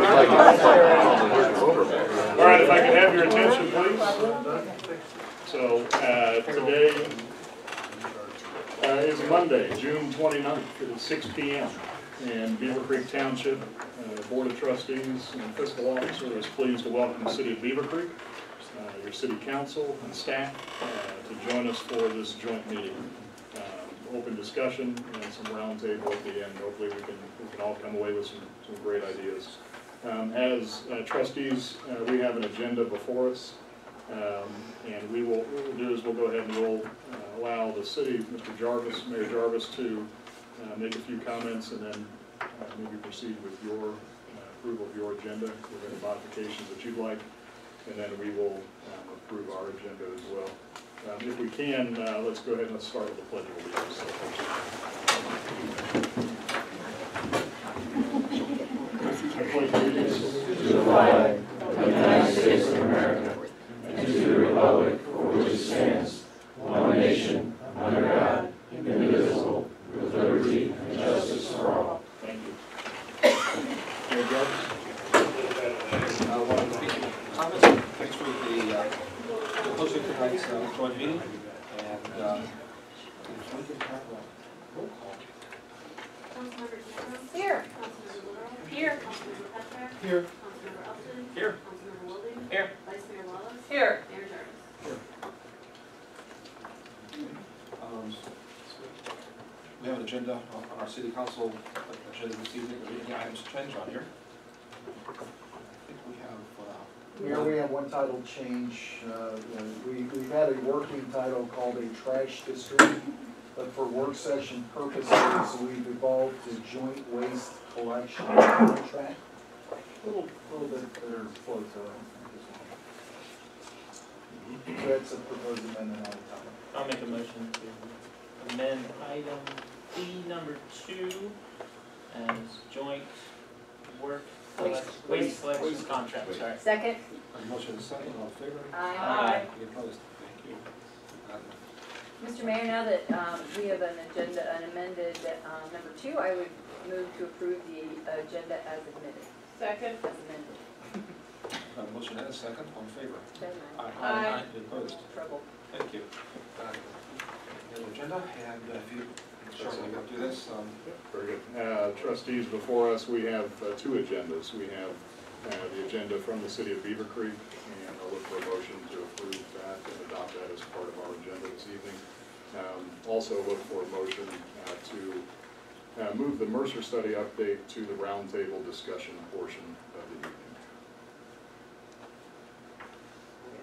All right, if I could have your attention, please. So, uh, today uh, is Monday, June 29th, it is six P M. And Beavercreek Township uh, Board of Trustees and Fiscal Officer is pleased to welcome the city of Beavercreek, uh, your city council and staff uh, to join us for this joint meeting. Um, Open discussion and some roundtable at the end. Hopefully, we can, we can all come away with some, some great ideas. Um, As uh, trustees, uh, we have an agenda before us. Um, And we will, what we'll do is we'll go ahead and we'll uh, allow the city, Mr. Jarvis, Mayor Jarvis, to uh, make a few comments and then uh, maybe proceed with your uh, approval of your agenda, with any modifications that you'd like. And then we will um, approve our agenda as well. Um, If we can, let's go ahead and let's start with the pledge of allegiance. I allegiance to the flag of the United States of America and to the republic for which it stands, one nation, under God, indivisible, with liberty and justice for all. Thank you. Uh, thanks for the, uh, hosting tonight's uh, joint meeting, and, Here. Councilmember Here. Councilmember Petra? Here. Councilmember Upton? Here. Councilmember Woolley? Here. Vice Mayor Wallace? Here. Mayor Jarvis? Um, We have an agenda on on our city council agenda this evening, are there any items to change on here? I think we have, uh, we have one title change. Uh, you know, We, we've had a working title called a trash district, but for work session purposes, we've evolved to joint waste collection contract. A Little, little bit better flow to it. So that's a proposed amendment on the top. I'll make a motion to amend item D number two as joint work, Waste- waste collection contract, sorry. Second. motion and a second, all in favor? Aye. Any opposed? Thank you. Mr. Mayor, now that um, we have an agenda, an amended um, number two, I would move to approve the agenda as admitted. Second. As amended. A motion and a second, all in favor? Then Aye. Aye. Any opposed? I'm trouble. Thank you. Uh, the agenda, and uh, if you shortly go through this, um, Very good. Uh, Trustees, before us, we have uh, two agendas. We have uh, the agenda from the city of Beavercreek, and I'll look for a motion to approve that and adopt that as part of our agenda this evening. Um, Also look for a motion uh, to uh, move the Mercer study update to the roundtable discussion portion of the evening.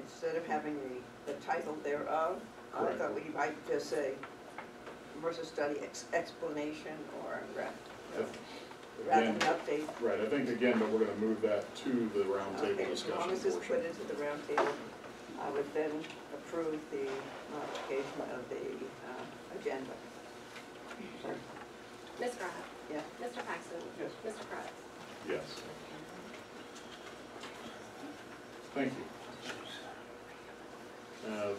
Instead of having the, the title thereof, I thought we might just say Mercer Study ex- explanation or ra- rather than update. right, I think again, but we're gonna move that to the roundtable Okay, as discussion long as it's put into the round table, I would then approve the modification of the uh, agenda. Ms. Graham? Yeah. Mr. Paxton? Yes. Mr. Price? Yes. Thank you. Um,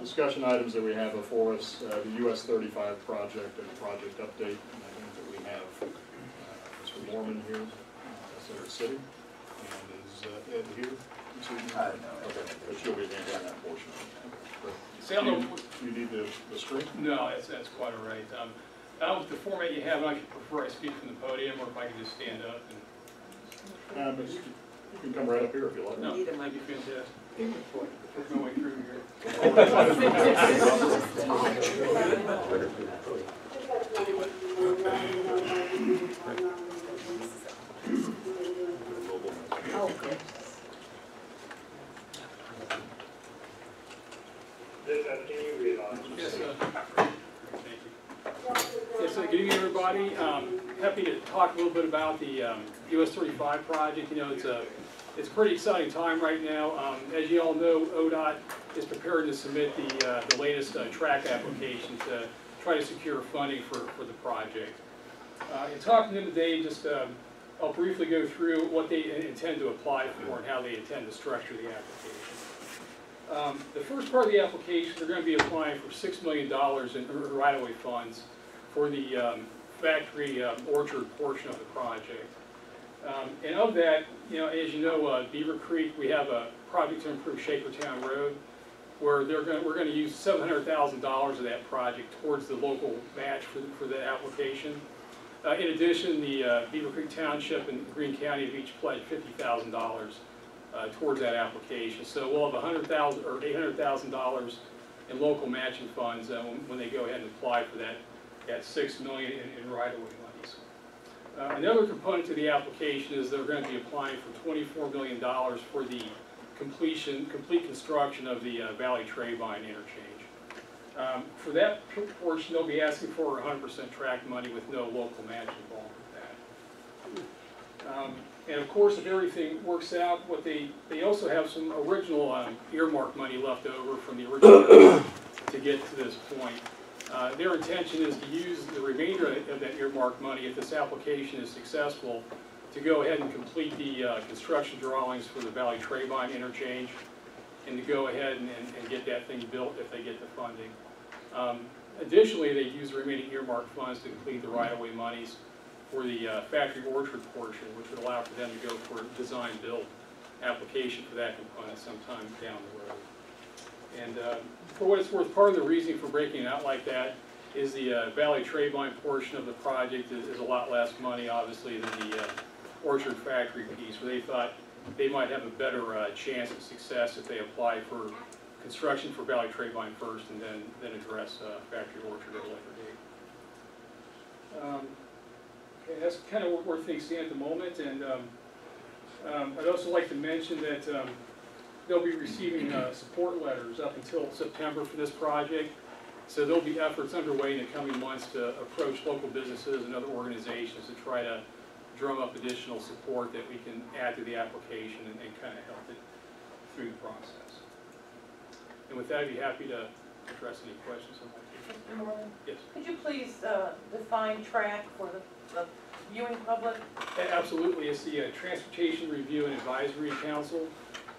Discussion items that we have before us, uh, the US thirty-five project and project update. And I think that we have uh, Mr. Mormon here, uh, Center City. And is uh, Ed here? this evening? Okay, but you'll be handling that portion. See, I don't know, You need the, the screen? no, that's, that's quite all right. Um, I don't know if the format you have, I should prefer I speak from the podium, or if I can just stand up and, Um, but you can- you can come right up here if you like. no, Need a that'd be fantastic. Work my way through here. Oh, good. Yes, uh, thank you. Yes, uh, good evening, everybody. Um, Happy to talk a little bit about the um, US 35 project. You know, it's a, it's a pretty exciting time right now. Um, As you all know, ODOT is preparing to submit the, uh, the latest uh, TRAC application to try to secure funding for, for the project. Uh, In talking to them today, just, um, I'll briefly go through what they intend to apply for and how they intend to structure the application. Um, The first part of the application, they're gonna be applying for six million dollars in right-of-way funds for the, um, factory um, orchard portion of the project. Um, And of that, you know, as you know, uh, Beavercreek, we have a project to improve Shakertown Road, where they're gonna, we're use seven hundred thousand dollars of that project towards the local match for, for the application. Uh, In addition, the uh, Beavercreek Township and Greene County have each pledged fifty thousand dollars uh, towards that application. So we'll have hundred thousand, or eight hundred thousand dollars in local matching funds uh, when when they go ahead and apply for that, that six million in, in right-of-way monies. Uh, Another component to the application is they're gonna be applying for twenty-four million dollars for the completion, complete construction of the uh, Valley Trebein interchange. Um, For that portion, they'll be asking for hundred percent TRAC money with no local match involved with that. Um, And of course, if everything works out, what they, they also have some original um, earmark money left over from the original to get to this point. Uh, Their intention is to use the remainder of that earmark money, if this application is successful, to go ahead and complete the uh, construction drawings for the Valley Trebein interchange, and to go ahead and, and and get that thing built if they get the funding. Um, Additionally, they use the remaining earmark funds to complete the right-of-way monies for the uh, factory orchard portion, which would allow for them to go for a design-build application for that component sometime down the road. And uh, for what it's worth, part of the reason for breaking it out like that is the uh, Valley Trebein portion of the project is is a lot less money, obviously, than the uh, Orchard Factory piece, where they thought they might have a better uh, chance of success if they apply for construction for Valley Trebein first and then, then address uh, Factory Orchard at a later date. Um, Okay, that's kind of where things stand at the moment, and um, um, I'd also like to mention that um, they'll be receiving uh, support letters up until September for this project. So there'll be efforts underway in the coming months to approach local businesses and other organizations to try to drum up additional support that we can add to the application and, and kind of help it through the process. And with that, I'd be happy to address any questions. Mr. Moreland, Yes. could you please uh, define TRAC for the the viewing public? Absolutely, it's the uh, Transportation Review and Advisory Council.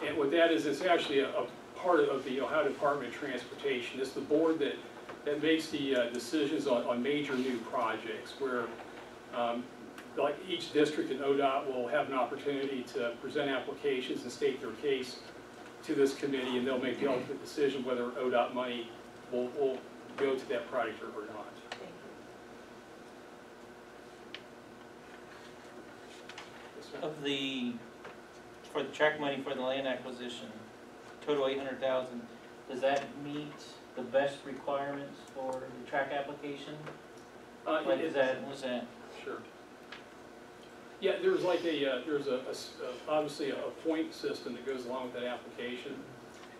And what that is, it's actually a, a part of the Ohio Department of Transportation. It's the board that, that makes the uh, decisions on, on major new projects where, um, like each district in ODOT will have an opportunity to present applications and state their case to this committee, and they'll make the ultimate decision whether ODOT money will, will go to that project or or not. Yes. Of the, for the TRAC money for the land acquisition, total eight hundred thousand, does that meet the best requirements for the TRAC application? Uh, it- is that, what's that? Sure. Yeah, there's like a, uh, there's a, a s- uh, obviously a point system that goes along with that application.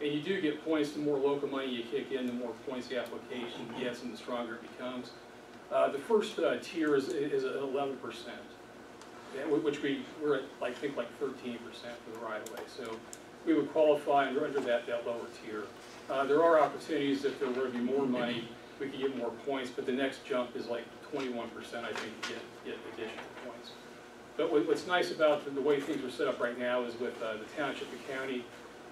And you do get points, the more local money you kick in, the more points the application gets and the stronger it becomes. Uh, the first uh, tier is, is eleven percent. Which we, we're at, I think like thirteen percent for the right of way, so we would qualify under, under that, that lower tier. Uh, there are opportunities, if there were to be more money, we could get more points, but the next jump is like twenty-one percent, I think, to get, get additional points. But what, what's nice about the- the way things are set up right now is with, uh, the township, the county,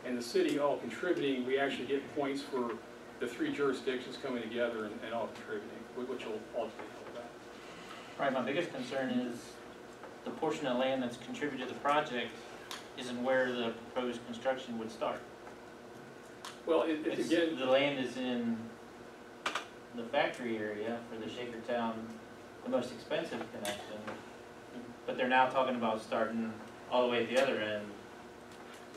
and the city all contributing, we actually get points for the three jurisdictions coming together and, and all contributing, whi- which will ultimately help out. Right, my biggest concern is the portion of land that's contributed to the project isn't where the proposed construction would start. Well, it, it's It's, again, the land is in the factory area for the Shakertown, the most expensive connection. But they're now talking about starting all the way at the other end,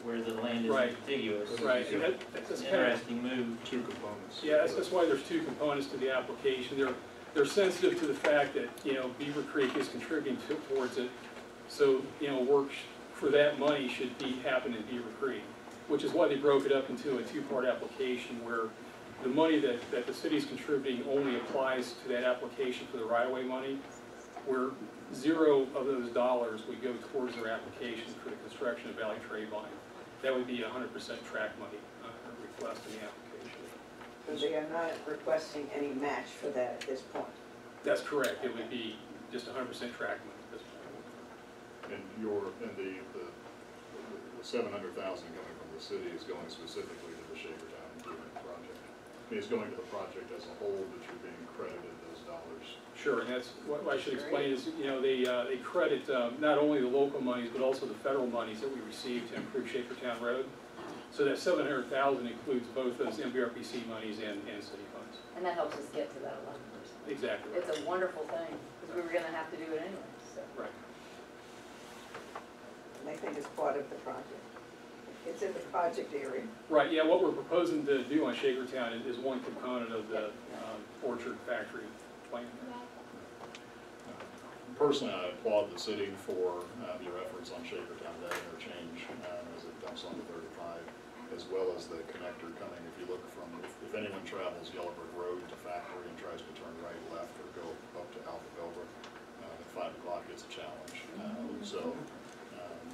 where the land is Right. contiguous. right, and that- It's that's an kind of, interesting move. Two components. yeah, that's, that's why there's two components to the application. They're, they're sensitive to the fact that, you know, Beavercreek is contributing to- towards it. So, you know, work for that money should be happening in Beaver Creek, which is why they broke it up into a two-part application where the money that, that the city's contributing only applies to that application for the right-of-way money, where zero of those dollars would go towards their application for the construction of Valley Trebein. That would be hundred percent TRAC money, uh, request in the application. So they are not requesting any match for that at this point. That's correct, it would be just hundred percent TRAC money at this point. And your, and the, the, the seven hundred thousand coming from the city is going specifically to the Shakertown improvement project. I mean, it's going to the project as a whole, but you're being credited those dollars. Sure, and that's, what I should explain is, you know, they, uh, they credit, um, not only the local monies, but also the federal monies that we received to improve Shakertown Road. So that seven hundred thousand includes both those MVRPC monies and, and city funds. And that helps us get to that eleven percent. Exactly. right. It's a wonderful thing, because we were gonna have to do it anyway, so. Right. And I think it's part of the project. It's in the project area. Right, yeah, what we're proposing to do on Shakertown is, is one component of the, um, Orchard Factory plan. Personally, I applaud the city for uh, your efforts on Shakertown Day interchange um, as it dumps onto thirty-five, as well as the connector coming, if you look from, if if anyone travels Yellow Brick Road to Factory and tries to turn right, left, or go up to Alpha Bellbrook, uh, at five o'clock, it's a challenge. Um, So, um,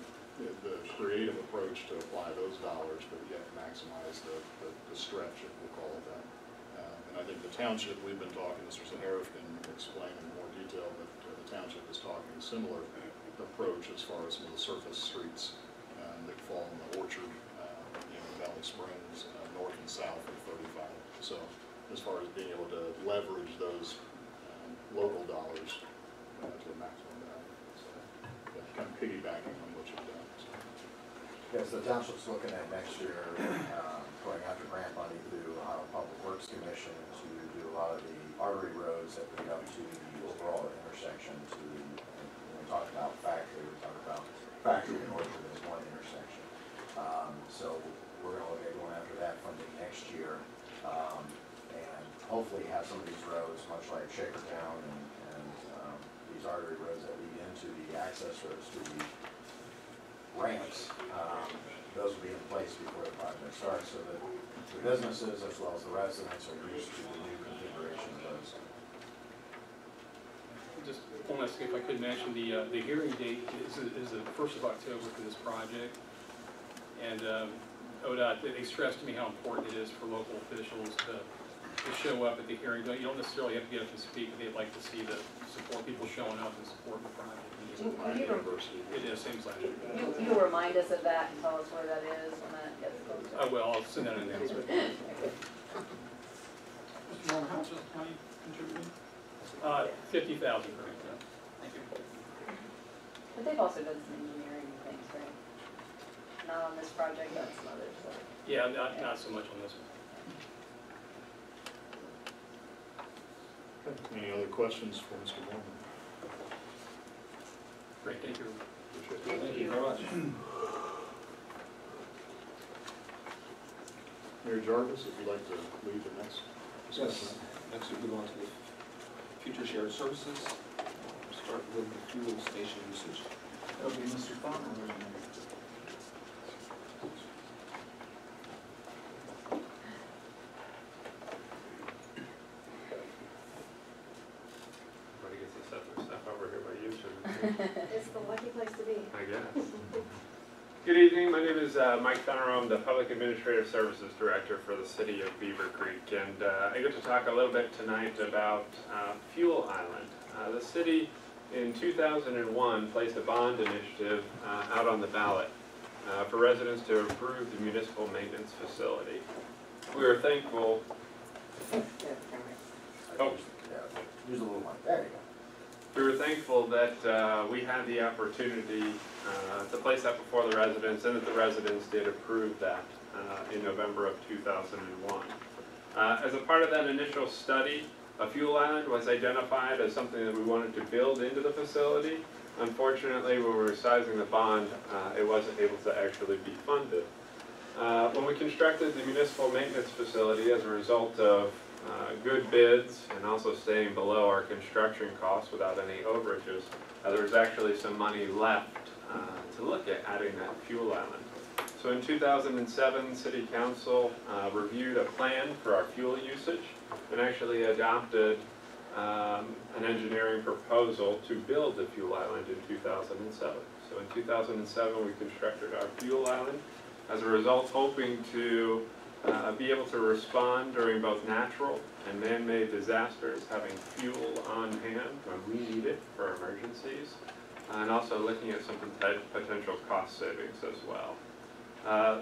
the creative approach to apply those dollars, but yet maximize the, the- the stretch, if we'll call it that. Um, And I think the township, we've been talking, Mr. Zaharieff can explain in more detail, but uh, the township is talking a similar approach as far as some of the surface streets um, that fall in the orchard, uh, Valley Springs, uh, north and south of thirty-five. So as far as being able to leverage those um, local dollars uh, to the maximum value. So, yeah, Kind of piggybacking on what you've done. so. Yes, the township's looking at next year, um, going after grant money through Ohio Public Works Commission to do a lot of the artery roads that lead up to the overall intersection to, when we talk about factory, we talk about factory and orchard as one intersection. Um, so we're gonna look at going after that funding next year, um, and hopefully have some of these roads, much like Shakertown and, and, um, these artery roads that lead into the access roads to the ramps, um, those will be in place before the project starts, so that the businesses as well as the residents are used to the new configuration of those. Just one last thing, if I could mention, the, uh, the hearing date is, is the first of October for this project. And, um, ODOT, they- they stressed to me how important it is for local officials to, to show up at the hearing. You don't necessarily have to get up and speak, but they'd like to see the support, people showing up and supporting the project. Will Ohio you, University. It is, same as last you, you'll remind us of that and tell us where that is when that gets closer. I will, I'll send out an announcement. Mr. Norman, how much is the county contributing? Uh, fifty thousand, correct. Thank you. But they've also done some engineering things, right? Not on this project, but some others, so. Yeah, not, not so much on this one. Any other questions for Mr. Mormon? Great, thank you. Appreciate. Thank you very much. Mayor Jarvis, if you'd like to lead the next discussion. Next we move on to the future shared services. We'll Start with the fuel station usage. That'll be Mr. Farmer. Everybody gets to set their stuff over here by you, shouldn't It's the lucky place to be. they? I guess. Good evening, my name is uh, Mike Fenner, I'm the Public Administrative Services Director for the city of Beaver Creek. And uh, I get to talk a little bit tonight about uh, Fuel Island. Uh, The city in 2001 placed a bond initiative uh, out on the ballot uh, for residents to approve the municipal maintenance facility. We are thankful, oh, use a little mic, there you go. We were thankful that uh, we had the opportunity uh, to place that before the residents, and that the residents did approve that uh, in November of 2001. Uh, As a part of that initial study, a fuel island was identified as something that we wanted to build into the facility. Unfortunately, when we were sizing the bond, uh, it wasn't able to actually be funded. Uh, When we constructed the municipal maintenance facility as a result of uh, good bids and also staying below our construction costs without any overages, uh, there was actually some money left uh, to look at adding that fuel island. So in 2007, City Council uh, reviewed a plan for our fuel usage and actually adopted um, an engineering proposal to build the fuel island in 2007. So in 2007, we constructed our fuel island. As a result, hoping to uh, be able to respond during both natural and man-made disasters, having fuel on hand when we need it for emergencies, and also looking at some poten- potential cost savings as well. Uh,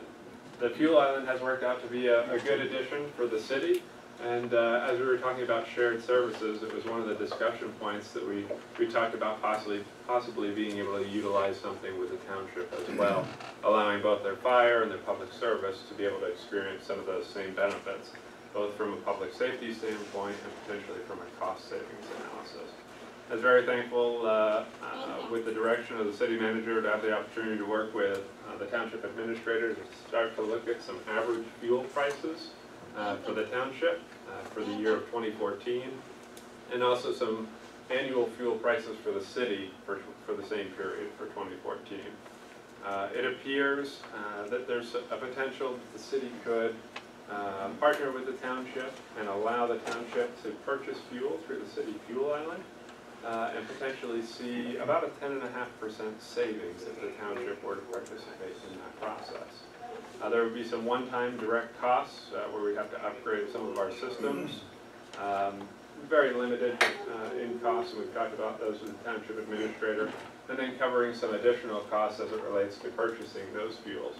The fuel island has worked out to be a, a good addition for the city. And uh, as we were talking about shared services, it was one of the discussion points that we, we talked about possibly, possibly being able to utilize something with the township as well, allowing both their fire and their public service to be able to experience some of those same benefits, both from a public safety standpoint and potentially from a cost savings analysis. I was very thankful uh, uh, with the direction of the city manager to have the opportunity to work with uh, the township administrator to start to look at some average fuel prices uh, for the township uh, for the year of 2014, and also some annual fuel prices for the city for, for the same period for 2014. Uh, It appears uh, that there's a potential that the city could uh, partner with the township and allow the township to purchase fuel through the city fuel island uh, and potentially see about a 10.5% savings if the township were to participate in that process. Uh, There would be some one-time direct costs uh, where we'd have to upgrade some of our systems. Um, Very limited uh, in costs, and we've talked about those with the township administrator. And then covering some additional costs as it relates to purchasing those fuels.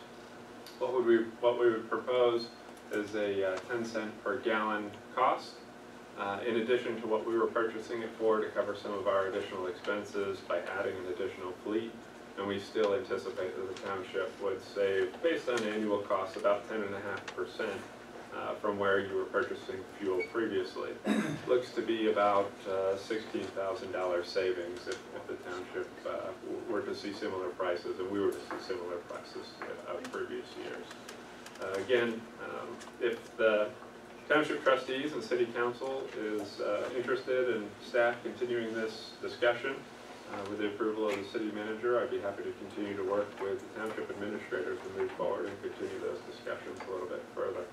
What would we, what we would propose is a uh, 10 cent per gallon cost. uh, In addition to what we were purchasing it for to cover some of our additional expenses by adding an additional fleet. And we still anticipate that the township would save, based on annual costs, about ten and a half percent uh, from where you were purchasing fuel previously. Looks to be about uh, sixteen thousand dollar savings if, if the township uh, were to see similar prices and we were to see similar prices of previous years. Uh, Again, um, if the township trustees and city council is uh, interested in staff continuing this discussion, uh, with the approval of the city manager, I'd be happy to continue to work with the township administrator to move forward and continue those discussions a little bit further.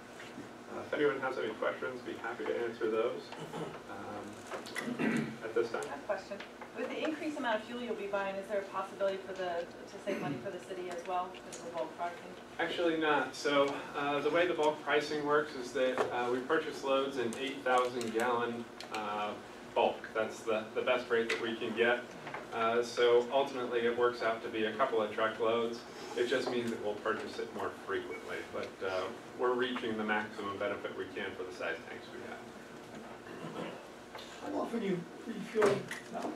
Uh, If anyone has any questions, be happy to answer those um, at this time. I have a question. With the increased amount of fuel you'll be buying, is there a possibility for the, to save money for the city as well, because of the bulk pricing? Actually not. So uh, the way the bulk pricing works is that uh, we purchase loads in 8,000 gallon uh, bulk. That's the, the best rate that we can get. Uh, So ultimately, it works out to be a couple of truckloads. It just means that we'll purchase it more frequently. But uh, we're reaching the maximum benefit we can for the size tanks we have. How often you refuel now?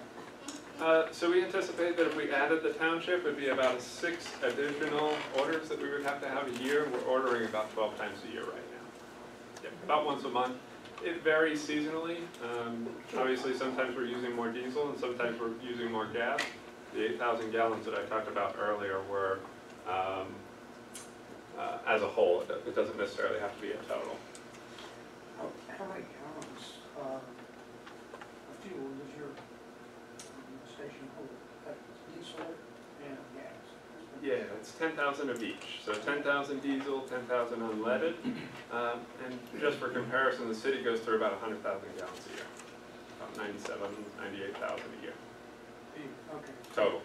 Uh, So we anticipate that if we added the township, it'd be about six additional orders that we would have to have a year. We're ordering about 12 times a year right now. Yep, About once a month. It varies seasonally. Um, Obviously, sometimes we're using more diesel and sometimes we're using more gas. The 8,000 gallons that I talked about earlier were um, uh, as a whole. It doesn't necessarily have to be a total. How, how many gallons, uh, of fuel does your um, station hold? Uh, Diesel and gas? Yeah, it's ten thousand of each, so ten thousand diesel, ten thousand unleaded. Um, and just for comparison, the city goes through about hundred thousand gallons a year. About ninety-seven, ninety-eight thousand a year, Okay, total.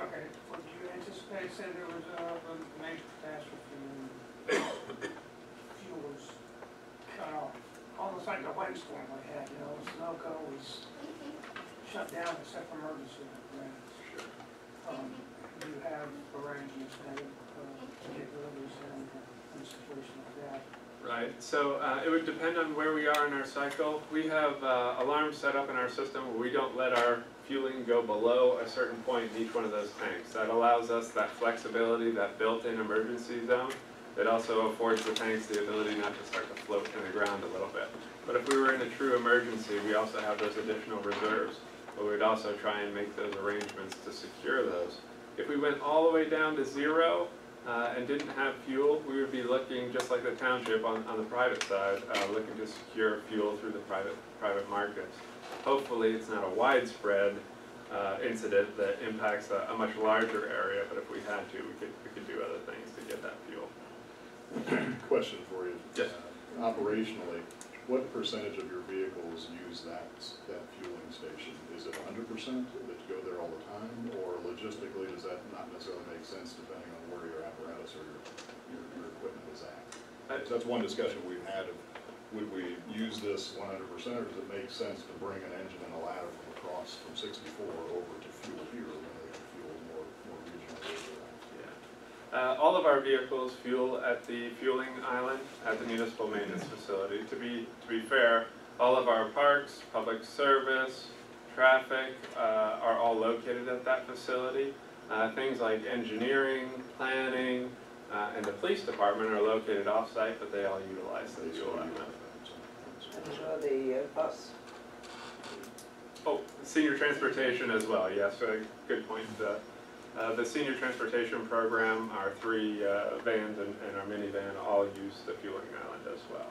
okay. What did you anticipate, say there was a, a major catastrophe and fuel was cut off? Almost like a white storm we had, you know, Sunoco was shut down except for emergency. Sure. Um, do you have arrangements uh? Right, so uh, it would depend on where we are in our cycle. We have uh, alarms set up in our system where we don't let our fueling go below a certain point in each one of those tanks. That allows us that flexibility, that built-in emergency zone. It also affords the tanks the ability not to start to float in the ground a little bit. But if we were in a true emergency, we also have those additional reserves. But we'd also try and make those arrangements to secure those. If we went all the way down to zero, uh, and didn't have fuel, we would be looking, just like the township on, on the private side, uh, looking to secure fuel through the private, private markets. Hopefully, it's not a widespread, uh, incident that impacts a, a much larger area, but if we had to, we could, we could do other things to get that fuel. Question for you. Yes. Uh, Operationally, what percentage of your vehicles use that, that fueling station? Is it hundred percent that you go there all the time? Or logistically, does that not necessarily make sense depending on where your apparatus or your, your, your equipment is at? So that's one discussion we've had of, would we use this one hundred percent, or does it make sense to bring an engine and a ladder from across from sixty-four over to fuel here when they can fuel more, more regionally? Yeah. Uh, all of our vehicles fuel at the fueling island at the municipal maintenance facility. To be, to be fair, all of our parks, public service, traffic, uh, are all located at that facility. Uh, things like engineering, planning, uh, and the police department are located off-site, but they all utilize the fuel island. And so the uh, bus, Oh, senior transportation as well, yes, good point. Uh, uh, The senior transportation program, our three uh, vans and and our minivan all use the fueling island as well.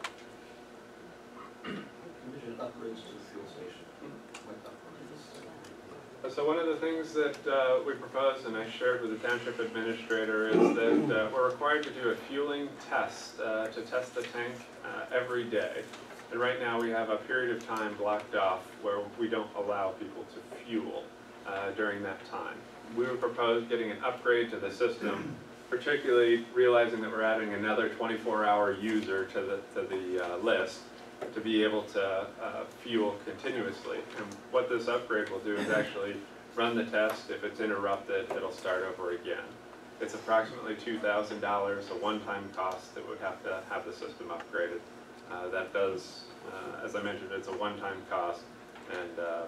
Envision upgrades to the fuel station. What upgrades? Uh, So one of the things that uh, we proposed and I shared with the township administrator is that uh, we're required to do a fueling test, uh, to test the tank uh, every day. And right now, we have a period of time blocked off where we don't allow people to fuel uh, during that time. We would propose getting an upgrade to the system, particularly realizing that we're adding another 24-hour user to the, to the uh, list to be able to uh, fuel continuously. And what this upgrade will do is actually run the test. If it's interrupted, it'll start over again. It's approximately $2,000, a one-time cost that would have to have the system upgraded. Uh, That does, uh, as I mentioned, it's a one-time cost, and uh, uh,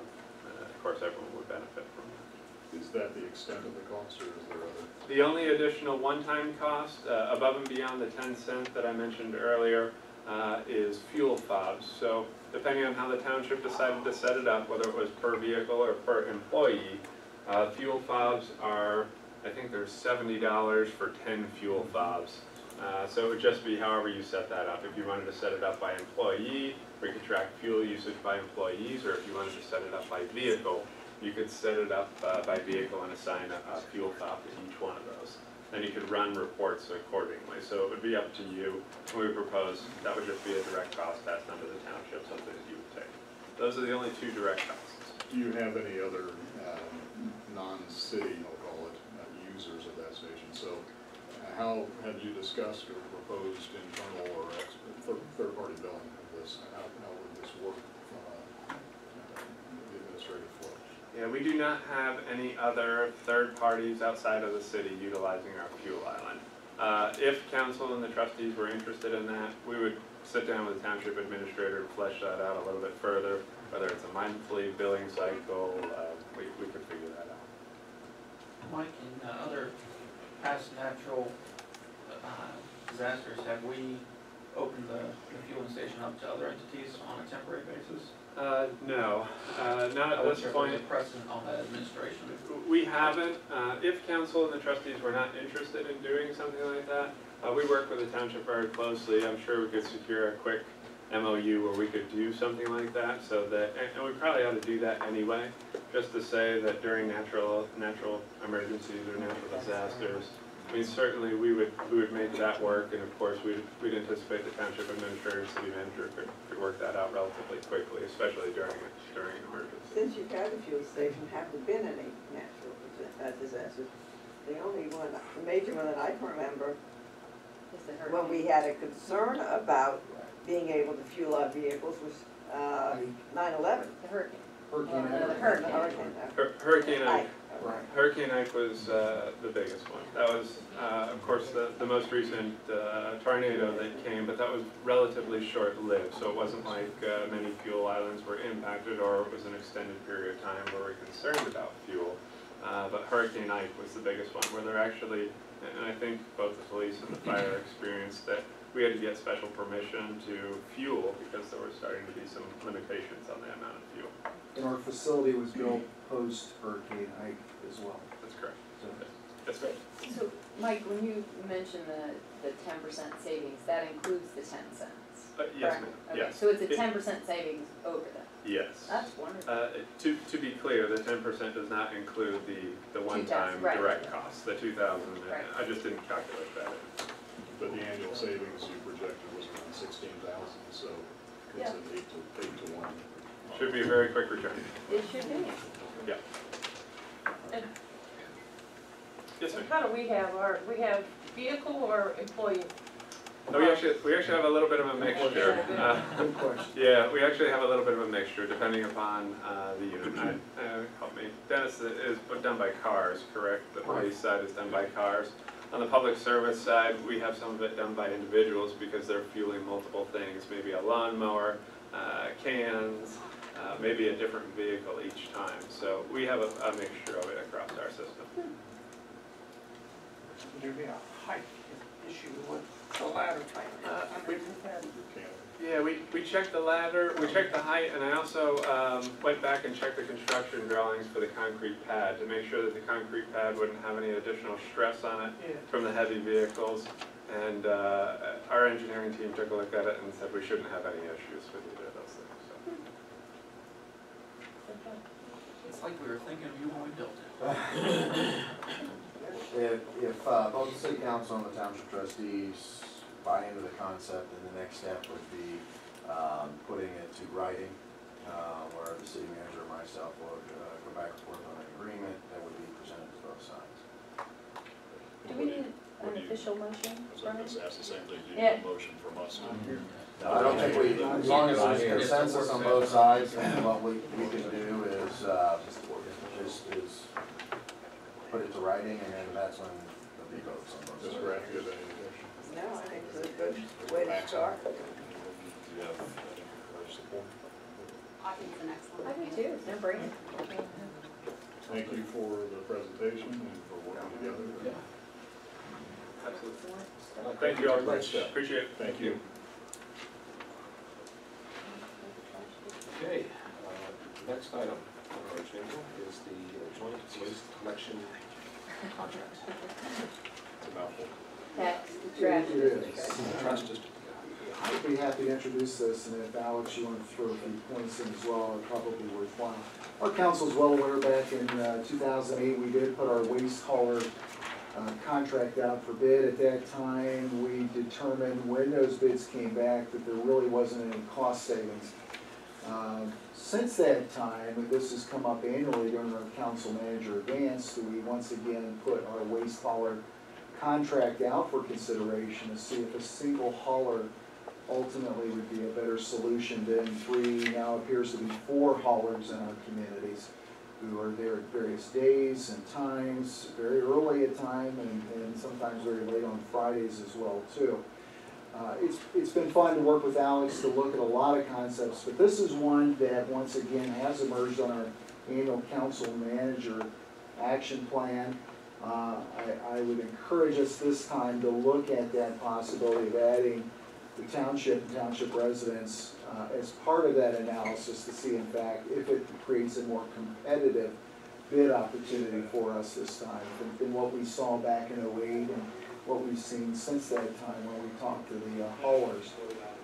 of course, everyone would benefit from it. Is that the extent of the cost, or is there other? The only additional one-time cost, uh, above and beyond the 10 cent that I mentioned earlier, uh, is fuel fobs. So depending on how the township decided to set it up, whether it was per vehicle or per employee, uh, fuel fobs are, I think there's $70 for 10 fuel fobs. Uh, So it would just be however you set that up. If you wanted to set it up by employee, we could track fuel usage by employees, or if you wanted to set it up by vehicle, you could set it up uh, by vehicle and assign a a fuel fob to each one of those. Then you could run reports accordingly, so it would be up to you. We propose, that would just be a direct cost test under the township, something that you would take. Those are the only two direct costs. Do you have any other um, non-city, I'll call it, uh, users of that station? So uh, how have you discussed or proposed internal or third- third-party billing of this? And how how would this work from a, uh, the administrative flow? Yeah, we do not have any other third parties outside of the city utilizing our fuel island. Uh, If council and the trustees were interested in that, we would sit down with the township administrator and flesh that out a little bit further, whether it's a monthly billing cycle, uh, we, we could figure that out. Mike, in uh, other past natural uh, disasters, have we opened the the fueling station up to other entities on a temporary basis? Uh, No, uh, not at this point. a precedent on that administration. We haven't. Uh, If council and the trustees were not interested in doing something like that, uh, we work with the township very closely. I'm sure we could secure a quick MOU where we could do something like that so that, and- and we probably ought to do that anyway, just to say that during natural, natural emergencies or natural disasters, I mean, certainly we would, we would make that work and of course we'd, we'd anticipate the township administrator, and city manager could, could work that out relatively quickly, especially during, a- during an emergency. since you've had a fuel station, have there been any natural dis- uh, disasters? The only one, the major one that I can remember, Is the when we had a concern about being able to fuel our vehicles was, uh, nine eleven. The hurricane. Hurricane Uh, the hurricane. Hurricane. Hur- Hurricane Ike, Right. Hurricane Ike was uh, the biggest one. That was, uh, of course, the, the most recent uh, tornado that came, but that was relatively short-lived. So it wasn't like uh, many fuel islands were impacted or it was an extended period of time where we're concerned about fuel. Uh, But Hurricane Ike was the biggest one, where they're actually, and I think both the police and the fire experienced that we had to get special permission to fuel because there were starting to be some limitations on the amount of fuel. And our facility was built post-Hurricane Ike as well. That's correct. So That's right. So, Mike, when you mentioned the, the ten percent savings, that includes the ten cents? Uh, Yes, correct? ma'am, Okay, yes. So it's a It- ten percent savings over that? Yes. That's wonderful. Uh, To, to be clear, the ten percent does not include the, the one-time right. direct costs, the two thousand. Right. I just didn't calculate that. But the annual savings you projected was around sixteen thousand, so it's an eight to, eight to one. Should be a very quick return. It should be. And Yes, sir. how do we have our, we have vehicle or employee? Oh, we actually, we actually have a little bit of a mixture. Uh, Good question. Yeah, we actually have a little bit of a mixture depending upon uh, the unit. I- uh, Help me. Dennis, it is done by cars, correct? The police side is done by cars. On the public service side, we have some of it done by individuals because they're fueling multiple things, maybe a lawnmower, uh, cans, uh, maybe a different vehicle each time. So we have a, a mixture of it across our system. Would there be a height issue with the ladder type, uh, underneath that? Yeah, we, we checked the ladder, we checked the height, and I also um, went back and checked the construction drawings for the concrete pad to make sure that the concrete pad wouldn't have any additional stress on it Yeah. from the heavy vehicles. And uh, our engineering team took a look at it and said we shouldn't have any issues with either of those things, so. It's like we were thinking of you when we built it. If, if uh, both the city council and the township trustees buy into the concept, then the next step would be um, putting it to writing, uh, where the city manager and myself would uh, go back and forth on an agreement that would be presented to both sides. Do we need an official motion So from I just it? asked the same thing, do you Yeah. need a motion from us? I don't think we, as long as there's consensus on both sides, then what we, we can do is, uh, is, is put it to writing, and then that's when there'll be votes on both Ms. sides. Grant, you have any addition? No, I think it's a good way to start. Do you have uh, support? I think it's an excellent. I do idea. too, no brainer. Thank you for the presentation and for working together. Absolutely. Thank you all very much, appreciate it. Thank you. Okay, uh, next item on our agenda is the uh, joint waste collection contract. It's a mouthful. Tax, trash. It is. Trust district. I'd be happy to introduce this, and if Alex, you want to throw a few points in as well, it'd probably be worthwhile. Our council's well aware back in uh, 2008, we did put our waste hauler uh, contract out for bid. At that time, we determined when those bids came back that there really wasn't any cost savings. Um, Since that time, and this has come up annually during our council manager advance, we once again put our waste hauler contract out for consideration to see if a single hauler ultimately would be a better solution than three, now appears to be four haulers in our communities who are there at various days and times, very early at time and, and sometimes very late on Fridays as well too. Uh, it's, it's been fun to work with Alex to look at a lot of concepts, but this is one that once again has emerged on our annual council manager action plan. Uh, I, I would encourage us this time to look at that possibility of adding the township and township residents uh, as part of that analysis to see in fact if it creates a more competitive bid opportunity for us this time than, than what we saw back in '08 and what we've seen since that time when we talked to the uh, haulers.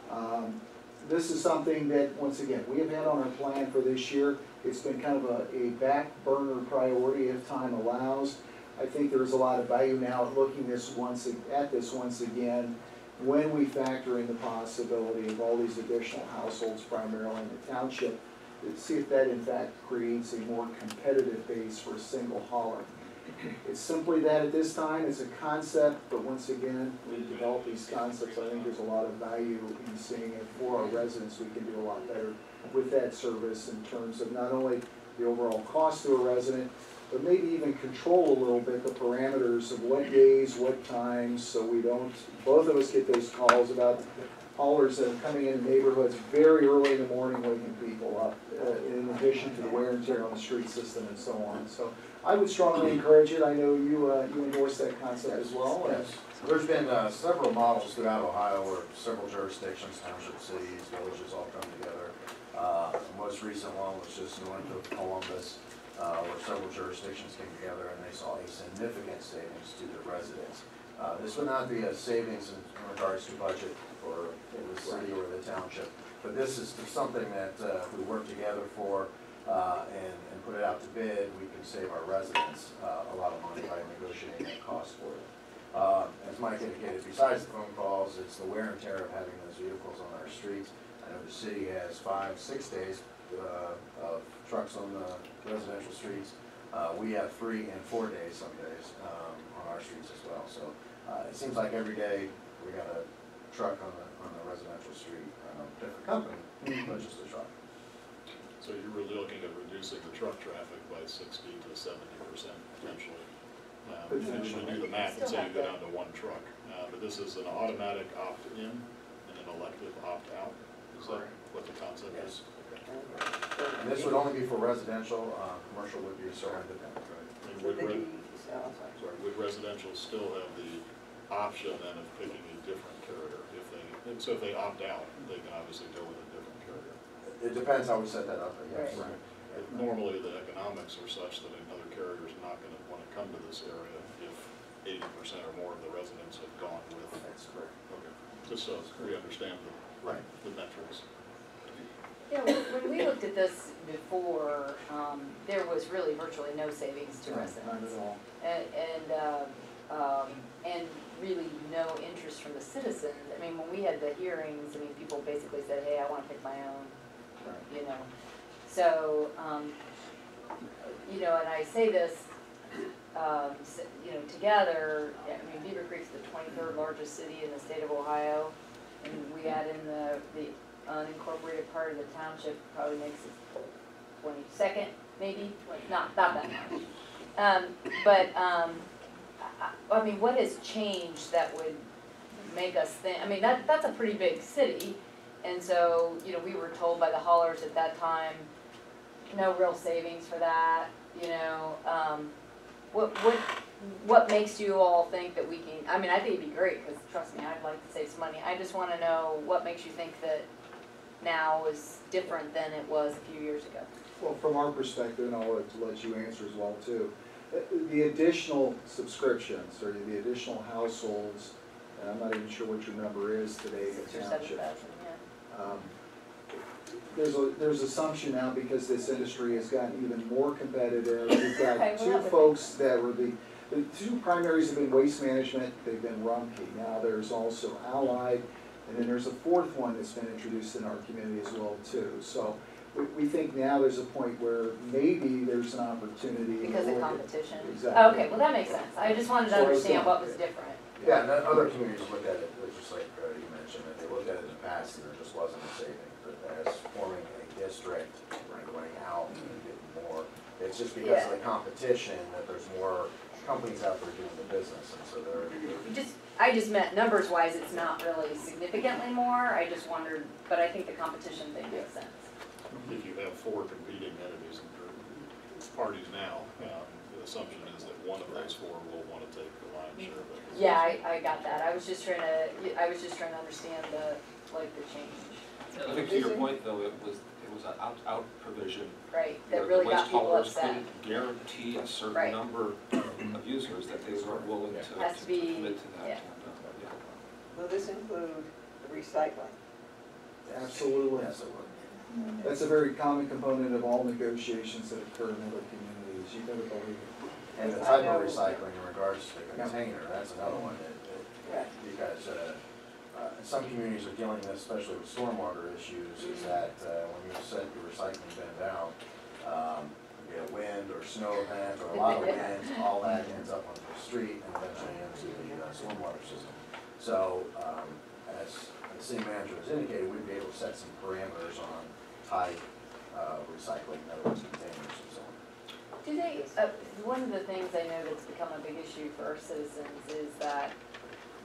Um, This is something that, once again, we have had on our plan for this year. It's been kind of a, a back burner priority if time allows. I think there's a lot of value now looking this once, at this once again, when we factor in the possibility of all these additional households primarily in the township, to see if that in fact creates a more competitive base for a single hauler. It's simply that at this time, it's a concept, but once again, we develop these concepts, I think there's a lot of value in seeing it for our residents, we can do a lot better with that service in terms of not only the overall cost to a resident, but maybe even control a little bit the parameters of what days, what times, so we don't, both of us get those calls about haulers that are coming in neighborhoods very early in the morning, waking people up, uh, in addition to the wear and tear on the street system and so on. So I would strongly encourage it, I know you, uh, you endorse that concept as well. Yes, there's been uh, several models throughout Ohio where several jurisdictions, township cities, villages all come together. Uh, the Most recent one was just north of Columbus, uh, where several jurisdictions came together and they saw a significant savings to the residents. Uh, This would not be a savings in in regards to budget for the city or the township, but this is something that uh, we work together for uh, and and put it out to bid, we can save our residents uh, a lot of money by negotiating that cost for it. Uh, As Mike indicated, besides the phone calls, it's the wear and tear of having those vehicles on our streets. I know the city has five, six days uh, of trucks on the residential streets. Uh, We have three and four days some days um, on our streets as well. So uh, it seems like every day we got a truck on the, on the residential street, um, different company, but just a truck. So you're really looking at reducing the truck traffic by sixty to seventy percent potentially. Um, And you do the math and say you go down to one truck. Uh, But this is an automatic opt-in and an elective opt-out. Is that what the concept is? And this would only be for residential, uh, commercial would be surrounded. And Would would re- be, so, I'm sorry. sorry, would residential still have the option then of picking a different carrier? If they, and so if they opt out, they can obviously go with a different carrier. It depends how we set that up, but yes. Right. Normally, the economics are such that another carrier is not gonna wanna come to this area if eighty percent or more of the residents have gone with. That's correct. Okay, just so we understand the, Right. the metrics. Yeah, when when we looked at this before, um, there was really virtually no savings to Not residents. at all. And, and, uh, um, and really no interest from the citizens. I mean, when we had the hearings, I mean, people basically said, hey, I wanna pick my own, you know. So, um, you know, and I say this, um, s- you know, together, I mean, Beavercreek's the twenty-third largest city in the state of Ohio. And we add in the, the unincorporated part of the township, probably makes it twenty-second, maybe, not, not that much. Um, but, um, I, I mean, what has changed that would make us think, I mean, that, that's a pretty big city. And so, you know, we were told by the haulers at that time, no real savings for that, you know, um, what, what, what makes you all think that we can, I mean, I think it'd be great, cause trust me, I'd like to save some money. I just wanna know what makes you think that now is different than it was a few years ago. Well, from our perspective, and I'll let, let you answer as well too, uh, the additional subscriptions or the additional households, and I'm not even sure what your number is today in Six the or seven township. Thousand, yeah. Um, There's a, there's assumption now because this industry has gotten even more competitive. We've Okay, got well, that two would folks that were the, the two primaries have been waste management, they've been Rumpke. Now there's also Allied, and then there's a fourth one that's been introduced in our community as well too. So we, we think now there's a point where maybe there's an opportunity. Because of to look at- competition? Exactly. Okay, well, that makes sense. I just wanted to So I understand what was different. Yeah, and then other communities looked at it, it's just like uh, you mentioned, that they looked at it in the past and there just wasn't a savings. But as forming a district, like going out and getting more, it's just because of the competition that there's more companies out there doing the business, and so they're, Just, I just meant numbers wise, it's not really significantly more. I just wondered, but I think the competition thing makes sense. If you have four competing entities and parties now, um, the assumption is that one of those four will wanna take the lion's share of it. Yeah, I, I got that. I was just trying to, I was just trying to understand the, like, the change, I think to your point, though, it was, it was an opt-out provision. right? where That the really got waste people haulers upset. couldn't Guarantee a Right. certain number of users that they were willing to Has to be- commit to that. yeah. And, uh, Will this include the recycling? Absolutely. yes, it would. That's a very common component of all negotiations that occur in other communities. You better believe it. And the type of recycling in regards to the container, that's another one that, Right. that, because, uh, uh, some communities are dealing with, especially with stormwater issues, is that, uh, when you set your recycling bin down, um, you get a wind or snow event or a lot of wind, all that ends up on the street and eventually into the uh, stormwater system. So, um, as the city manager has indicated, we'd be able to set some parameters on type, uh, recycling, in other words, containers and so on. Do they, uh, one of the things I know that's become a big issue for our citizens is that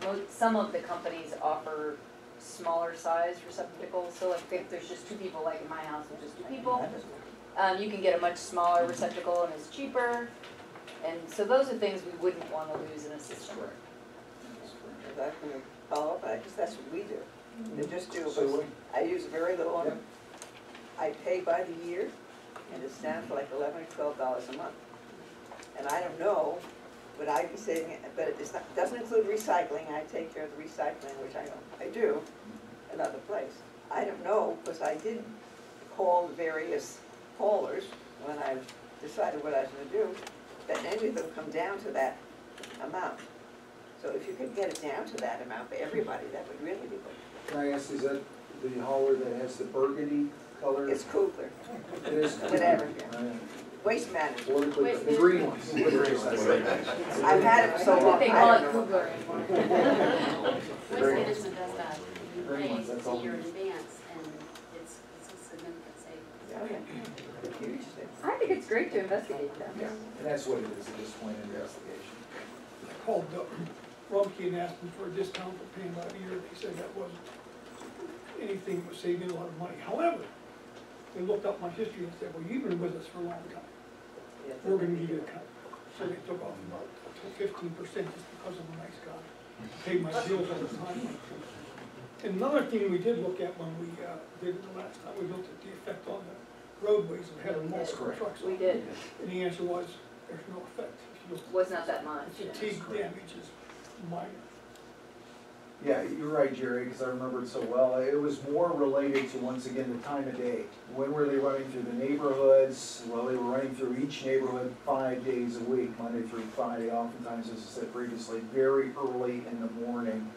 mo- some of the companies offer smaller size receptacles, so like if there's just two people, like in my house, there's just two people, um, you can get a much smaller receptacle and it's cheaper. And so those are things we wouldn't wanna lose in a system. Is that gonna follow up? I guess that's what we do. They just do, So but what- I use very little on Yep. them. I pay by the year, and it's down to like eleven or twelve dollars a month. And I don't know, would I be saving it, but it not, doesn't include recycling, I take care of the recycling, which I don't, I do, another place. I don't know, because I did call the various haulers when I decided what I was gonna do, that any of them come down to that amount. So if you could get it down to that amount for everybody, that would really be good. Can I ask, is that the hauler that has the burgundy color? It's Kugler, It is. whatever, yeah. Waste management. Politically, the green ones. The green ones. I've had it so long. think they call it know. Kugler Waste. Management does that. You Very pay that's a all. year in advance, and it's, it's a significant savings. Oh, okay. Huge thing. I think it's great to investigate them. Yeah, and that's what it is, at this point, investigation. I called Rumpke and asked them for a discount for paying by the year, they said that wasn't anything, that was saving a lot of money. However, they looked up my history and said, well, you've been with us for a long time, we're gonna give you a cut. So they took off about fifteen percent just because I'm a nice guy, paid my bills all the time. And another thing we did look at when we, uh, did it the last time, we looked at the effect on the roadways of having That's multiple correct. trucks. We did, And the answer was, there's no effect. If you look was not that much. Fatigue damage is minor. Yeah, you're right, Jerry, because I remember it so well. It was more related to, once again, the time of day. When were they running through the neighborhoods? Well, they were running through each neighborhood five days a week, Monday through Friday, oftentimes, as I said previously, very early in the morning.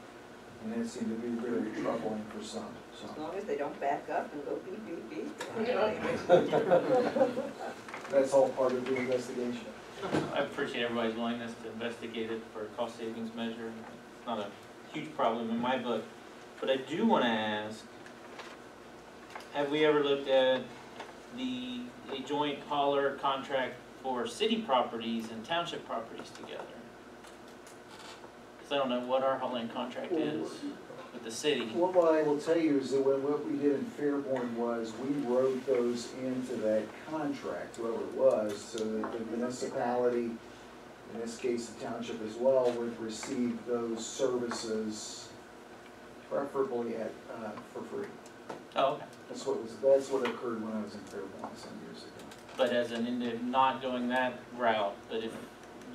And it seemed to be very troubling for some, As so. long as they don't back up and go beep, beep, beep. That's all part of the investigation. I appreciate everybody's willingness to investigate it for a cost savings measure. It's not a huge problem in my book. But I do wanna ask, have we ever looked at the, a joint hauler contract for city properties and township properties together? Cause I don't know what our hauling contract is with the city. Well, what I will tell you is that when, what we did in Fairborn was, we wrote those into that contract, whoever it was, so that the municipality, in this case the township as well, would receive those services preferably at, uh, for free. Oh, okay. That's what was, that's what occurred when I was in Fairborn some years ago. But as an, indi- not going that route, but if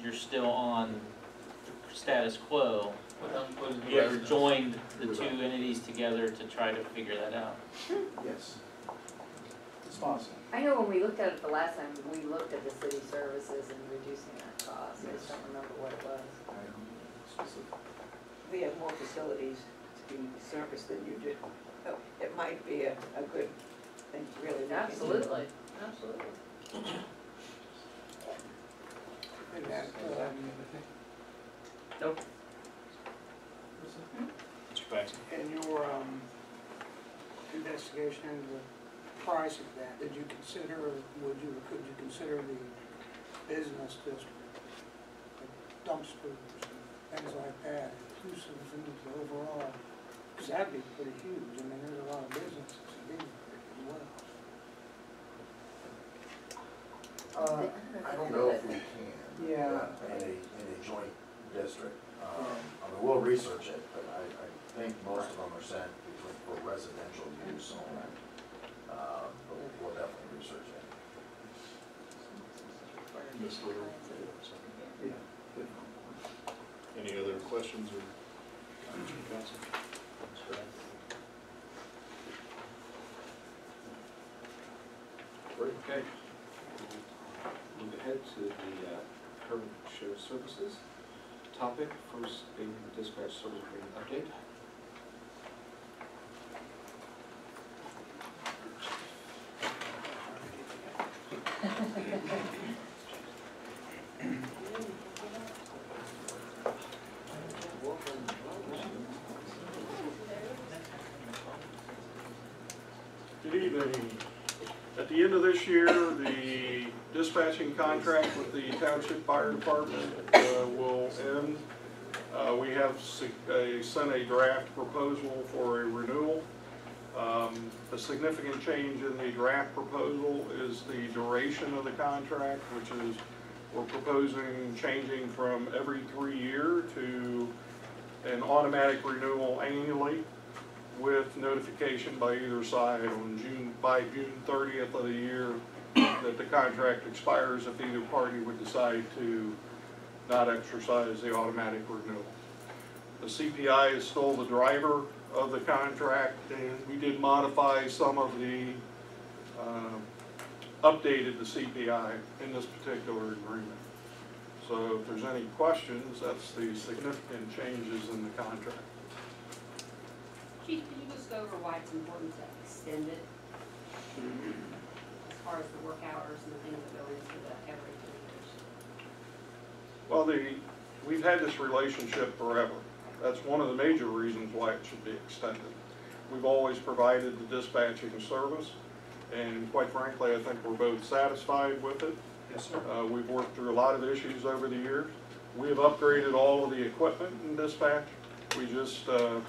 you're still on status quo, you ever joined the two entities together to try to figure that out? Yes. It's possible. I know when we looked at it the last time, we looked at the city services and reducing that cost, I just don't remember what it was. I don't know specific. We have more facilities to be serviced than you do. So It might be a, a good thing to really look into. Absolutely, absolutely. And that, uh, Nope. Mr. Paxton? In your, um, investigation into the price of that, did you consider, or would you, could you consider the business district? like Dumpsters and things like that, inclusive in the overall, because that'd be pretty huge, I mean, there's a lot of businesses in there as well. Uh, I don't know if we can. Yeah. In a, in a joint district. Um, I mean, we'll research it, but I, I think most of them are sent between, for residential use only. Uh, but we'll- we'll definitely research it. Ms. Lear? Yeah. Any other questions or comments from council? Okay. Move ahead to the uh, current shared services topic, first being the dispatch service agreement update. Year, the dispatching contract with the Township Fire Department uh, will end. Uh, We have a- sent a draft proposal for a renewal. Um, A significant change in the draft proposal is the duration of the contract, which is, we're proposing changing from every three year to an automatic renewal annually notification by either side on June, by June thirtieth of the year that the contract expires if either party would decide to not exercise the automatic renewal. The CPI is still the driver of the contract, and we did modify some of the, um, updated the CPI in this particular agreement. So if there's any questions, that's the significant changes in the contract. Chief, just go over why it's important to extend it? As far as the work hours and the things that go into the every three years? Well, the, we've had this relationship forever. That's one of the major reasons why it should be extended. We've always provided the dispatching service. And quite frankly, I think we're both satisfied with it. Yes, sir. Uh, We've worked through a lot of issues over the years. We have upgraded all of the equipment in dispatch. We just uh,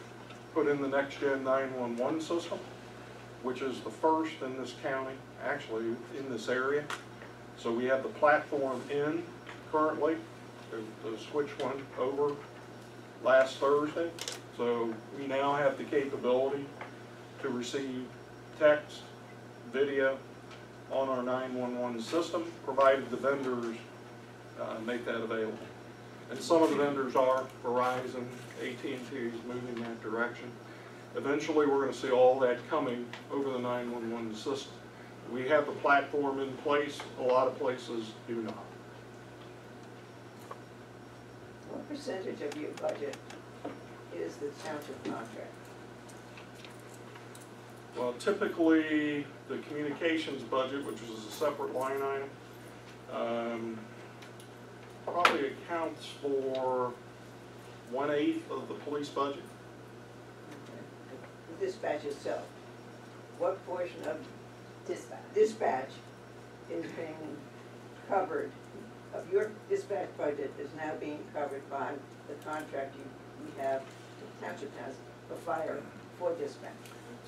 put in the next-gen 911 system, which is the first in this county, actually, in this area. So we have the platform in currently, the, switch one over last Thursday. So we now have the capability to receive text, video on our 911 system, provided the vendors uh, make that available. And some of the vendors are, Verizon, at and T is moving that direction. Eventually, we're gonna see all that coming over the 911 system. We have the platform in place, a lot of places do not. What percentage of your budget is the township contract? Well, typically, the communications budget, which is a separate line item, um, probably accounts for one-eighth of the police budget. The dispatch itself, what portion of Dispatch. dispatch is being covered, of your dispatch budget is now being covered by the contract you, we have, the township has, for fire, for dispatch?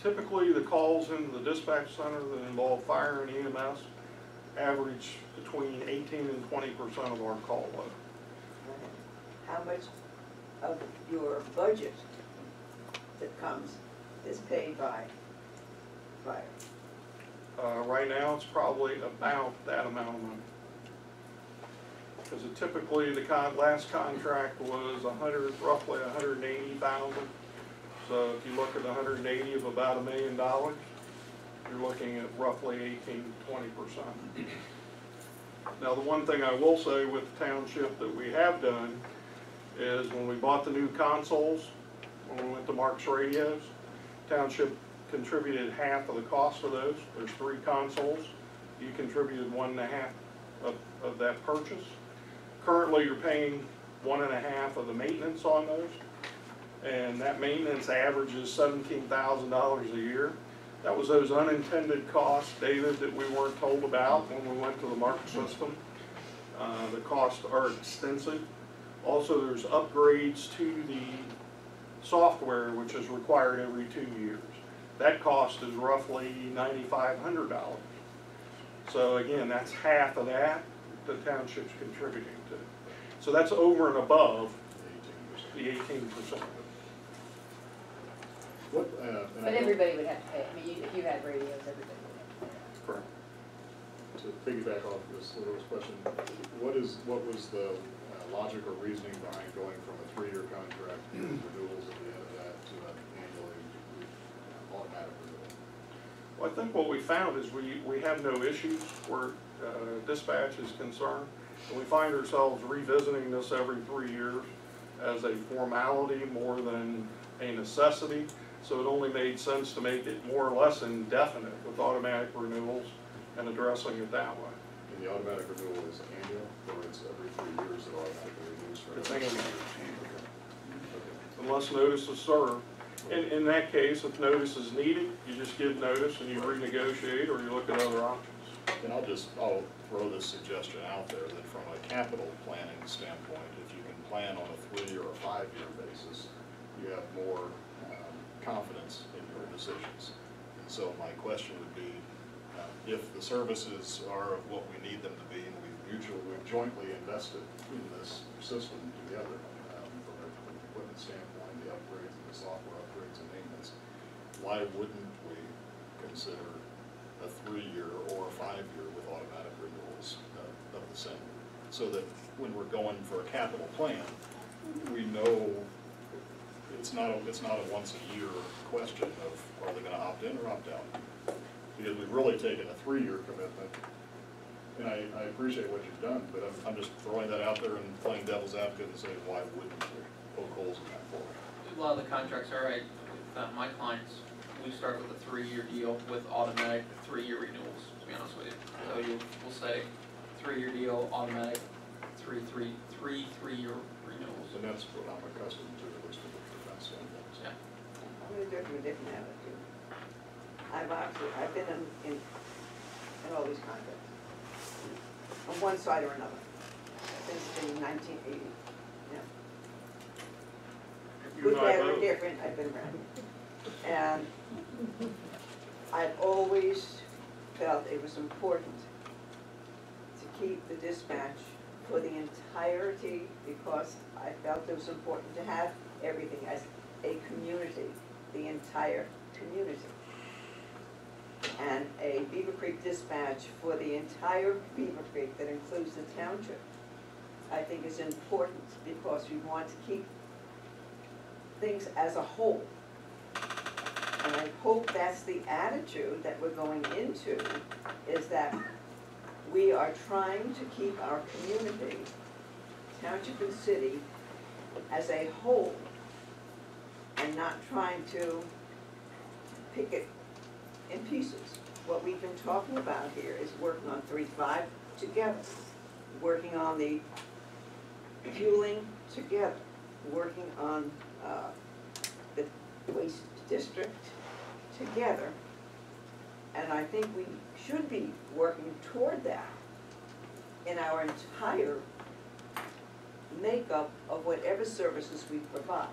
Typically, the calls into the dispatch center that involve fire and EMS average between eighteen and twenty percent of our call load. How much of your budget that comes is paid by fire? Uh, right now, it's probably about that amount of money. Because typically, the con, last contract was a hundred, roughly a hundred and eighty thousand. So if you look at a hundred and eighty of about a million dollars, you're looking at roughly eighteen to twenty percent. Now, the one thing I will say with the township that we have done is when we bought the new consoles, when we went to MARCS radios, township contributed half of the cost of those. There's three consoles. You contributed one and a half of, of that purchase. Currently, you're paying one and a half of the maintenance on those. And that maintenance averages seventeen thousand dollars a year. That was those unintended costs, David, that we weren't told about when we went to the Mark system. Uh, the costs are extensive. Also, there's upgrades to the software, which is required every two years. That cost is roughly ninety-five hundred dollars. So again, that's half of that the township's contributing to. So that's over and above the eighteen percent. What, uh, and I But everybody would have to pay, I mean, you- if you had radios, everybody would have to pay. Correct. to piggyback off this little question, what is, what was the logic or reasoning behind going from a three-year contract renewals at the end of that to an annually uh, automatic renewal? Well, I think what we found is we, we have no issues where uh, dispatch is concerned. And we find ourselves revisiting this every three years as a formality more than a necessity. So it only made sense to make it more or less indefinite with automatic renewals and addressing it that way. And the automatic renewal is annual, or it's every three years it automatically renews for? It's every- annual. Okay. Unless notice is served. In, in that case, if notice is needed, you just give notice and you renegotiate or you look at other options. And I'll just, I'll throw this suggestion out there, that from a capital planning standpoint, if you can plan on a three or a five-year basis, you have more um, confidence in your decisions. And so my question would be, if the services are of what we need them to be, and we've mutually, we've jointly invested in this system together, um, from an equipment standpoint, the upgrades, and the software upgrades and maintenance, why wouldn't we consider a three-year or a five-year with automatic renewals of, of the same? So that when we're going for a capital plan, we know it's not, a it's not a once-a-year question of, are they gonna opt in or opt out? Because we've really taken a three-year commitment, and I, I appreciate what you've done, but I'm, I'm just throwing that out there and playing devil's advocate and saying, why wouldn't we poke holes in that for? A lot of the contracts are, I found my clients, we start with a three-year deal with automatic three-year renewals, to be honest with you. So you, we'll say, three-year deal, automatic, three, three, three, three-year renewals. And that's what I'm accustomed to, at least from the defense standpoint. Yeah. I'm gonna do it from a different attitude. I've actually, I've been in, in, in all these contracts. On one side or another, since the nineteen eighty, yeah. Good, bad, or different, I've been around. And I've always felt it was important to keep the dispatch for the entirety because I felt it was important to have everything as a community, the entire community. And a Beavercreek dispatch for the entire Beaver Creek that includes the township, I think is important because we want to keep things as a whole. And I hope that's the attitude that we're going into, is that we are trying to keep our community, township and city, as a whole, and not trying to pick it in pieces. What we've been talking about here is working on three five together, working on the fueling together, working on, uh, the waste district together. And I think we should be working toward that in our entire makeup of whatever services we provide.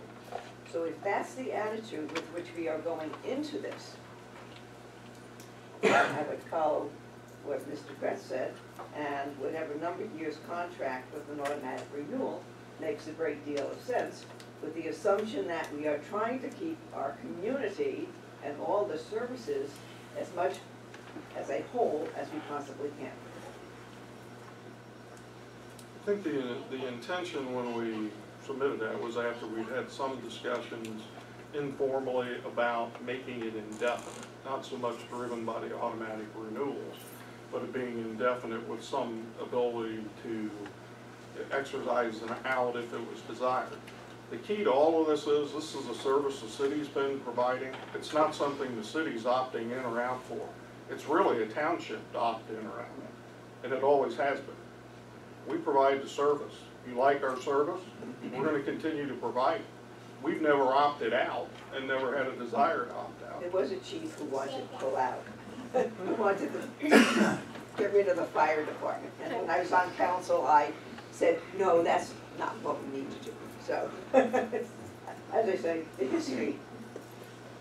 So if that's the attitude with which we are going into this, I would follow what Mr. Kretz said, and whatever number of years contract with an automatic renewal makes a great deal of sense, with the assumption that we are trying to keep our community and all the services as much as a whole as we possibly can. I think the, the intention when we submitted that was after we'd had some discussions informally about making it indefinite, not so much driven by the automatic renewals, but it being indefinite with some ability to exercise an out if it was desired. The key to all of this is, this is a service the city's been providing. It's not something the city's opting in or out for. It's really a township to opt in or out, and it always has been. We provide the service. You like our service, we're gonna continue to provide it. We've never opted out and never had a desire to opt out. It was a chief who wanted to pull out, who wanted to get rid of the fire department. And when I was on council, I said, no, that's not what we need to do. So, as I say, the history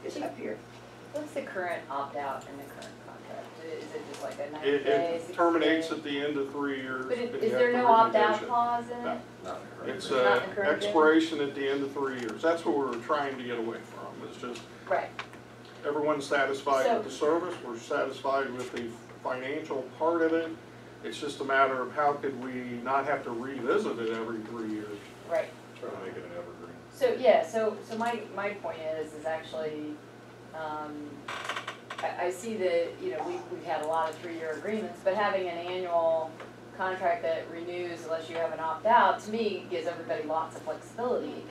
is up here. What's the current opt-out in the current contract? Is it just like a ninety It, days? it terminates at the end of three years. But it- and is you there have to no opt-out renegotiate. clause in No. it? It's Not a in the current bid? expiration at the end of three years. That's what we're trying to get away from. It's just, Right, everyone's satisfied So- with the service, we're satisfied with the financial part of it. It's just a matter of how could we not have to revisit it every three years? right. Try to make it an evergreen. So, yeah, so, so my, my point is, is actually, um, I, see that, you know, we, we've had a lot of three-year agreements, but having an annual contract that renews unless you have an opt-out, to me, gives everybody lots of flexibility.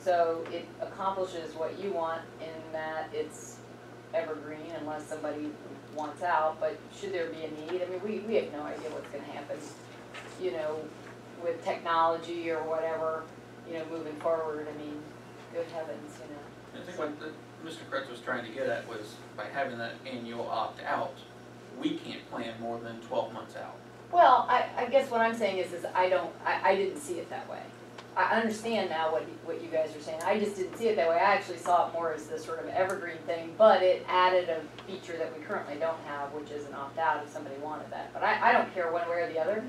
So it accomplishes what you want in that it's evergreen unless somebody wants out, but should there be a need, I mean, we, we have no idea what's gonna happen, you know, with technology or whatever, you know, moving forward, I mean, good heavens, you know. I think what Mr. Kretz was trying to get at was by having that annual opt-out, we can't plan more than twelve months out. Well, I, I guess what I'm saying is, is I don't, I, I didn't see it that way. I understand now what, you- what you guys are saying, I just didn't see it that way, I actually saw it more as this sort of evergreen thing, but it added a feature that we currently don't have, which is an opt-out if somebody wanted that, but I, I don't care one way or the other.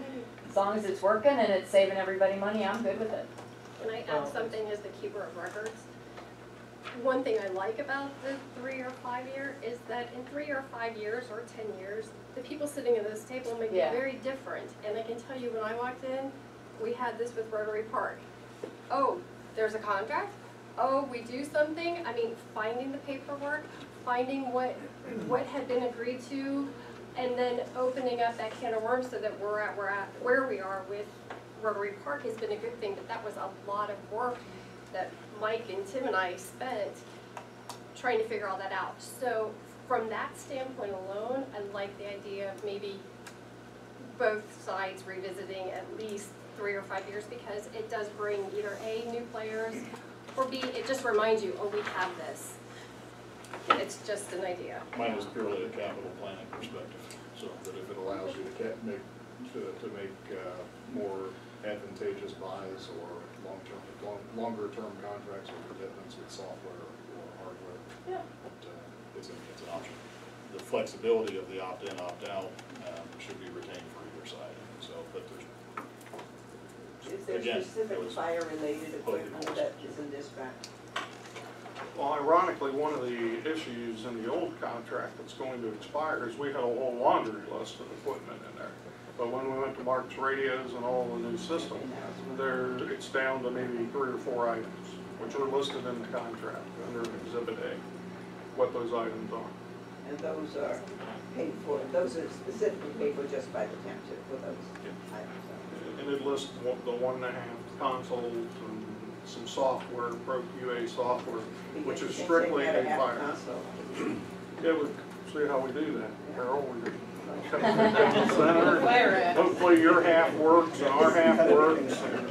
As long as it's working and it's saving everybody money, I'm good with it. Can I add something as the keeper of records? One thing I like about the three or five year is that in three or five years or ten years, the people sitting at this table may be Yeah. very different. And I can tell you, when I walked in, we had this with Rotary Park. Oh, there's a contract? Oh, we do something? I mean, finding the paperwork, finding what, what had been agreed to, and then opening up that can of worms so that we're at, we're at where we are with Rotary Park has been a good thing, but that was a lot of work that Mike and Tim and I spent trying to figure all that out. So from that standpoint alone, I like the idea of maybe both sides revisiting at least three or five years because it does bring either A, new players, or B, it just reminds you, oh, we have this. It's just an idea. Mine is purely a capital planning perspective, so that if it allows you to make, to, to make, uh, more advantageous buys or long-term, longer-term contracts or commitments with software or hardware. Yeah. But, uh, it's an, it's an option. The flexibility of the opt-in, opt-out, um, should be retained for either side, so, but there's, Is there Again, it specific fire-related equipment that is in this dispatch? Well, ironically, one of the issues in the old contract that's going to expire is we had a whole laundry list of equipment in there. But when we went to MARCS radios and all the new system, there, it's down to maybe three or four items, which are listed in the contract under Exhibit A, what those items are. And those are paid for, those are specifically paid for just by the township for those items. And it lists one- the one and a half consoles and some software, Pro QA software, which is strictly a fire. Yeah, we, see how we do that, Carol, we come to the center. Hopefully your half works and our half works, and,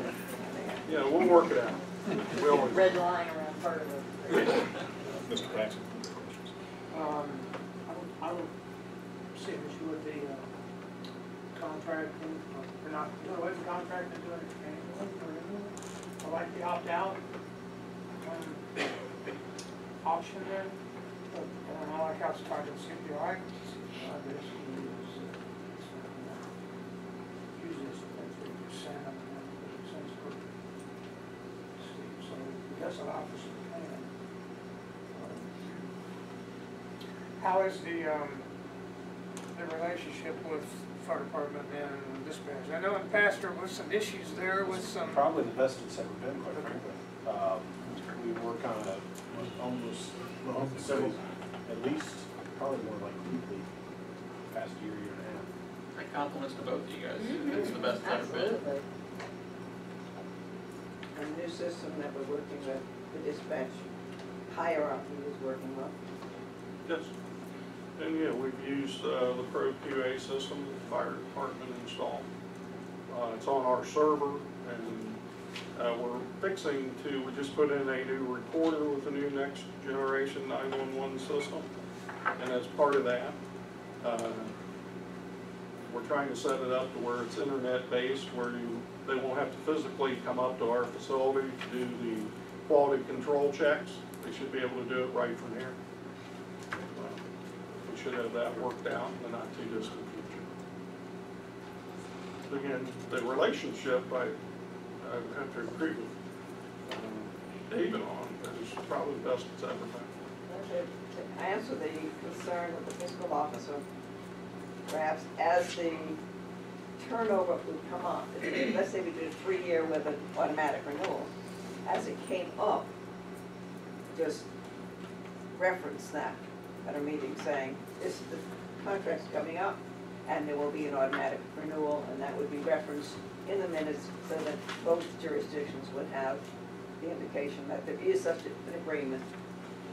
you know, we'll work it out. We always, Red line around part of it. Mr. Paxton. Um, I don't, I don't see an issue with the, uh, contracting, uh, we're not doing away with contracting, doing it annually, or renewal. I like the opt-out, um, option there, but, um, I like how it's tried to CPI, uh, this is, uh, it's, uh, usually it's three percent, and then it cents per sleep, so we guess it plan. Um, How is the, um, the relationship with fire department and dispatch? I know in the past there was some issues there with some, Probably the best it's ever been, quite frankly. Um, we work on a, almost, well, several, at least, probably more like weekly, past year, year and a half. My compliments to both of you guys. It's the best it's ever been. Absolutely. The new system that we're working with, the dispatch up is working well. yes. And yeah, we've used, uh, the Pro QA system that the fire department installed. Uh, it's on our server and, uh, we're fixing to, we just put in a new recorder with a new next generation nine-one-one system. And as part of that, uh, we're trying to set it up to where it's internet-based, where you, they won't have to physically come up to our facility to do the quality control checks. They should be able to do it right from here. Uh, We should have that worked out in the not too distant future. Again, the relationship, I, I have to agree with um, David on, is probably the best it's ever been. To answer the concern of the fiscal officer, perhaps as the turnover would come up, let's say we did a three-year with an automatic renewal, as it came up, just reference that at a meeting saying, this, the contract's coming up, and there will be an automatic renewal, and that would be referenced in the minutes so that both jurisdictions would have the indication that there is such an agreement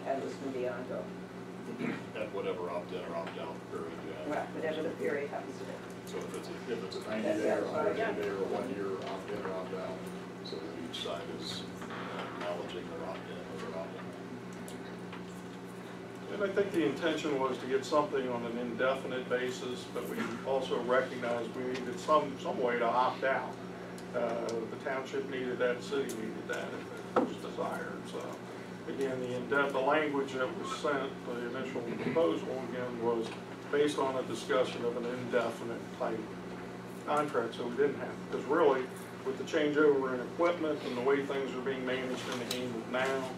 and it's gonna be ongoing. At whatever opt-in or opt-out period you have. Right, whatever the period happens to be. So if it's, a- if it's a ninety day or hundred day or one year opt-in or opt-out, so that each side is acknowledging their opt-in or their opt-out. And I think the intention was to get something on an indefinite basis, but we also recognized we needed some, some way to opt out. Uh, The township needed that, the city needed that if it was desired, so. Again, the indef, the language that was sent, the initial proposal again was based on a discussion of an indefinite type contract, so we didn't have, because really, with the changeover in equipment and the way things are being managed in the Haywood now,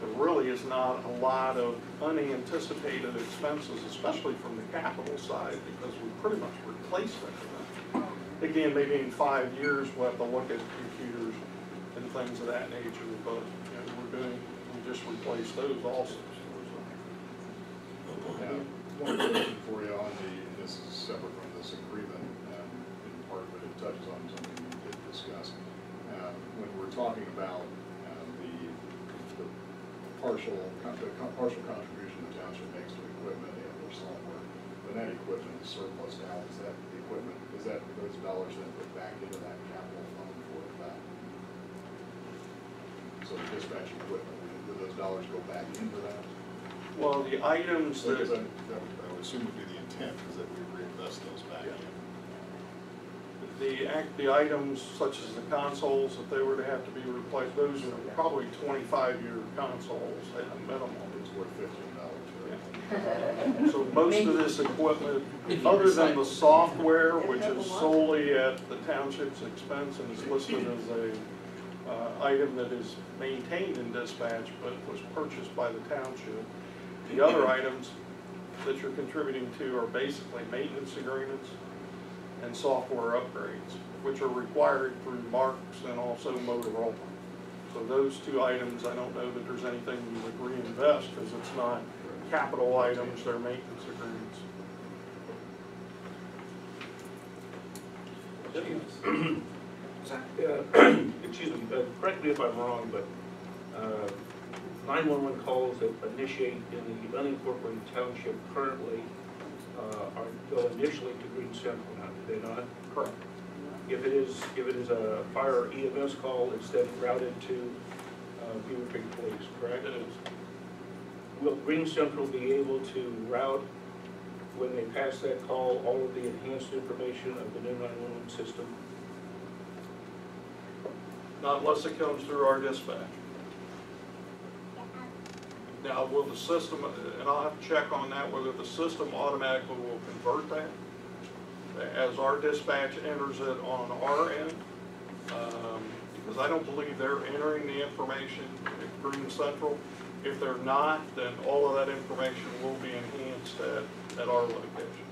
there really is not a lot of unanticipated expenses, especially from the capital side, because we pretty much replaced everything. Again, maybe in five years, we'll have to look at computers and things of that nature, but, you know, we're doing, we just replaced those also. Uh, One question for you on the, and this is separate from this agreement, um, in part, but it touches on something we did discuss. Uh, When we're talking about uh, the, the partial, the partial contribution the township makes to equipment and or software, when that equipment is surplus now, is that equipment, is that those dollars then put back into that capital fund for that? So the dispatch equipment, would those dollars go back into that? Well, the items Because I, that, that would- I would assume would be the intent, is that we reinvest those back in. the act, the items such as the consoles, if they were to have to be replaced, those are probably twenty-five year consoles at a minimum. It's worth fifteen dollars. So most of this equipment, other than the software, which is solely at the township's expense and is listed as a, uh, item that is maintained in dispatch, but was purchased by the township. The other items that you're contributing to are basically maintenance agreements and software upgrades, which are required through MARCS and also Motorola. So those two items, I don't know that there's anything you would reinvest, because it's not capital items, they're maintenance agreements. Excuse me, uh, correct me if I'm wrong, but uh, 911 calls that initiate in the unincorporated township currently uh, are go initially to Greene Central now, do they not? Correct. If it is, if it is a fire or EMS call, it's then routed to uh, Beavercreek Police, correct? It is. Will Greene Central be able to route, when they pass that call, all of the enhanced information of the new 911 system? Not unless it comes through our dispatch. Now, will the system, and I'll have to check on that, whether the system automatically will convert that as our dispatch enters it on our end. Um, Because I don't believe they're entering the information at Greene Central. If they're not, then all of that information will be enhanced at, at our location.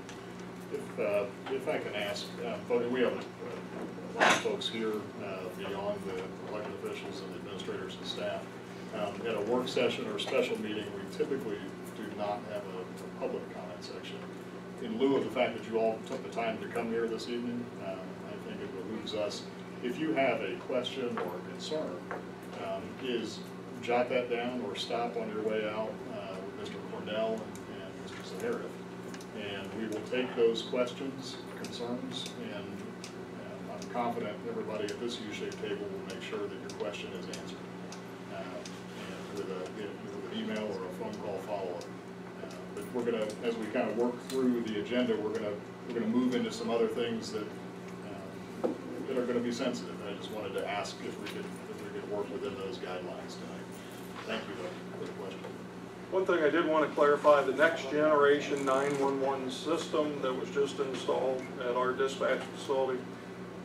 If, uh, if I can ask, uh, we have a lot of folks here uh, beyond the elected officials and administrators and staff. Um, At a work session or a special meeting, we typically do not have a a public comment section. In lieu of the fact that you all took the time to come here this evening, um, I think it behooves us, if you have a question or a concern, um, is jot that down or stop on your way out uh, with Mr. Cornell and and Mr. Zaharieff. And we will take those questions, concerns, and uh, I'm confident everybody at this U-shaped table will make sure that your question is answered. Uh, And with a, with an email or a phone call follow-up. Uh, But we're gonna, as we kind of work through the agenda, we're gonna, we're gonna move into some other things that, um, that are gonna be sensitive. And I just wanted to ask if we could, if we could work within those guidelines tonight. Thank you though, for the question. One thing I did want to clarify, the next generation 911 system that was just installed at our dispatch facility,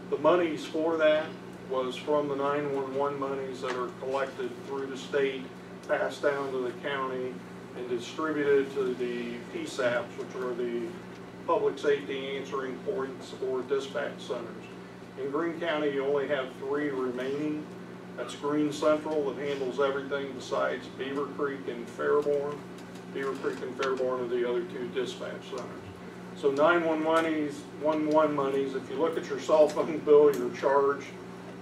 the monies for that was from the 911 monies that are collected through the state, passed down to the county, and distributed to the PSAPs, which are the Public Safety Answering Points or Dispatch Centers. In Greene County, you only have three remaining. That's Greene Central that handles everything besides Beavercreek and Fairborn. Beavercreek and Fairborn are the other two dispatch centers. So 911 monies, 11 monies, if you look at your cell phone bill, you're charged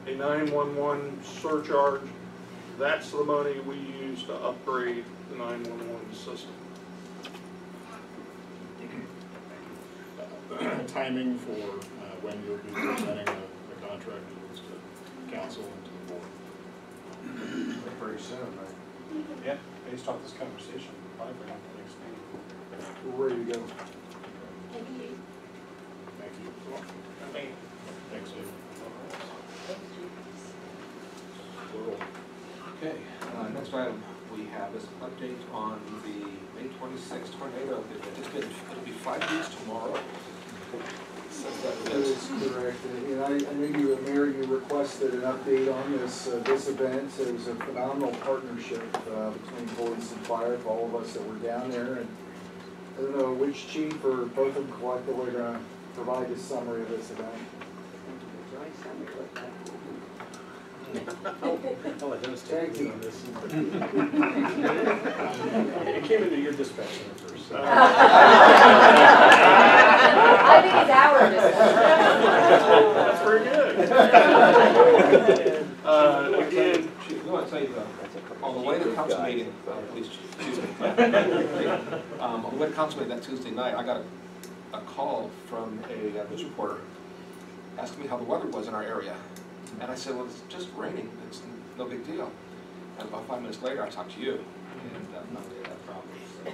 a 911 surcharge. That's the money we use to upgrade the 911 system. timing for uh, when you'll be presenting the the contract to the council and to the board. Pretty soon, right? Yeah, based off this conversation, probably for the next meeting. We're ready to go. Thank you. Thanks, Dave. Okay, uh, next item we have is an update on the May twenty-sixth tornado. It's been, it'll be five weeks tomorrow. That is correct, and I, I know you, Mayor, you requested an update on this, uh, this event. It was a phenomenal partnership, uh, between police and fire, for all of us that were down there, and I don't know which chief or both of them collectively are gonna provide a summary of this event. I'll let Dennis take the lead on this. It came into your dispatch center first. so- I think it's our That's pretty good. Uh, Again, Chief, we want to tell you, the- on the way to council meeting, uh, police chief, excuse me. Um, On the way to council meeting that Tuesday night, I got a, a call from a uh, news reporter asking me how the weather was in our area. And I said, well, it's just raining, it's no big deal. And about five minutes later, I talked to you, and uh, none of that problem. So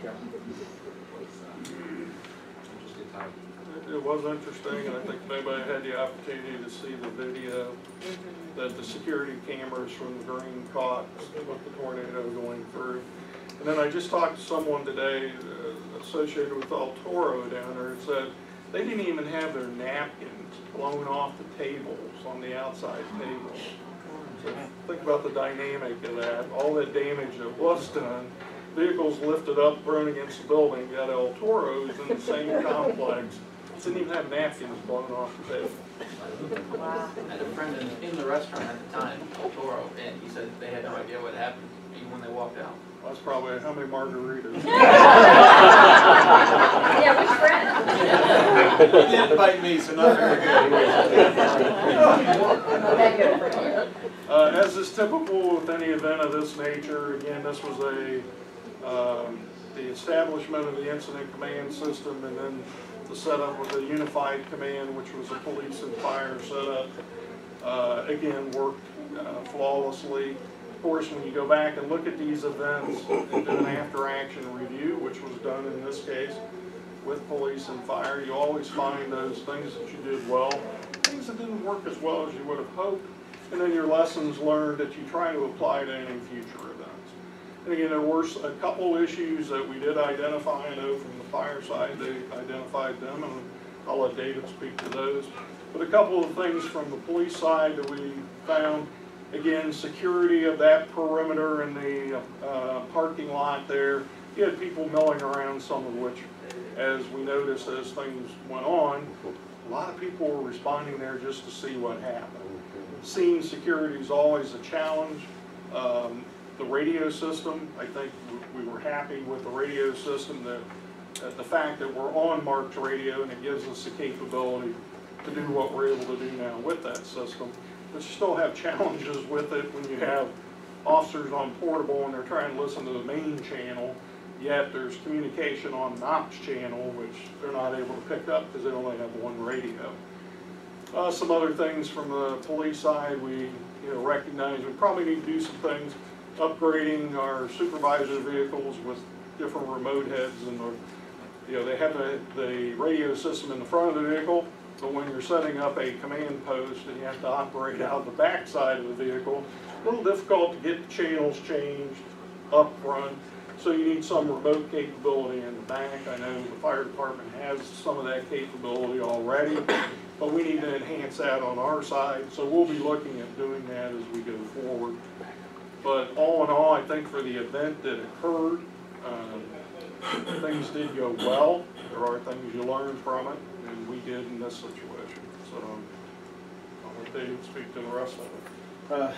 Interesting time. It- It was interesting, and I think if anybody had the opportunity to see the video that the security cameras from the Greene caught with the tornado going through. And then I just talked to someone today uh, associated with El Toro down there, and said they didn't even have their napkins blown off the tables on the outside tables. So think about the dynamic of that, all that damage that was done, vehicles lifted up, thrown against the building, got El Toro's in the same complex, didn't even have napkins blown off the table. Wow. I had a friend in, in the restaurant at the time, El Toro, and he said they had no idea what happened, even when they walked out. That's probably, how many margaritas? Yeah, which friend? He did invite me, so not very good. Not that good for you. Uh, as is typical with any event of this nature, again, this was a, um, the establishment of the incident command system and then the setup of the unified command, which was a police and fire setup, uh, again, worked uh, flawlessly. Course, when you go back and look at these events and do an after-action review, which was done in this case with police and fire, you always find those things that you did well, things that didn't work as well as you would have hoped, and then your lessons learned that you try to apply to any future events. And again, there were a couple issues that we did identify, I know from the fire side, they identified them, and I'll let David speak to those. But a couple of things from the police side that we found, again, security of that perimeter in the uh, parking lot there. You had people milling around, some of which, as we noticed as things went on, a lot of people were responding there just to see what happened. Scene security is always a challenge. Um, The radio system, I think we were happy with the radio system, that, that the fact that we're on MARCS radio and it gives us the capability to do what we're able to do now with that system. But you still have challenges with it when you have officers on portable and they're trying to listen to the main channel, yet there's communication on Knox channel, which they're not able to pick up because they only have one radio. Uh, some other things from the police side, we, you know, recognize we probably need to do some things, upgrading our supervisor vehicles with different remote heads and, the- you know, they have the, the radio system in the front of the vehicle, but when you're setting up a command post and you have to operate out the back side of the vehicle, a little difficult to get the channels changed up front, so you need some remote capability in the back. I know the fire department has some of that capability already, but we need to enhance that on our side, so we'll be looking at doing that as we go forward. But all in all, I think for the event that occurred, um, things did go well. There are things you learn from it, did in this situation. So I'll let Dave speak to the rest of it. Uh,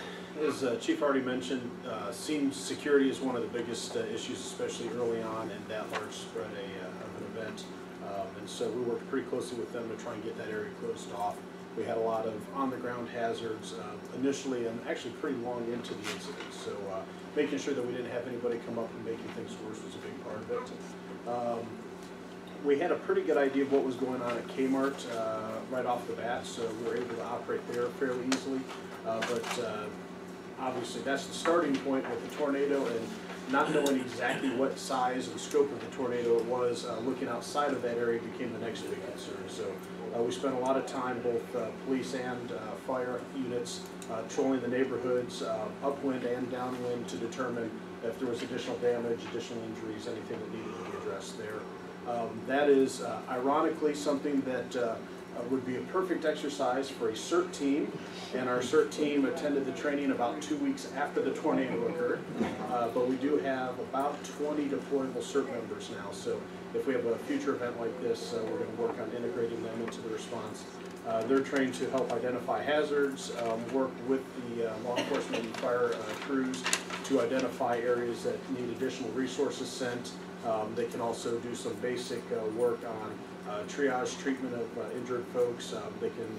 As uh, Chief already mentioned, uh, scene security is one of the biggest uh, issues, especially early on in that large spread a, uh, of an event. Um, And so we worked pretty closely with them to try and get that area closed off. We had a lot of on-the-ground hazards uh, initially and actually pretty long into the incident. So making sure that we didn't have anybody come up and making things worse was a big part of it. Um, we had a pretty good idea of what was going on at Kmart uh, right off the bat, so we were able to operate there fairly easily. Uh, But uh, obviously, that's the starting point with the tornado, and not knowing exactly what size and scope of the tornado it was, uh, looking outside of that area became the next big concern. So uh, we spent a lot of time, both uh, police and uh, fire units, uh, trolling the neighborhoods, upwind and downwind, to determine if there was additional damage, additional injuries, anything that needed to be addressed there. Um, That is uh, ironically something that uh, uh, would be a perfect exercise for a CERT team. And our CERT team attended the training about two weeks after the tornado occurred. Uh, But we do have about 20 deployable CERT members now. So if we have a future event like this, uh, we're going to work on integrating them into the response. Uh, They're trained to help identify hazards, um, work with the law enforcement and fire crews to identify areas that need additional resources sent. Um, They can also do some basic uh, work on uh, triage treatment of uh, injured folks. Um, They can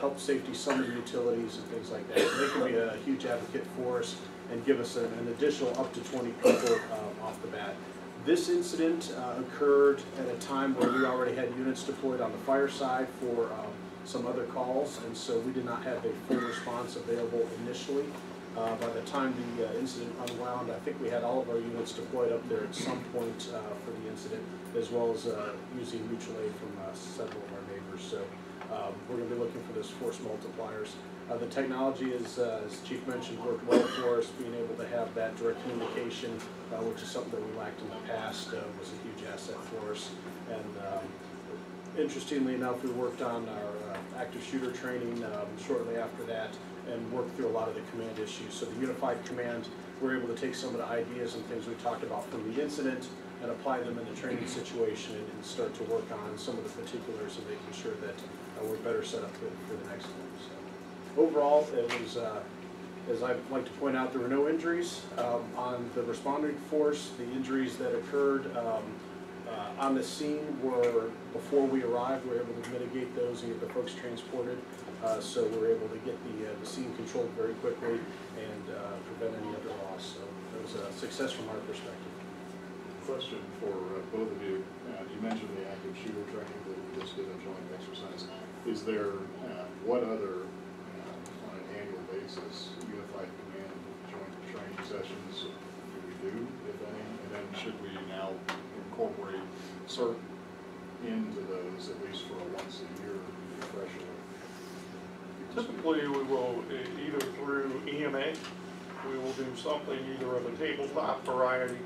help safety the utilities and things like that. They can be a huge advocate for us and give us an an additional up to 20 people um, off the bat. This incident uh, occurred at a time where we already had units deployed on the fire side for um, some other calls, and so we did not have a full response available initially. Uh, By the time the uh, incident unwound, I think we had all of our units deployed up there at some point uh, for the incident, as well as uh, using mutual aid from uh, several of our neighbors. So um, we're going to be looking for those force multipliers. Uh, The technology is, as Chief mentioned, worked well for us, being able to have that direct communication, which is something that we lacked in the past, was a huge asset for us. And um, interestingly enough, we worked on our uh, active shooter training um, shortly after that and worked through a lot of the command issues. So the unified command, we're able to take some of the ideas and things we talked about from the incident and apply them in the training situation and and start to work on some of the particulars and making sure that uh, we're better set up for for the next one. So Overall, it was, uh, as I'd like to point out, there were no injuries um, on the responding force. The injuries that occurred um, uh, on the scene were, before we arrived, we were able to mitigate those and get the folks transported. Uh, So we were able to get the, uh, the scene controlled very quickly and uh, prevent any other loss. So it was a success from our perspective. Question for uh, both of you. You mentioned the active shooter training that we just did a joint exercise. Is there, what other, on an annual basis, unified command joint training sessions do we do, if any? And then should we now incorporate CERT into those, at least for a once-a-year refresher? Typically, we will, either through EMA, we will do something either of a tabletop variety,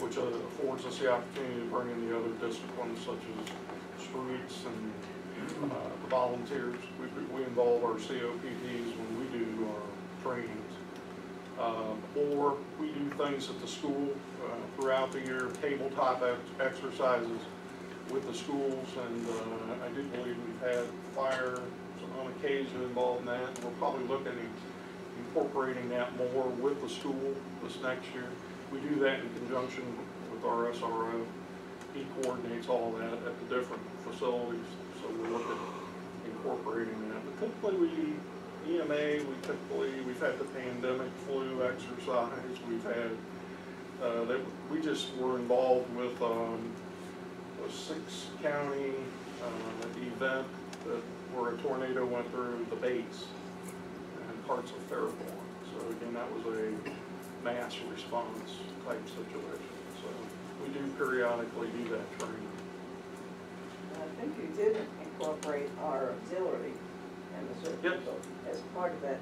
which uh, affords us the opportunity to bring in the other disciplines such as streets and uh, the volunteers. We, we involve our COPDs when we do our trainings. Um, Or we do things at the school uh, throughout the year, tabletop ex- exercises with the schools, and uh, I do believe we've had fire on occasion involved in that. We're probably looking at incorporating that more with the school this next year. We do that in conjunction with our SRO. He coordinates all that at the different facilities, so we're looking at incorporating that. But typically, we, EMA, we typically, we've had the pandemic flu exercise, we've had, uh, that, we just were involved with, um, a six county, uh, event that, where a tornado went through the base and parts of Fairborn. So again, that was a mass response type situation. So we do periodically do that training. I think you did incorporate our auxiliary and the surgical as part of that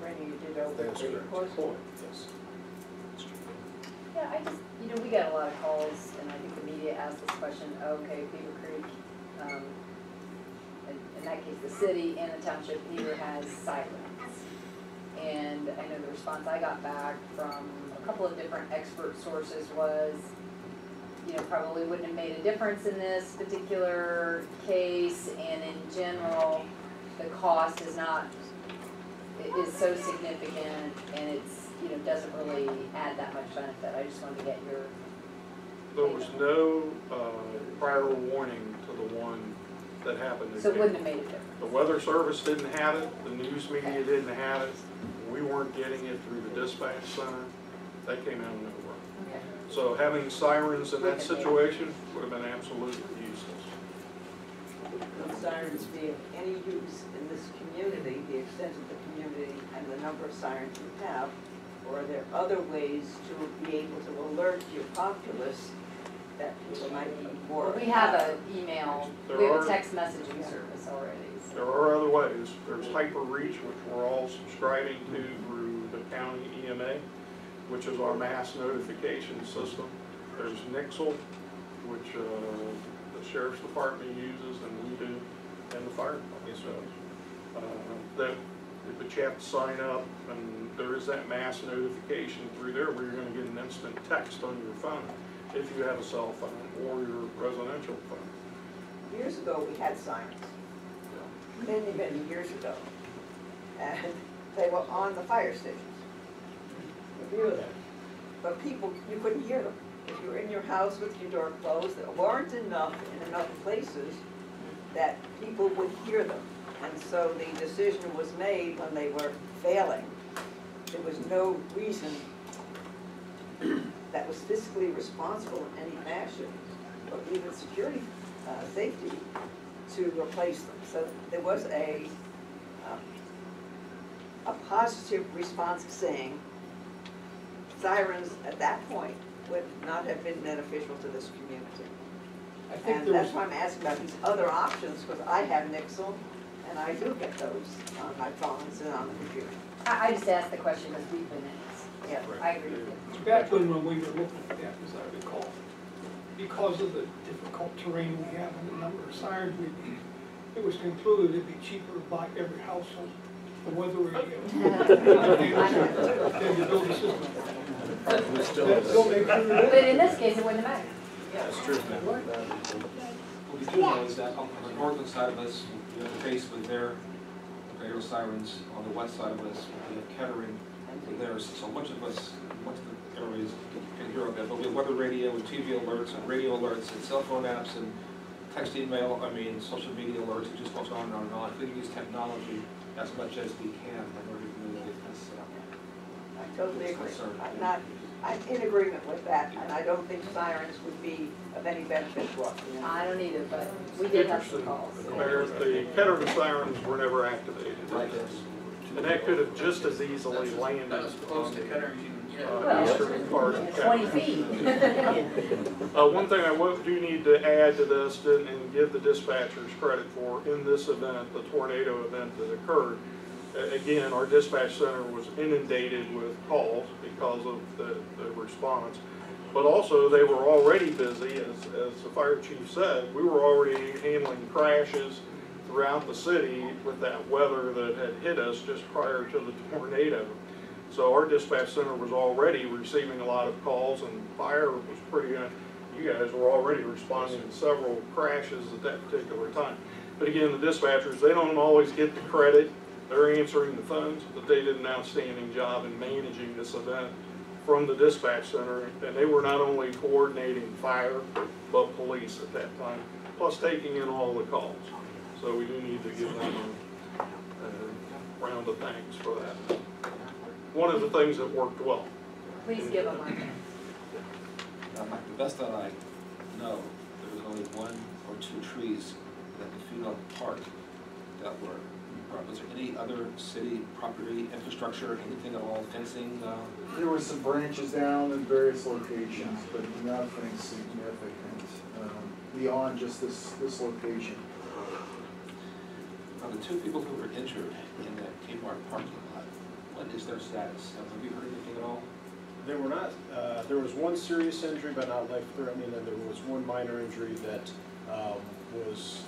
training you did over That's the correct. course. Yes. Yeah, I just, you know, we got a lot of calls, and I think the media asked this question, okay, Beaver Creek, um, in, in that case, the city and the township neither has sirens. And I know the response I got back from a couple of different expert sources was, you know, probably wouldn't have made a difference in this particular case, and in general, the cost is not, it is so significant, and it's, you know, doesn't really add that much benefit. I just wanted to get your, There was no, uh, prior warning to the one that happened. in so it wouldn't Cape. have made a difference. The weather service didn't have it, the news media didn't have it, we weren't getting it through the dispatch center. That came out of nowhere. Okay. So having sirens in that situation would have been absolutely useless. Will sirens be of any use in this community, the extent of the community and the number of sirens you have? Or are there other ways to be able to alert your populace that people might be more? Well, we have an email, There we have are- a text messaging service already, so. There are other ways. There's HyperReach, which we're all subscribing to through the county EMA, which is our mass notification system. There's Nixle, which uh, the sheriff's department uses and we do, and the fire department does. Uh, That, but you have to sign up, and there is that mass notification through there where you're gonna get an instant text on your phone if you have a cell phone or your residential phone. Years ago, we had sirens, many, many years ago. And they were on the fire stations. A few of them. But people, you couldn't hear them. If you were in your house with your door closed, there weren't enough in enough places that people would hear them. And so the decision was made when they were failing. There was no reason that was fiscally responsible in any fashion, or even security, uh, safety, to replace them. So there was a, um, a positive response saying sirens at that point would not have been beneficial to this community. I think And was, that's why I'm asking about these other options, because I have Nixle, and I do get those on my phones and on the computer. I, I just asked the question because we've been in this. Yeah. I agree with you. back when, when we were looking at that, as I recall, because of the difficult terrain we have and the number of sirens we need, it was concluded it'd be cheaper to buy every household a weather radio. Than to build a system. We still That have still that. makes But today. in this case, it wouldn't matter. mattered. That's true. What we do know is that on the northern side of us, we have the base with their radio sirens. On the west side of us, we have Kettering with theirs. So much of us, much of the areas can hear of that. But we have weather radio and TV alerts and radio alerts and cell phone apps and text email, I mean, social media alerts. It just goes on and on and on. If we can use technology as much as we can in order to mitigate this. uh, I totally agree. Concern. I'm not, I'm in agreement with that, and I don't think sirens would be of any benefit to us. I don't either, but we did have some Interesting. calls. Mayor, the Kettering sirens were never activated. And that could have just as easily landed That was close to on Kettering, you can, the yeah. uh, eastern part of Twenty Kettering. feet. Uh, one thing I wo- do need to add to this and and give the dispatchers credit for, in this event, the tornado event that occurred, a- again, our dispatch center was inundated with calls because of the, the response. But also, they were already busy, as, as the fire chief said, we were already handling crashes throughout the city with that weather that had hit us just prior to the tornado. So our dispatch center was already receiving a lot of calls and fire was pretty, uh, you guys were already responding to several crashes at that particular time. But again, the dispatchers, they don't always get the credit. They're answering the phones, but they did an outstanding job in managing this event from the dispatch center. And they were not only coordinating fire, but police at that time, plus taking in all the calls. So we do need to give them a, a round of thanks for that. One of the things that worked well. Please give them one. The best that I know, there was only one or two trees at the Phenom Park that were, uh, was there any other city property, infrastructure, anything at all, fencing? uh, There were some branches down in various locations, but nothing significant, um, beyond just this, this location. Now, the two people who were injured in that Kmart parking lot, what is their status? Have you heard anything at all? They were not, uh, there was one serious injury, but not life-threatening, and there was one minor injury that um, was,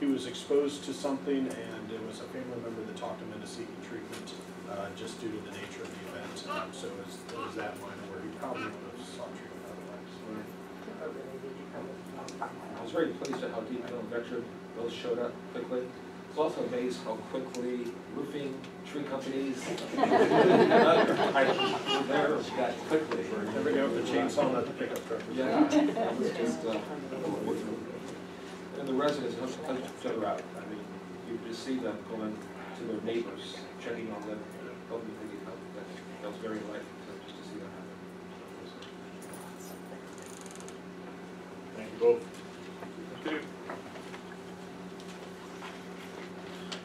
he was exposed to something, and it was a family member that talked him into seeking treatment, uh, just due to the nature of the event. Um, So it was, it was that minor where he probably would have sought treatment otherwise. I was very pleased at how Deep and Vectren both showed up quickly. I was also amazed how quickly roofing, tree companies, and other items were there that quickly. There we go, the chainsaw, not the pickup truck. Yeah, it was just, uh, the residents helped helped each other out. I mean, you could see them going to their neighbors, checking on them, helping them get help. That that was very life, just to see that happen. Thank you both. Okay.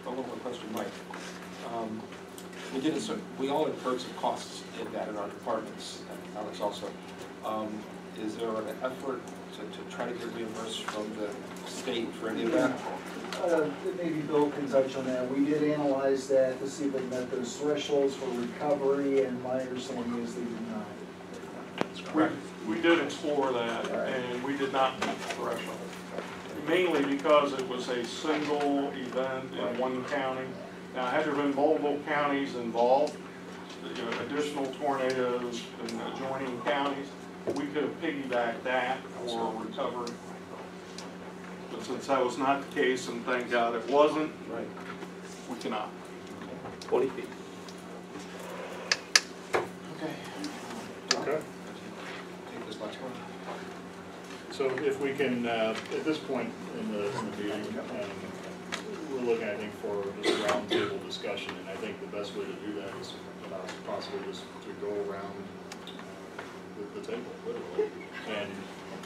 Oh, One more question, Mike. Um, We did, a we all incurred some costs in that in our departments, Alex also. Um, Is there an effort to, to try to get reimbursed from the state for any of that? Uh, maybe Bill can touch on that. We did analyze that to see if they met those thresholds for recovery, and my understanding is they did not. That's We, we did explore that, and we did not meet the threshold. Mainly because it was a single event in one county. Now, had there been multiple counties involved, you know, additional tornadoes in adjoining counties, we could have piggybacked that for recovery. But since that was not the case, and thank God it wasn't, Right. we cannot. Twenty feet. Okay. Okay. Take this last one. So if we can, uh, at this point in the, in the meeting, um, we're looking, I think, for just a roundtable discussion, and I think the best way to do that is uh, possibly just to go around the, the table, literally. And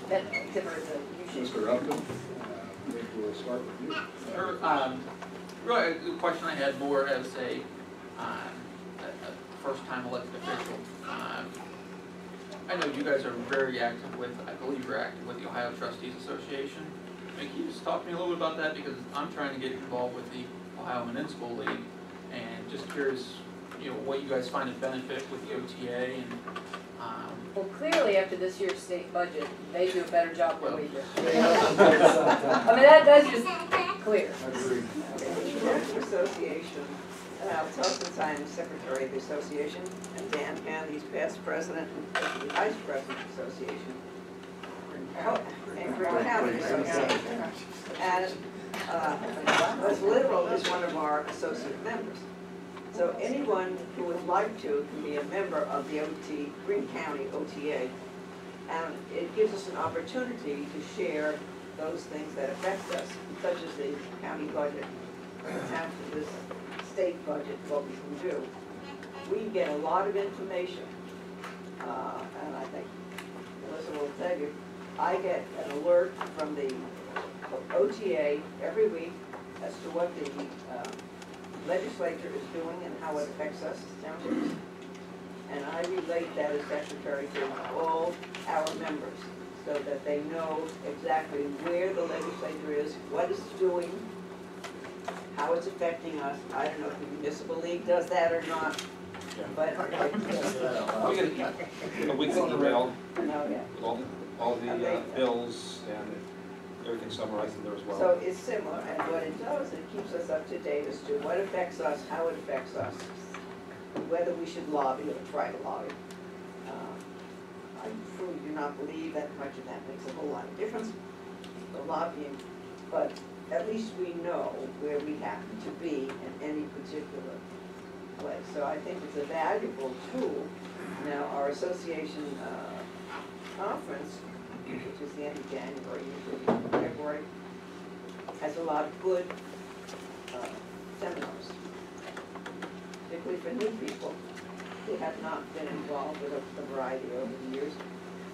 That Tipper is a, usually. Mr. Upton, uh, I think we'll start with you. Sure, um, really, the question I had more as a, um, first-time elected official. Um, I know you guys are very active with, I believe you're active with the Ohio Trustees Association. I mean, Can you just talk to me a little bit about that, because I'm trying to get involved with the Ohio Municipal League, and just curious, you know, what you guys find a benefit with the OTA, and, um, Well, clearly, after this year's state budget, they do a better job than we do. I mean, that, that's just clear. The National Association, and I'll tell since I'm secretary of the association, and Dan Candy's past president and deputy vice president of the association. Oh, and Greene County Association. And, uh, Les Literal is one of our associate members. So anyone who would like to can be a member of the OT, Greene County OTA. And it gives us an opportunity to share those things that affect us, such as the county budget, town this state budget, what we can do. We get a lot of information, uh, and I think Melissa will tell you, I get an alert from the OTA every week as to what the um, legislature is doing and how it affects us as townships. And I relate that as secretary to all our members, so that they know exactly where the legislature is, what it's doing, how it's affecting us. I don't know if the municipal league does that or not, but. We get a weekly email No, yeah. with all, all the uh, bills and everything summarized in there as well. So it's similar, and what it does, it keeps us up to date as to what affects us, how it affects us, whether we should lobby or try to lobby. Uh, I truly do not believe that much of that makes a whole lot of difference, the lobbying, but at least we know where we happen to be in any particular place. So I think it's a valuable tool. Now, our association uh, conference which is the end of January, usually February, has a lot of good uh, seminars, particularly for new people who have not been involved with a a variety over the years.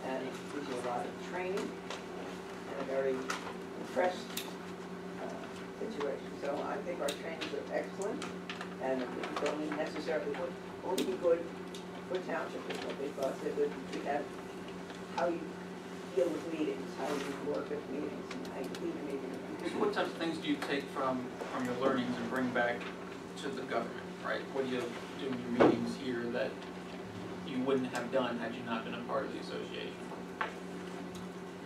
And it gives you a lot of training and a very impressed uh, situation. So I think our trainings are excellent, and it's only necessarily, would only be good for township people, because it would, we have how you deal with meetings, how you work at meetings, and how you lead a meeting. So what types of things do you take from, from your learnings and bring back to the government, right? What do you do in your meetings here that you wouldn't have done had you not been a part of the association?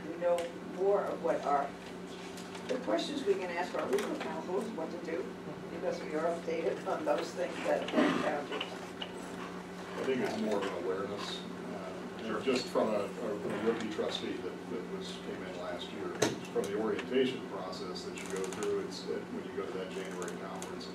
We know more of what our, the questions we can ask our legal counsel is what to do, because we are updated on those things that affect townships. I think it's more of an awareness, know, just from a, a rookie trustee that, that was, came in last year, from the orientation process that you go through, it's, it- when you go to that January conference,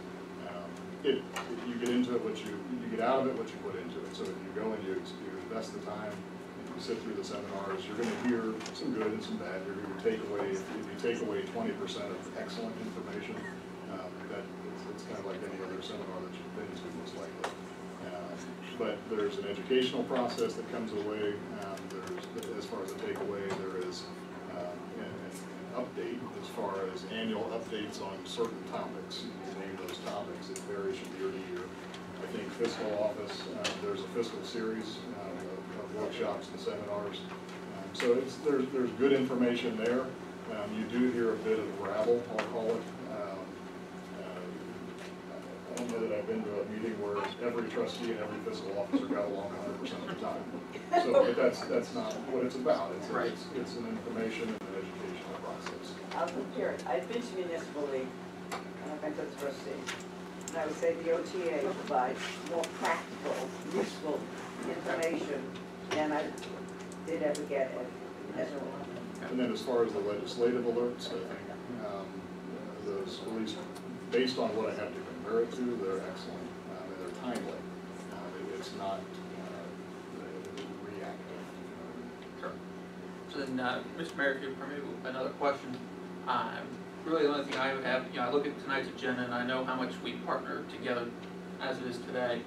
um, it, you get into it what you, you get out of it what you put into it, so if you go and you, you invest the time, and you sit through the seminars, you're gonna hear some good and some bad, you're gonna take away, if you take away twenty percent of excellent information, um, that, it's, it's kind of like any other seminar that you've been to, most likely. Um, But there's an educational process that comes away, um, there's, as far as a takeaway, there is, um, an, update as far as annual updates on certain topics. You name those topics, it varies from year to year. I think fiscal office, uh, there's a fiscal series, um, of, of workshops and seminars. Um, So it's, there's, there's good information there. Um, you do hear a bit of rabble, I'll call it. I don't know that I've been to a meeting where every trustee and every fiscal officer got along hundred percent of the time. So, but that's, that's not what it's about, it's, Right. it's, it's an information and an educational process. I'll compare it, I've been to municipal league, and I've been to the trustees, and I would say the OTA provides more practical, useful information than I did ever get at, as a And then as far as the legislative alerts, I think, um, those, at least based on what I have to it to, they're excellent, um, and they're timely. Um, it- It's not, uh, reactive. Sure. So then, uh, Mr. Mayor, if you permit another question, um, really the only thing I have, you know, I look at tonight's agenda and I know how much we partner together as it is today.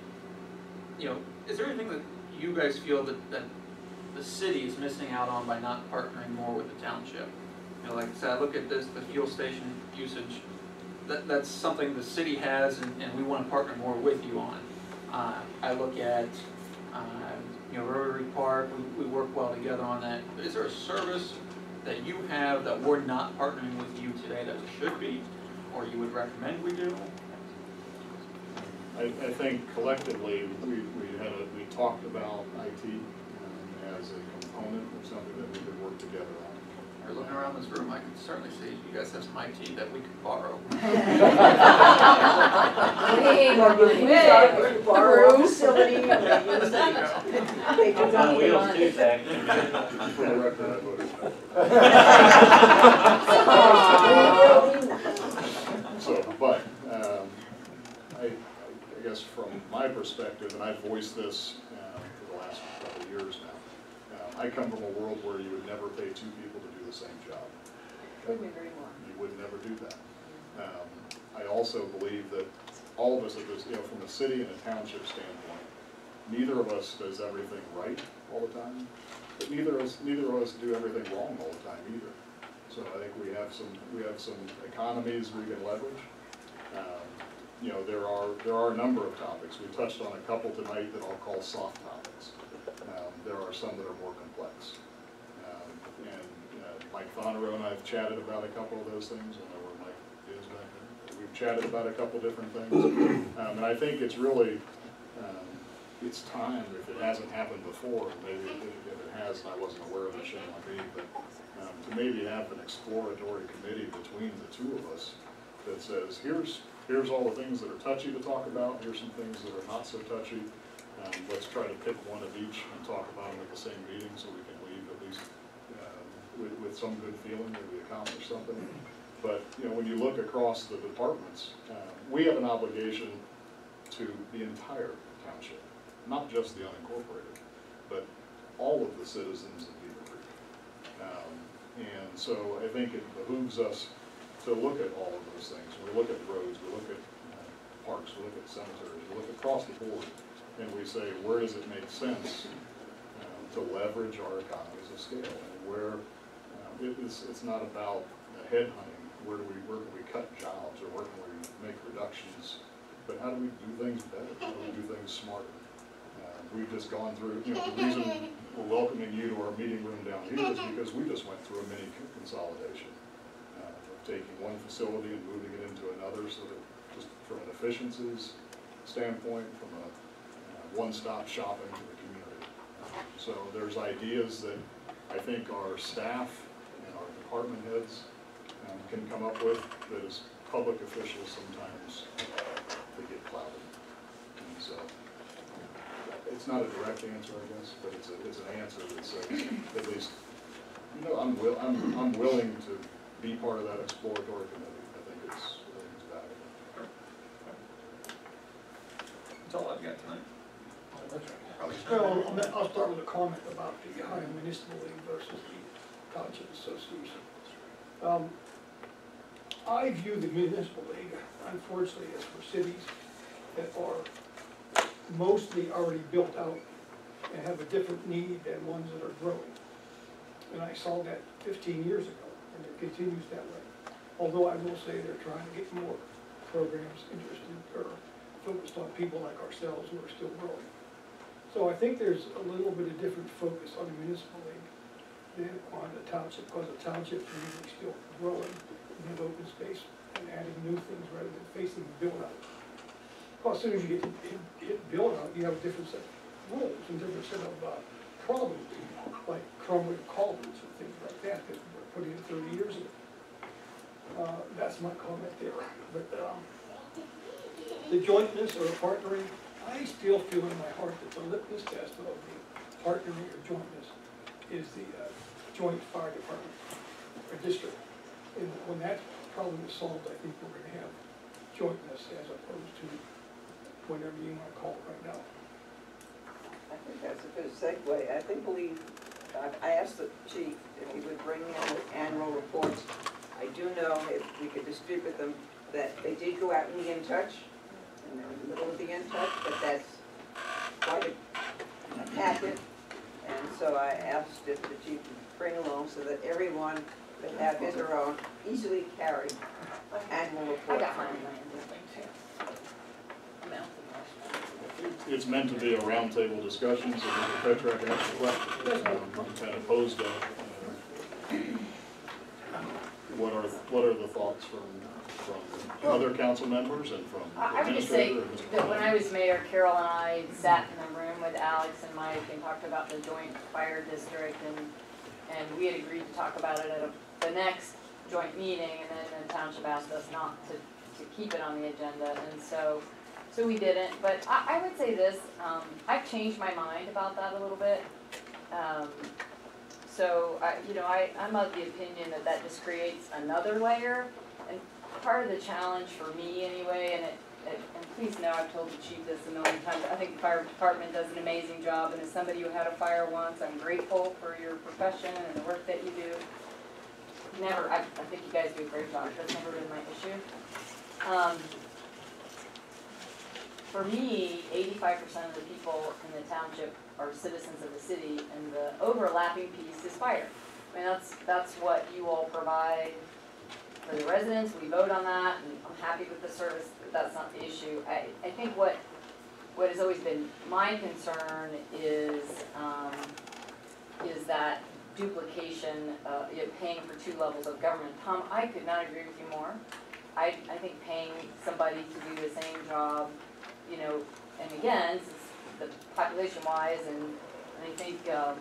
You know, is there anything that you guys feel that, that the city is missing out on by not partnering more with the township? You know, like I said, I look at this, the fuel station usage, that, that's something the city has and, and we wanna partner more with you on. Uh, I look at, um, you know, Rotary Park, we, we work well together on that. Is there a service that you have that we're not partnering with you today that we should be, or you would recommend we do? I, I think collectively, we, we had a, we talked about IT um, as a component of something that we could work together on. Or looking around this room, I can certainly see you guys have some IT that we could borrow. Way more Well, you money. use our- you borrow facility, and we use it. They do On not wheels want too, it. Zach. For the record, I voted no. Oh, really not. So, but, um, I, I guess from my perspective, and I've voiced this, uh, for the last couple of years now, uh, I come from a world where you would never pay two people to do the same job. Couldn't agree more. You would never do that. Um, I also believe that all of us at this, you know, from a city and a township standpoint, neither of us does everything right all the time, but neither of us, neither of us do everything wrong all the time either. So I think we have some, we have some economies we can leverage. Um, You know, there are, there are a number of topics. We touched on a couple tonight that I'll call soft topics. Um, There are some that are more complex. Mike Fonero and I have chatted about a couple of those things. I know where Mike is back there. We've chatted about a couple different things. Um, And I think it's really, um, it's time, if it hasn't happened before, maybe if if it has, I wasn't aware of it, shame on me, but um, to maybe have an exploratory committee between the two of us that says, here's, here's all the things that are touchy to talk about, here's some things that are not so touchy. Um, Let's try to pick one of each and talk about them at the same meeting so we can leave at least uh, with, with some good feeling that we accomplished something. But, you know, when you look across the departments, uh, we have an obligation to the entire township, not just the unincorporated, but all of the citizens of Beavercreek. Um, And so I think it behooves us to look at all of those things. We look at roads, we look at uh, parks, we look at cemeteries, we look across the board, and we say, where does it make sense um, to leverage our economies of scale? And where, it is, it's not about headhunting, where do we, where can we cut jobs, or where can we make reductions? But how do we do things better? How do we do things smarter? Uh, We've just gone through, you know, the reason we're welcoming you to our meeting room down here is because we just went through a mini consolidation. uh, Of taking one facility and moving it into another, so that just from an efficiencies standpoint, from a uh, one-stop shopping to the community. So there's ideas that I think our staff department heads um, can come up with that as public officials sometimes they get clouded. And so, it's not a direct answer, I guess, but it's a, it's an answer that says, at least, you know, I'm will, I'm, I'm willing to be part of that exploratory committee. I think it's, I think it's valuable. That's all I've got tonight. Probably Well, I'll- I'll start with a comment about the Ohio Municipal League versus the Township Association. Um, I view the municipal league, unfortunately, as for cities that are mostly already built out and have a different need than ones that are growing. And I saw that fifteen years ago, and it continues that way. Although I will say they're trying to get more programs interested or focused on people like ourselves who are still growing. So I think there's a little bit of different focus on the municipal league than on the township, because the township is still growing, and have open space and adding new things rather than facing build out. Well, as soon as you get to hit, hit build out, you have a different set of rules and different set of, uh, problems, like crumbling culverts and things like that, that were put in thirty years ago. Uh, that's my comment there, but, um, the jointness or partnering, I still feel in my heart that the litmus test of the partnering or jointness is the uh, joint fire department or district. And when that problem is solved, I think we're gonna have jointness as opposed to whatever you wanna call it right now. I think that's a good segue. I think believe, I- asked the chief if he would bring in the annual reports. I do know if we could distribute them, that they did go out in the In Touch, and they're in the middle of the In Touch, but that's quite a- a packet. And so I asked if the chief would bring along so that everyone could have his or own easily carried annual I report. got mine, I this thing too. I'm out the last one. it's meant to be a roundtable discussion, so Mr. Petrarch can ask a question. Um, Kind of posed a, uh, what are, what are the thoughts from, from other council members and from the I I would just say administrator? and Mr. that when I was mayor, Carol and I sat in a room with Alex and Mike and talked about the joint fire district and, and we had agreed to talk about it at a- the next joint meeting and then the township asked us not to, to keep it on the agenda and so, so we didn't. But I, I would say this, um, I've changed my mind about that a little bit. Um, so I, you know, I, I'm of the opinion that that just creates another layer. And part of the challenge for me anyway, and it, and please know, I've told the chief this a million times, I think the fire department does an amazing job, and as somebody who had a fire once, I'm grateful for your profession and the work that you do. Never, I, I think you guys do a great job, that's never been my issue. Um, for me, eighty-five percent of the people in the township are citizens of the city, and the overlapping piece is fire. I mean, that's, that's what you all provide for the residents, we vote on that, and I'm happy with the service, that's not the issue. I, I think what, what has always been my concern is, um, is that duplication, uh, you know, paying for two levels of government. Tom, I could not agree with you more. I, I think paying somebody to do the same job, you know, and again, the population wise and, I think, um,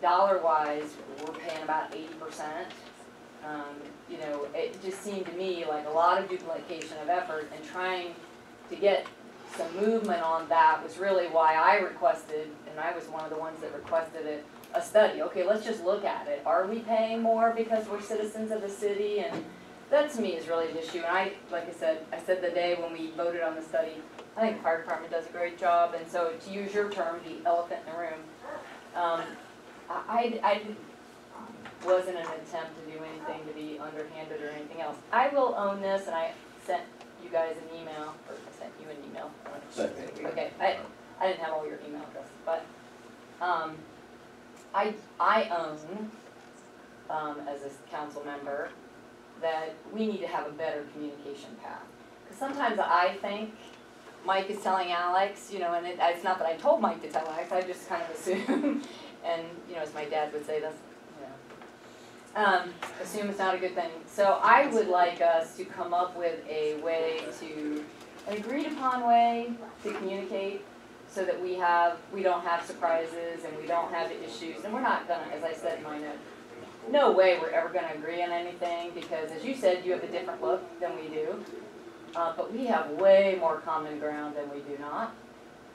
dollar wise, we're paying about eighty percent. Um, you know, it just seemed to me like a lot of duplication of effort and trying to get some movement on that was really why I requested, and I was one of the ones that requested it, a study. Okay, let's just look at it. Are we paying more because we're citizens of the city? And that to me is really an issue. And I, like I said, I said the day when we voted on the study, I think the fire department does a great job. And so to use your term, the elephant in the room, um, I, I, I wasn't an attempt to do anything to be underhanded or anything else. I will own this, and I sent you guys an email, or I sent you an email. Okay, I, I didn't have all your email addresses, but, um, I, I own, um, as a council member, that we need to have a better communication path. Because sometimes I think Mike is telling Alex, you know, and it, it's not that I told Mike to tell Alex, I just kind of assume, and, you know, as my dad would say, that's, um, assume it's not a good thing. So I would like us to come up with a way to, an agreed upon way to communicate so that we have, we don't have surprises and we don't have issues. And we're not gonna, as I said in my note, no way we're ever gonna agree on anything because as you said, you have a different look than we do. Uh, but we have way more common ground than we do not.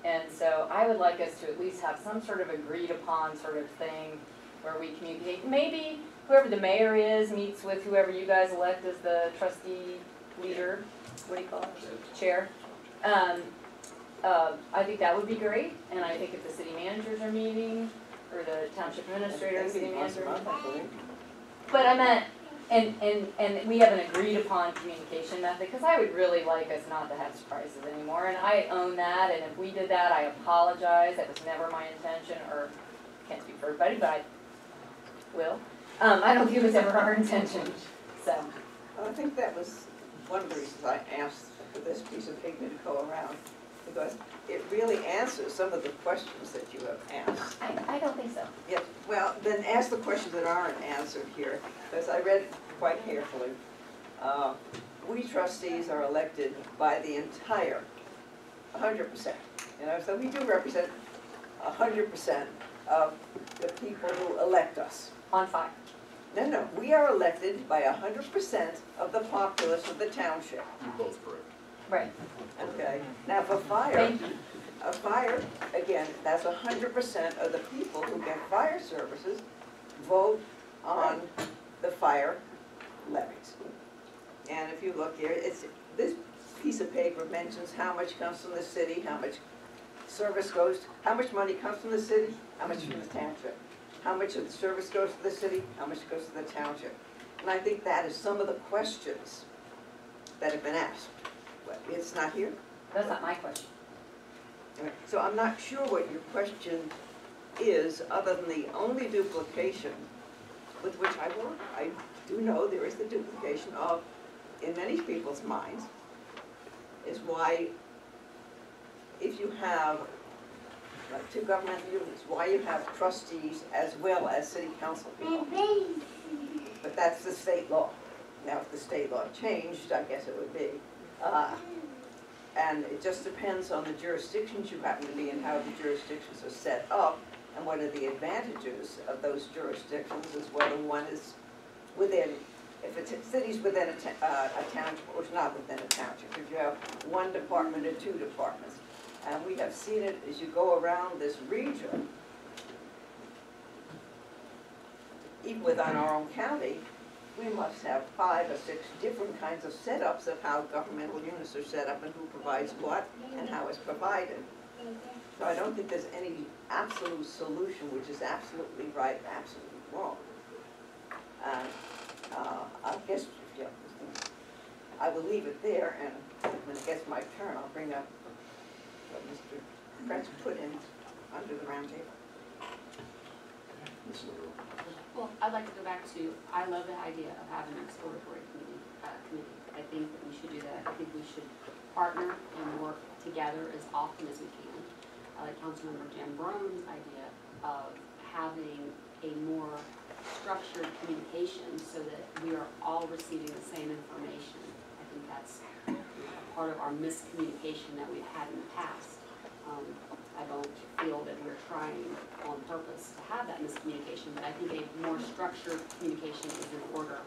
And so I would like us to at least have some sort of agreed upon sort of thing where we communicate. Maybe whoever the mayor is meets with whoever you guys elect as the trustee leader, what do you call it? Chair. Um, uh, I think that would be great, and I think if the city managers are meeting, or the township administrator and city manager. But I meant, and, and, and we have an agreed upon communication method, because I would really like us not to have surprises anymore, and I own that, and if we did that, I apologize, that was never my intention, or, can't speak for everybody, but I will. Um, I don't think it was ever our intention, so. I think that was one of the reasons I asked for this piece of paper to go around, because it really answers some of the questions that you have asked. I, I don't think so. Yes, well, then ask the questions that aren't answered here, because I read it quite carefully. Uh, We trustees are elected by the entire, hundred percent. You know, so we do represent hundred percent of the people who elect us. On fire. No, no, we are elected by hundred percent of the populace of the township. You're both correct. Right. Okay, now for fire, Thank you. a fire, again, that's hundred percent of the people who get fire services vote on the fire levies. And if you look here, it's, this piece of paper mentions how much comes from the city, how much service goes, how much money comes from the city, how much from the township. How much of the service goes to the city, how much goes to the township. And I think that is some of the questions that have been asked. But it's not here. That's not my question. So I'm not sure what your question is, other than the only duplication with which I work. I do know there is the duplication of, in many people's minds, is why if you have two government units, why you have trustees as well as city council people. But that's the state law. Now, if the state law changed, I guess it would be. Uh, And it just depends on the jurisdictions you happen to be in, how the jurisdictions are set up, and what are the advantages of those jurisdictions, as whether one is within, if a city's within a uh, a township, or it's not within a township, if you have one department or two departments. And we have seen it as you go around this region, even within our own county, we must have five or six different kinds of setups of how governmental units are set up and who provides what and how it's provided. So I don't think there's any absolute solution which is absolutely right, and absolutely wrong. And, uh, I guess, yeah, I will leave it there, and when it gets my turn, I'll bring up what Mr. Kretz put in under the round table. Well, I'd like to go back to, I love the idea of having an exploratory committee, uh, committee. I think that we should do that. I think we should partner and work together as often as we can. I like Councilmember Jan Brown's idea of having a more structured communication so that we are all receiving the same information. I think that's you know, part of our miscommunication that we've had in the past. Um, I don't feel that we're trying on purpose to have that miscommunication, but I think a more structured communication is in order,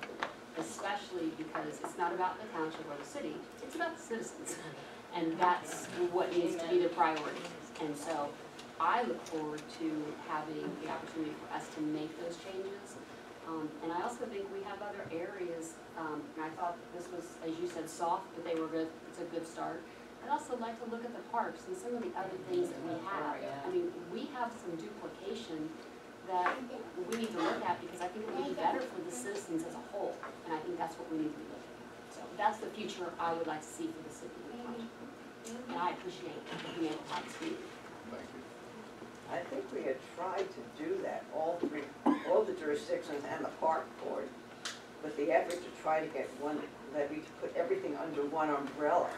especially because it's not about the township or the city, it's about the citizens. And that's what needs to be the priority. And so I look forward to having the opportunity for us to make those changes. Um, and I also think we have other areas, um, and I thought this was, as you said, soft, but they were good, it's a good start. I'd also like to look at the parks and some of the other things that we have. I mean, we have some duplication that we need to look at because I think it would be better for the citizens as a whole. And I think that's what we need to be looking at. So that's the future I would like to see for the city. And I appreciate being able to have Thank you. I think we had tried to do that, all three, all the jurisdictions and the park board, with the effort to try to get one, levy to put everything under one umbrella.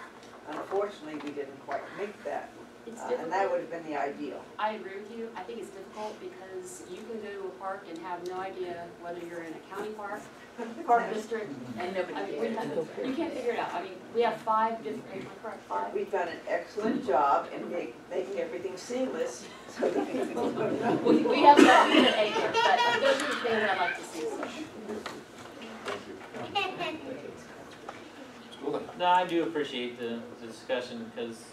Unfortunately, we didn't quite make that, It's uh, and that would have been the ideal. I agree with you. I think it's difficult because you can go to a park and have no idea whether you're in a county park, park district. And nobody I mean, we cares. have- You can't figure it out. I mean, we have five different, am I correct, five? We've done an excellent job in make, making everything seamless, so that people We, we have less than an acre, but those are the things that I'd like to see. No, I do appreciate the, the discussion because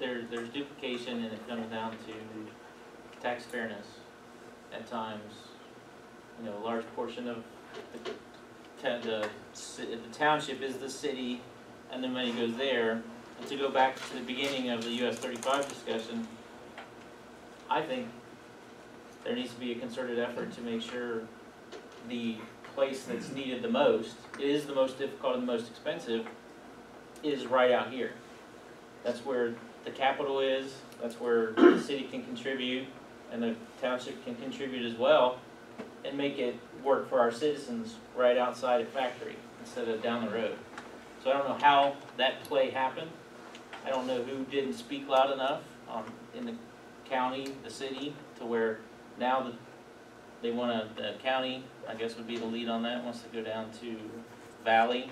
there, there's duplication and it comes down to tax fairness at times. You know, a large portion of the, the, the township is the city and the money goes there. And to go back to the beginning of the US thirty-five discussion, I think there needs to be a concerted effort to make sure the place that's needed the most, is the most difficult and the most expensive, is right out here. That's where the capital is, that's where the city can contribute, and the township can contribute as well, and make it work for our citizens right outside of factory, instead of down the road. So I don't know how that play happened, I don't know who didn't speak loud enough, um, in the county, the city, to where now the, they wanna, the county, I guess would be the lead on that, wants to go down to Valley,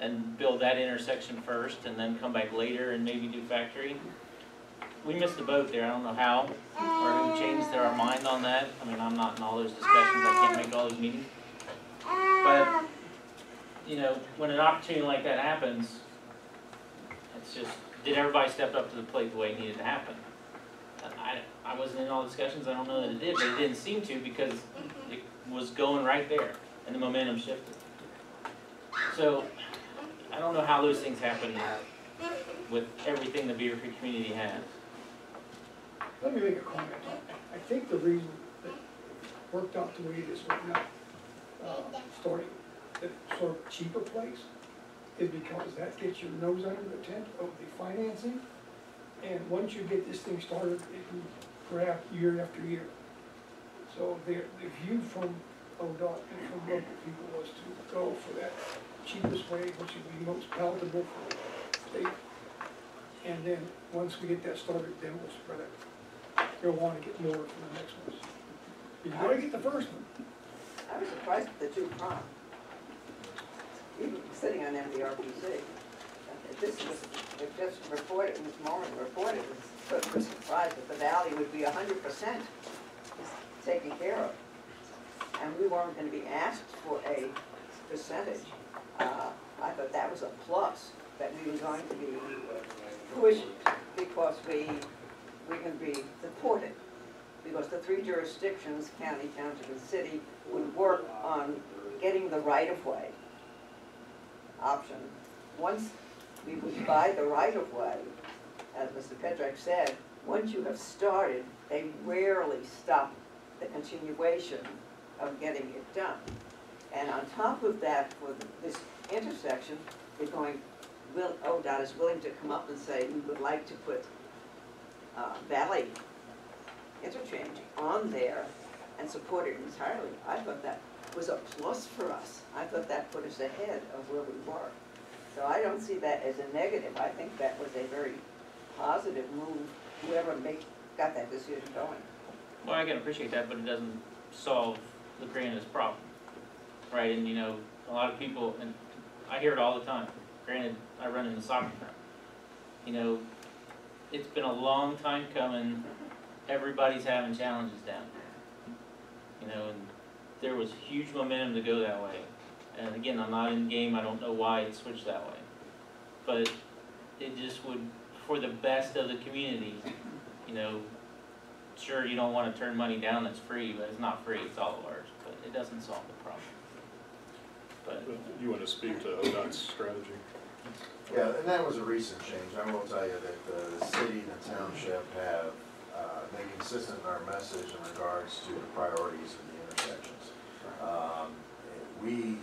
and build that intersection first and then come back later and maybe do factory. We missed the boat there, I don't know how, or who changed their mind on that, I mean, I'm not in all those discussions, I can't make all those meetings. But, you know, when an opportunity like that happens, it's just, did everybody step up to the plate the way it needed to happen? I, I wasn't in all the discussions, I don't know that it did, but it didn't seem to because it was going right there and the momentum shifted. So, I don't know how those things happen with everything the Beavercreek community has. Let me make a comment. I think the reason that it worked out the way it is right now, uh, starting at sort of cheaper place, is because that gets your nose under the tent of the financing. And once you get this thing started, it can grab year after year. So the, the view from ODOT and from local people was to go for that cheapest way, which would be most palatable for the state. And then, once we get that started, then we'll spread it. You'll wanna get more for the next ones. You gotta get the first one. I was surprised at the two prom. Even sitting on MVRPC. If this was, if just reported, this morning reported, was was surprised that the valley would be hundred percent taken care of. And we weren't gonna be asked for a percentage. Uh, I thought that was a plus, that we were going to be pushed because we, we can be supported. Because the three jurisdictions, county, township, and city, would work on getting the right-of-way option. Once we would buy the right-of-way, as Mr. Petrek said, once you have started, they rarely stop the continuation of getting it done. And on top of that, for this intersection, they're going, will, ODOT is willing to come up and say, we would like to put uh, valley interchange on there and support it entirely. I thought that was a plus for us. I thought that put us ahead of where we were. So I don't see that as a negative. I think that was a very positive move, whoever make, got that decision going. Well, I can appreciate that, but it doesn't solve the Granite's problem, right? And, you know, a lot of people, and I hear it all the time, granted, I run in the soccer town. You know, it's been a long time coming, everybody's having challenges down there. You know, and there was huge momentum to go that way. And again, I'm not in game, I don't know why it switched that way. But it just would, for the best of the community, you know, sure, you don't wanna turn money down that's free, but it's not free, it's all ours, but it doesn't solve the problem. But, You want to speak to ODOT's strategy? Yeah, and that was a recent change. I will tell you that the city and the township have uh, been consistent in our message in regards to the priorities of the intersections. Um, We,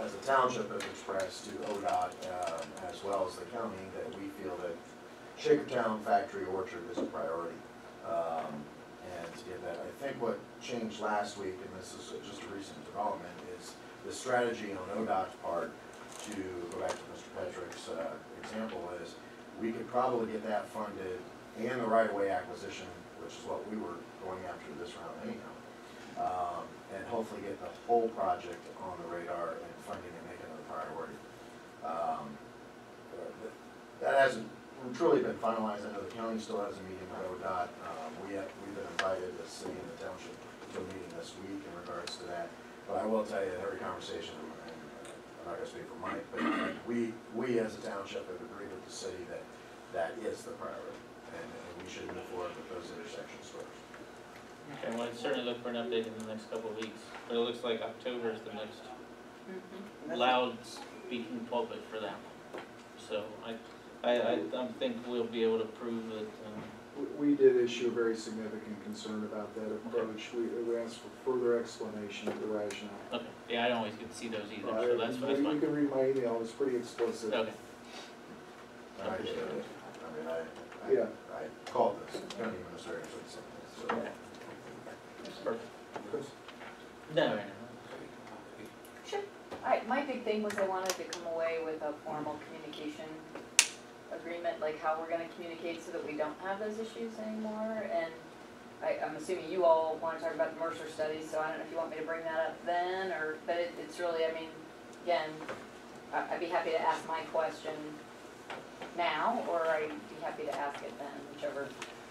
as a township, have expressed to ODOT um, as well as the county that we feel that Shakertown Factory Orchard is a priority. Um, And to get that, I think what changed last week, and this is just a recent development, is the strategy on ODOT's part to go back to Mr. Petrick's uh, example is, we could probably get that funded and the right-of-way acquisition, which is what we were going after this round anyhow. um, And hopefully get the whole project on the radar and funding and make it a priority. Um, uh, That hasn't truly been finalized. I know the county still has a meeting with ODOT. Um, We have, we've been invited, the city and the township, to a meeting this week in regards to that. But I will tell you, in every conversation, and I'm not gonna speak for Mike, but we, we as a township have agreed with the city that that is the priority. And and we should move forward with those intersections first. okay, well, I'd certainly look for an update in the next couple of weeks, but it looks like October is the next loud speaking pulpit for that. So I, I, I, I think we'll be able to prove that, um, We- We did issue a very significant concern about that approach. We, we asked for further explanation of the rationale. okay, yeah, I don't always get to see those either, Uh, so that's, that's You fine. can read my email, it's pretty explicit. Okay. I I appreciate get it. it. I mean, I, Yeah. I, I called this, county administrator said something, so. Perfect. Chris? No, no, no. Sure. All right, my big thing was I wanted to come away with a formal communication agreement, like how we're gonna communicate so that we don't have those issues anymore. And I, I'm assuming you all wanna talk about the Mercer study, so I don't know if you want me to bring that up then, or, but it, it's really, I mean, again, I, I'd be happy to ask my question now, or I'd be happy to ask it then, whichever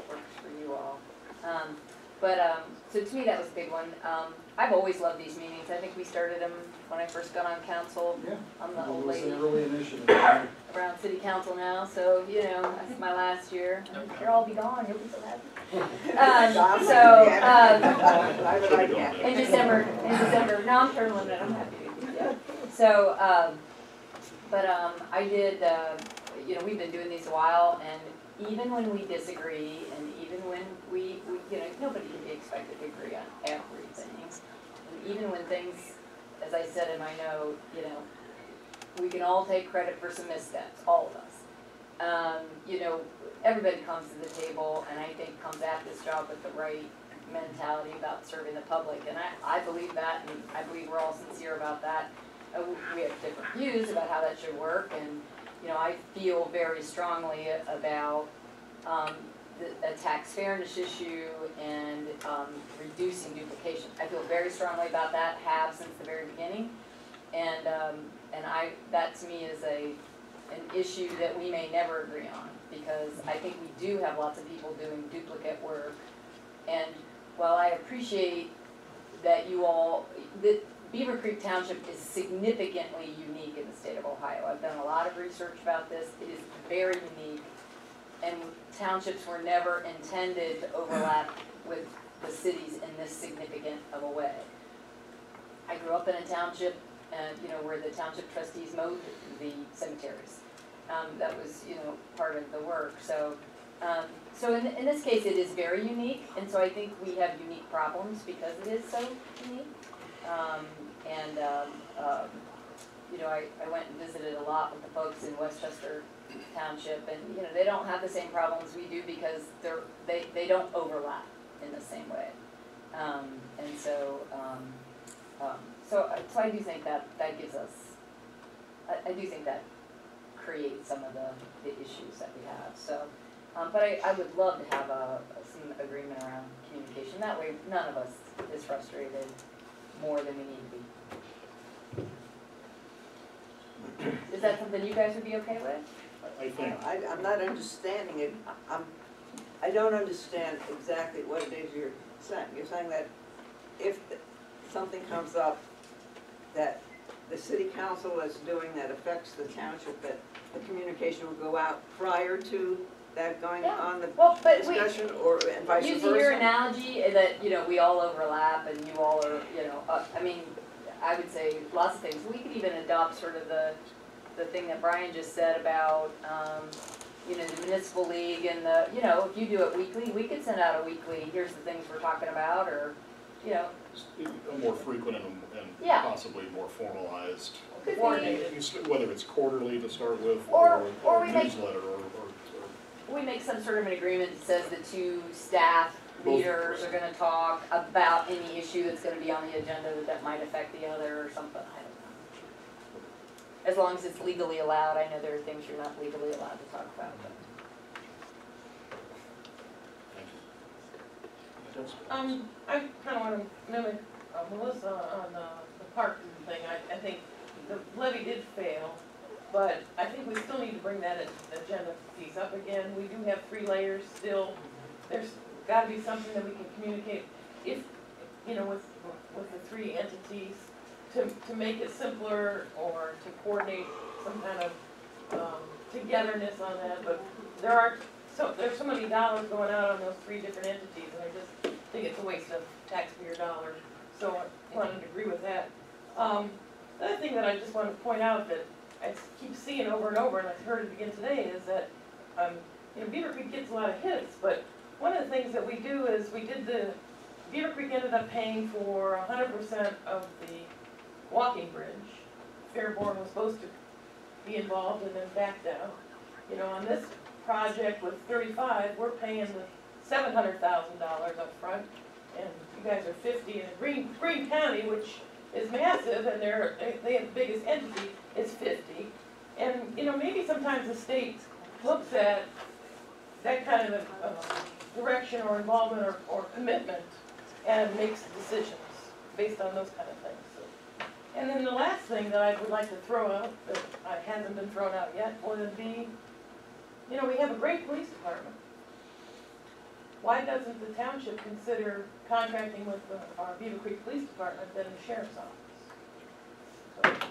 works for you all. Um, but, um, so to me, that was a big one. Um, I've always loved these meetings. I think we started them when I first got on council. Yeah. I'm the It old was lady an early initiative. around city council now, so, you know, that's my last year. You'll all be gone, you'll be so happy. Um, so, um, I would like that. in December, in December, no, I'm term limited, I'm happy to do that. So, um, but, um, I did, uh, you know, we've been doing these a while, and even when we disagree, and even when we, we, you know, nobody can be expected to agree on everything. And even when things, as I said in my note, you know, we can all take credit for some missteps, all of us. Um, you know, everybody comes to the table and I think comes at this job with the right mentality about serving the public. And I, I believe that and I believe we're all sincere about that. Uh, we- have different views about how that should work and, you know, I feel very strongly about, um, the, a tax fairness issue and, um, reducing duplication. I feel very strongly about that, have since the very beginning. And, um, and I, that to me is a, an issue that we may never agree on, because I think we do have lots of people doing duplicate work. And while I appreciate that you all, that Beavercreek Township is significantly unique in the state of Ohio. I've done a lot of research about this, it is very unique. And townships were never intended to overlap with the cities in this significant of a way. I grew up in a township, and, you know, where the township trustees mowed the cemeteries. Um, that was, you know, part of the work, so, um, so in, in this case, it is very unique, and so I think we have unique problems because it is so unique. Um, and, um, um, you know, I, I went and visited a lot with the folks in West Chester Township, and, you know, they don't have the same problems we do because they're, they, they don't overlap in the same way. Um, and so, um, um, so, I- so I do think that, that gives us, I, I do think that creates some of the, the issues that we have, so. Um, but I, I would love to have a, some agreement around communication, that way none of us is frustrated more than we need to be. Is that something you guys would be okay with? I- I think, I, I'm not understanding it, I'm, I don't understand exactly what it is you're saying. You're saying that if something comes up that the city council is doing that affects the township, that the communication will go out prior to that going Yeah. on the Well, but we, discussion, or and vice versa? using your analogy, that, you know, we all overlap and you all are, you know, uh, I mean, I would say lots of things. We could even adopt sort of the, the thing that Brian just said about, um, you know, the municipal league and the, you know, if you do it weekly, we could send out a weekly, here's the things we're talking about, or, you know, a more frequent and, and Yeah. possibly more formalized, could be, whether it's quarterly to start with, Or- or or or we make- newsletter, or, or, we make some sort of an agreement that says the two staff leaders are gonna talk about any issue that's gonna be on the agenda that, might affect the other or something, I. As long as it's legally allowed, I know there are things you're not legally allowed to talk about, but. Um, I kinda wanna mimic uh, Melissa on the parking thing, I, I think the levy did fail, but I think we still need to bring that agenda piece up again, we do have three layers still, there's gotta be something that we can communicate, if, you know, with, with the three entities, to, to make it simpler, or to coordinate some kind of, um, togetherness on that, but there are, so, there's so many dollars going out on those three different entities, and I just think it's a waste of taxpayer dollars, so I wanted to agree with that. Um, the other thing that I just want to point out that I keep seeing over and over, and I've heard it again today, is that, um, you know, Beavercreek gets a lot of hits, but one of the things that we do is, we did the, Beavercreek ended up paying for hundred percent of the walking bridge. Fairborn was supposed to be involved and then backed out. You know, on this project with thirty-five, we're paying the seven hundred thousand dollars up front, and you guys are fifty, and Greene, Greene County, which is massive, and they're, they have the biggest entity, is fifty. And, you know, maybe sometimes the state looks at that kind of, direction or involvement or, or commitment and makes decisions based on those kind of things. So- And then the last thing that I would like to throw out, that uh, hasn't been thrown out yet, would be, you know, we have a great police department. Why doesn't the township consider contracting with the- our Beavercreek Police Department than the sheriff's office? So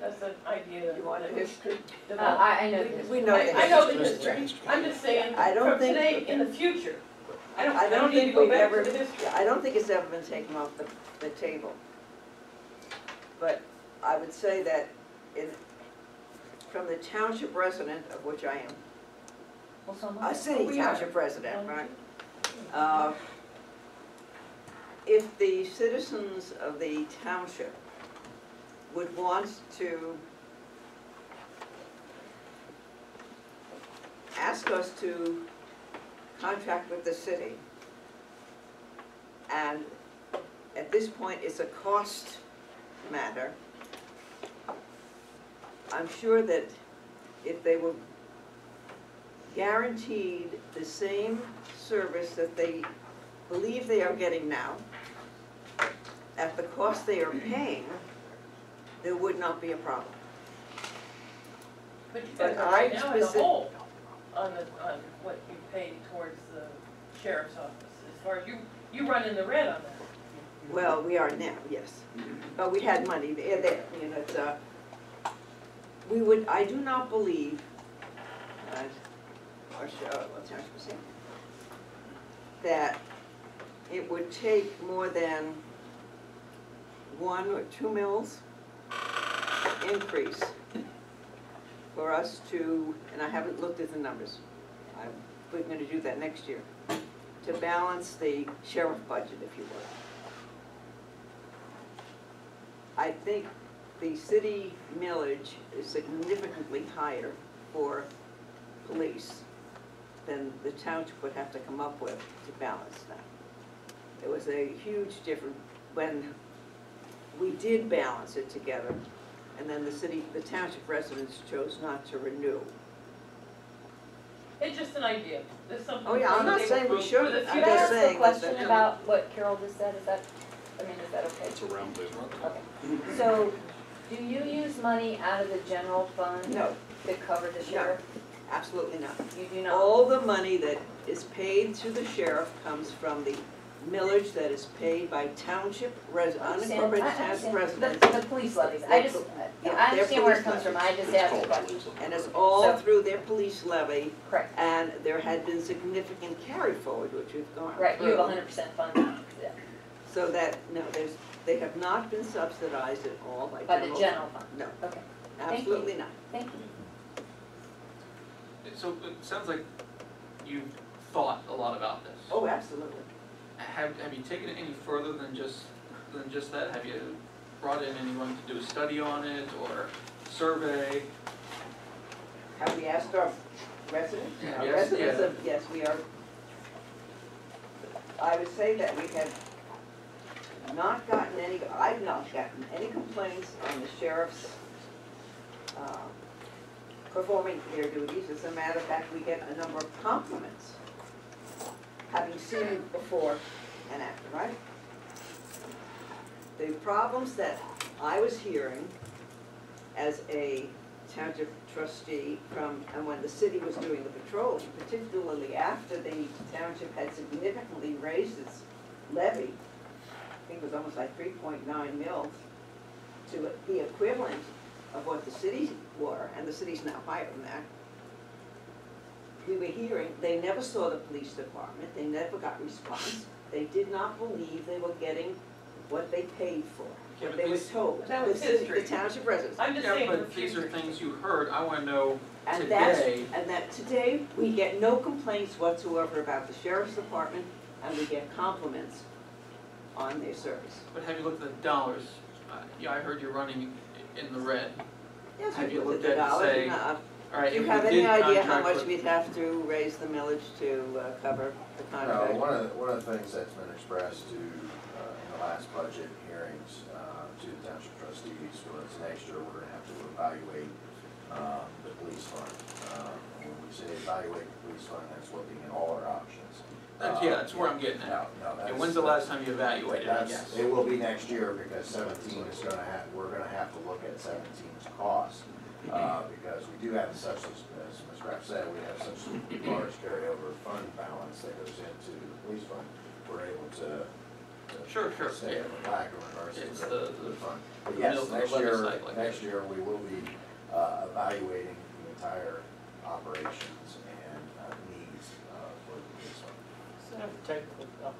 That's an idea. You want a that we history? should Uh, develop. I, I know the. We know I, the I know the history. history, I'm just saying, I don't from think- today in the future, I don't, I I don't don't need to think go we've back ever, to the history. I don't think it's ever been taken off the, the table. But I would say that in, from the township resident, of which I am, Well, am city we are. township resident, right? Uh, If the citizens of the township would want to ask us to contract with the city, and at this point, it's a cost matter, I'm sure that if they were guaranteed the same service that they believe they are getting now, at the cost they are paying, there would not be a problem. But you But guys are right I now in the hole on the, on what you pay towards the sheriff's office, as far as you, you run in the red on that. Well, we are now, yes. But we had money there, you know, it's, uh, we would, I do not believe, uh, or show, what's? That it would take more than one or two mills increase for us to, and I haven't looked at the numbers, I, we're gonna do that next year, to balance the sheriff budget, if you will. I think the city millage is significantly higher for police than the township would have to come up with to balance that. There was a huge difference when we did balance it together, and then the city, the township residents chose not to renew. It's just an idea, there's something. Oh, yeah, I'm not saying we should. I'm Can I ask a that question about what Carol just said, is that, I mean, is that okay? It's a round table. Okay, so, do you use money out of the general fund? No. To cover the sheriff? Absolutely not. You do not? All the money that is paid to the sheriff comes from the millage that is paid by township res, unincorporated I township residents. The, the police levies, I just, Yeah, I understand where it police comes from. I just asked a question. And it's all So- through their police levy, Correct, and there had been significant carry forward, which we've gone through. right, you have hundred percent funded, yeah, So that, no, there's, they have not been subsidized at all by by general. the general fund, No, okay, Thank you. absolutely not. thank you. So it sounds like you've thought a lot about this. Oh, absolutely. Have, have you taken it any further than just, than just that? Have you brought in anyone to do a study on it or survey? Have we asked our residents? Yeah, Our yes, residents yeah. of, yes, we are. I would say that we have not gotten any, I've not gotten any complaints on the sheriff's, uh, performing their duties. As a matter of fact, we get a number of compliments, having seen before and after, right? The problems that I was hearing as a township trustee from, and when the city was doing the patrolling, particularly after the township had significantly raised its levy, think it was almost like three point nine mils, to the equivalent of what the cities were, and the city's now higher than that. We were hearing, they never saw the police department, they never got response, they did not believe they were getting what they paid for, Yeah, what but they were these- told. That was The city- history. The township residents. I'm just Yeah, saying but these are things you heard. I wanna know And that's, today. and that today, we get no complaints whatsoever about the sheriff's department, and we get compliments on their service. But have you looked at the dollars? Uh, Yeah, I heard you're running in the red. Yes, Have we you looked looked at the at, dollars, say, and, uh, All right, do you if have any did idea how contract much with- we'd have to raise the millage to uh, cover the No, contract? one of, the- one of the things that's been expressed to, uh, in the last budget hearings, uh, to the township trustees was next year, we're gonna have to evaluate, um, the police fund. Um, When we say evaluate the police fund, that's looking at all our options. That's, yeah, that's where I'm getting No, at. no, that's. And when's the last time you evaluated, I That's, guess? it will be next year because seventeen is gonna have, we're gonna have to look at 17's cost. Uh, because we do have such, as as Ms. Said, we have such a large carryover fund balance that goes into the police fund. We're able to, to Sure, sure, stay in the black in regards to It's the, the- the fund. But the yes, the next year, cycle. next year, we will be, uh, evaluating the entire operations and, uh, needs, uh, for the police fund.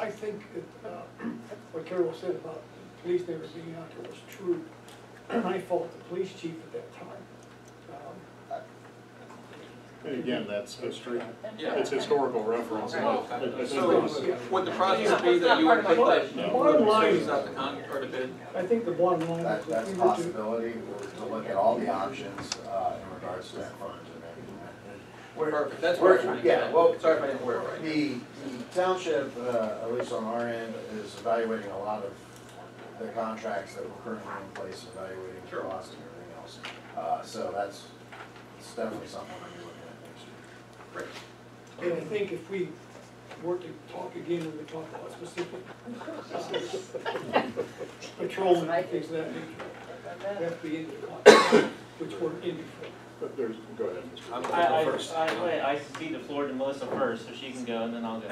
I think that, uh, what Carol said about the police never being out there was true. I fault the police chief at that time. Um, And again, that's history. Yeah. It's historical reference. and Well, it- it- So would the process be that you would part of put the, The you bottom would line service is, out the con, or the bid? I think the bottom line That, is that's if a we were to, possibility, we're to look at all the options, uh, in regards to that fund and everything. We're- Perfect, that's where I'm we're- trying to get Yeah, well, Sorry if I didn't word it right. the, the township, uh, at least on our end, is evaluating a lot of the contracts that were currently in place, evaluating Sure. costs and everything else. Uh, so that's, definitely something we're looking at next year. Great. And I think if we were to talk again, we would talk about specific patrolling and things of that nature. We have to be into the contract, which we're in before. But there's, go ahead, Mr. I'm I, gonna I, go first. I, wait, I cede the floor to Melissa first, so she can go, and then I'll go.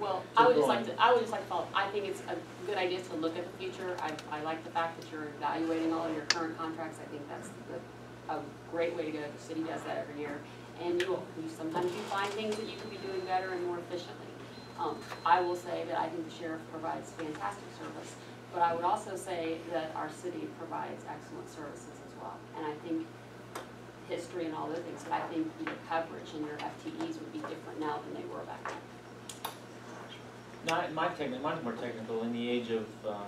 Well, I would just like to, I would just like to follow, I think it's a good idea to look at the future. I, I like the fact that you're evaluating all of your current contracts. I think that's the- a great way to go. The city does that every year. And you, you, sometimes you find things that you could be doing better and more efficiently. Um, I will say that I think the sheriff provides fantastic service, but I would also say that our city provides excellent services as well. And I think history and all those things, but I think your coverage and your FTEs would be different now than they were back then. Not, my technical, mine's more technical, in the age of, um,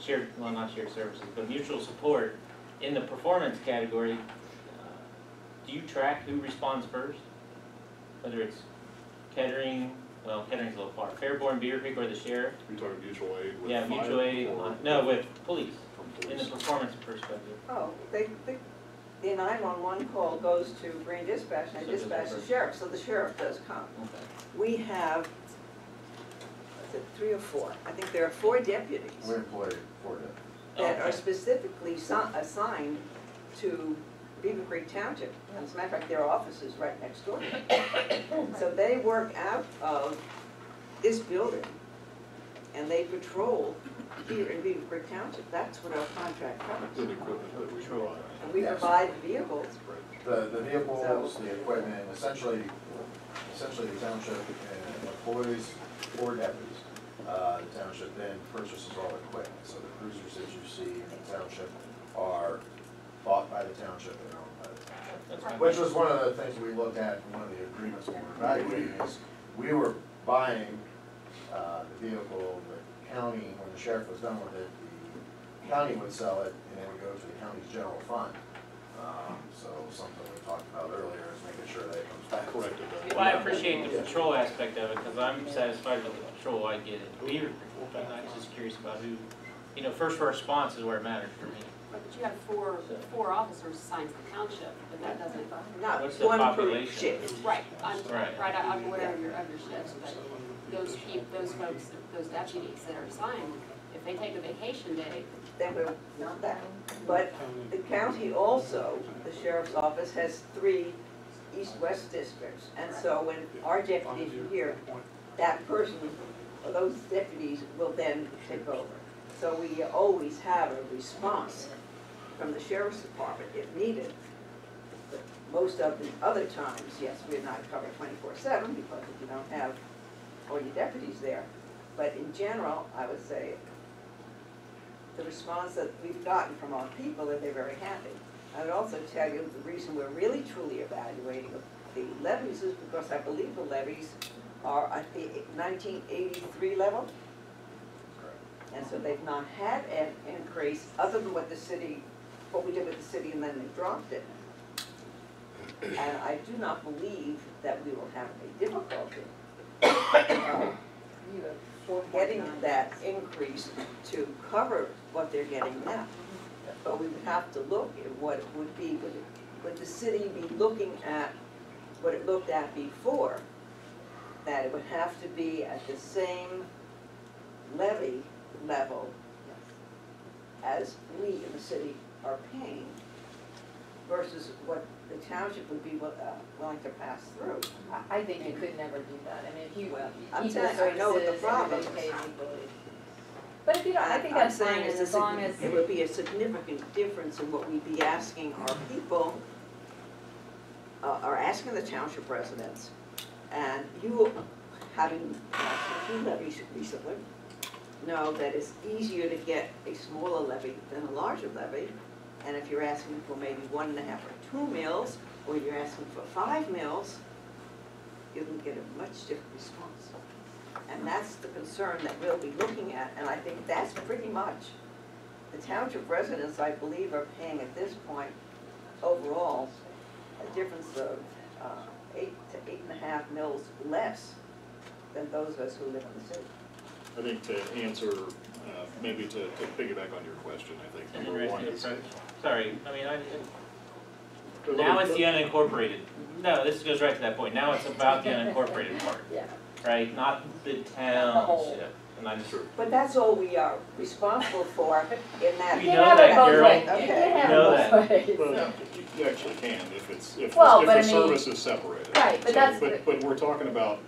shared, well, not shared services, but mutual support, in the performance category, uh, do you track who responds first? Whether it's Kettering, well, Kettering's a little far, Fairborn, Beavercreek, or the sheriff? We talking mutual aid with Yeah, mutual aid, or- uh, no, with police, from in the performance perspective. Oh, they, they, the nine-one-one call goes to Greene Dispatch, and So I does dispatch the the sheriff, so the sheriff does come. Okay. We have, is it three or four? I think there are four deputies We employ four deputies. that are Okay. specifically si- assigned to Beavercreek Township. As a matter of fact, their office is right next door. So they work out of this building, and they patrol here in Beavercreek Township. That's what our contract covers. Good equipment that we provide. And we Yes. provide the vehicles. The, the vehicles, the equipment, essentially, essentially the township uh, employs four deputies. Uh, the township then purchases all the equipment, so the cruisers that you see in the township are bought by the township and owned by the township. That's fine. Which was one of the things we looked at in one of the agreements we were evaluating is, we were buying, uh, the vehicle, the county, when the sheriff was done with it, the county would sell it and it would go to the county's general fund. Um, so something we talked about earlier is making sure that it comes back. Corrected that. Well, I appreciate the patrol aspect of it, because I'm satisfied with the patrol, I get it. Beaver but I'm just curious about who, you know, first response is where it matters for me. But you have four, four officers assigned to the township, but that doesn't, Not What's the one per population? shift. right, I'm, Right. right, I'm aware of your, of your shifts, but those peop those folks, those deputies that are assigned, if they take a vacation day, Then we're not that. But the county also, the sheriff's office has three east-west districts. And so when our deputies are here, that person, or those deputies will then take over. So we always have a response from the sheriff's department if needed. But Most of the other times, yes, we're not covered twenty-four seven because you don't have all your deputies there. But in general, I would say the response that we've gotten from our people that they're very happy. I would also tell you, the reason we're really truly evaluating the levies is because I believe the levies are at the nineteen eighty-three level. And so they've not had an increase, other than what the city, what we did with the city and then they dropped it. And I do not believe that we will have a difficulty uh, getting that increase to cover what they're getting now. But we would have to look at what it would be, would it, would the city be looking at what it looked at before? That it would have to be at the same levy level as we in the city are paying versus what the township would be uh, willing to pass through. I, I think you could never do that, I mean, if you, Well, I'm telling you, I know what the problem is. But if you don't, I think I'm saying fine, it's a as long as, It would be a significant difference in what we'd be asking our people, uh, are asking the township residents. And you, having uh, two levies recently, know that it's easier to get a smaller levy than a larger levy. And if you're asking for maybe one and a half or two mills, or you're asking for five mills, you can get a much different response. And that's the concern that we'll be looking at, and I think that's pretty much, the township residents, I believe, are paying at this point, overall, a difference of uh, eight to eight and a half mils less than those of us who live in the city. I think to answer, uh, maybe to, to piggyback on your question, I think number one is, Sorry, I mean, I, now it's the unincorporated. No, this goes right to that point. Now it's about the unincorporated part, Yeah. Right? Not the Not whole. township. And I just, But that's all we are responsible for in that. We You know that, it both Carol. You can have Know it both ways. Well, you actually can if it's, if, Well, if but the I mean- service is separated. Right, but So, that's- But, but we're talking about,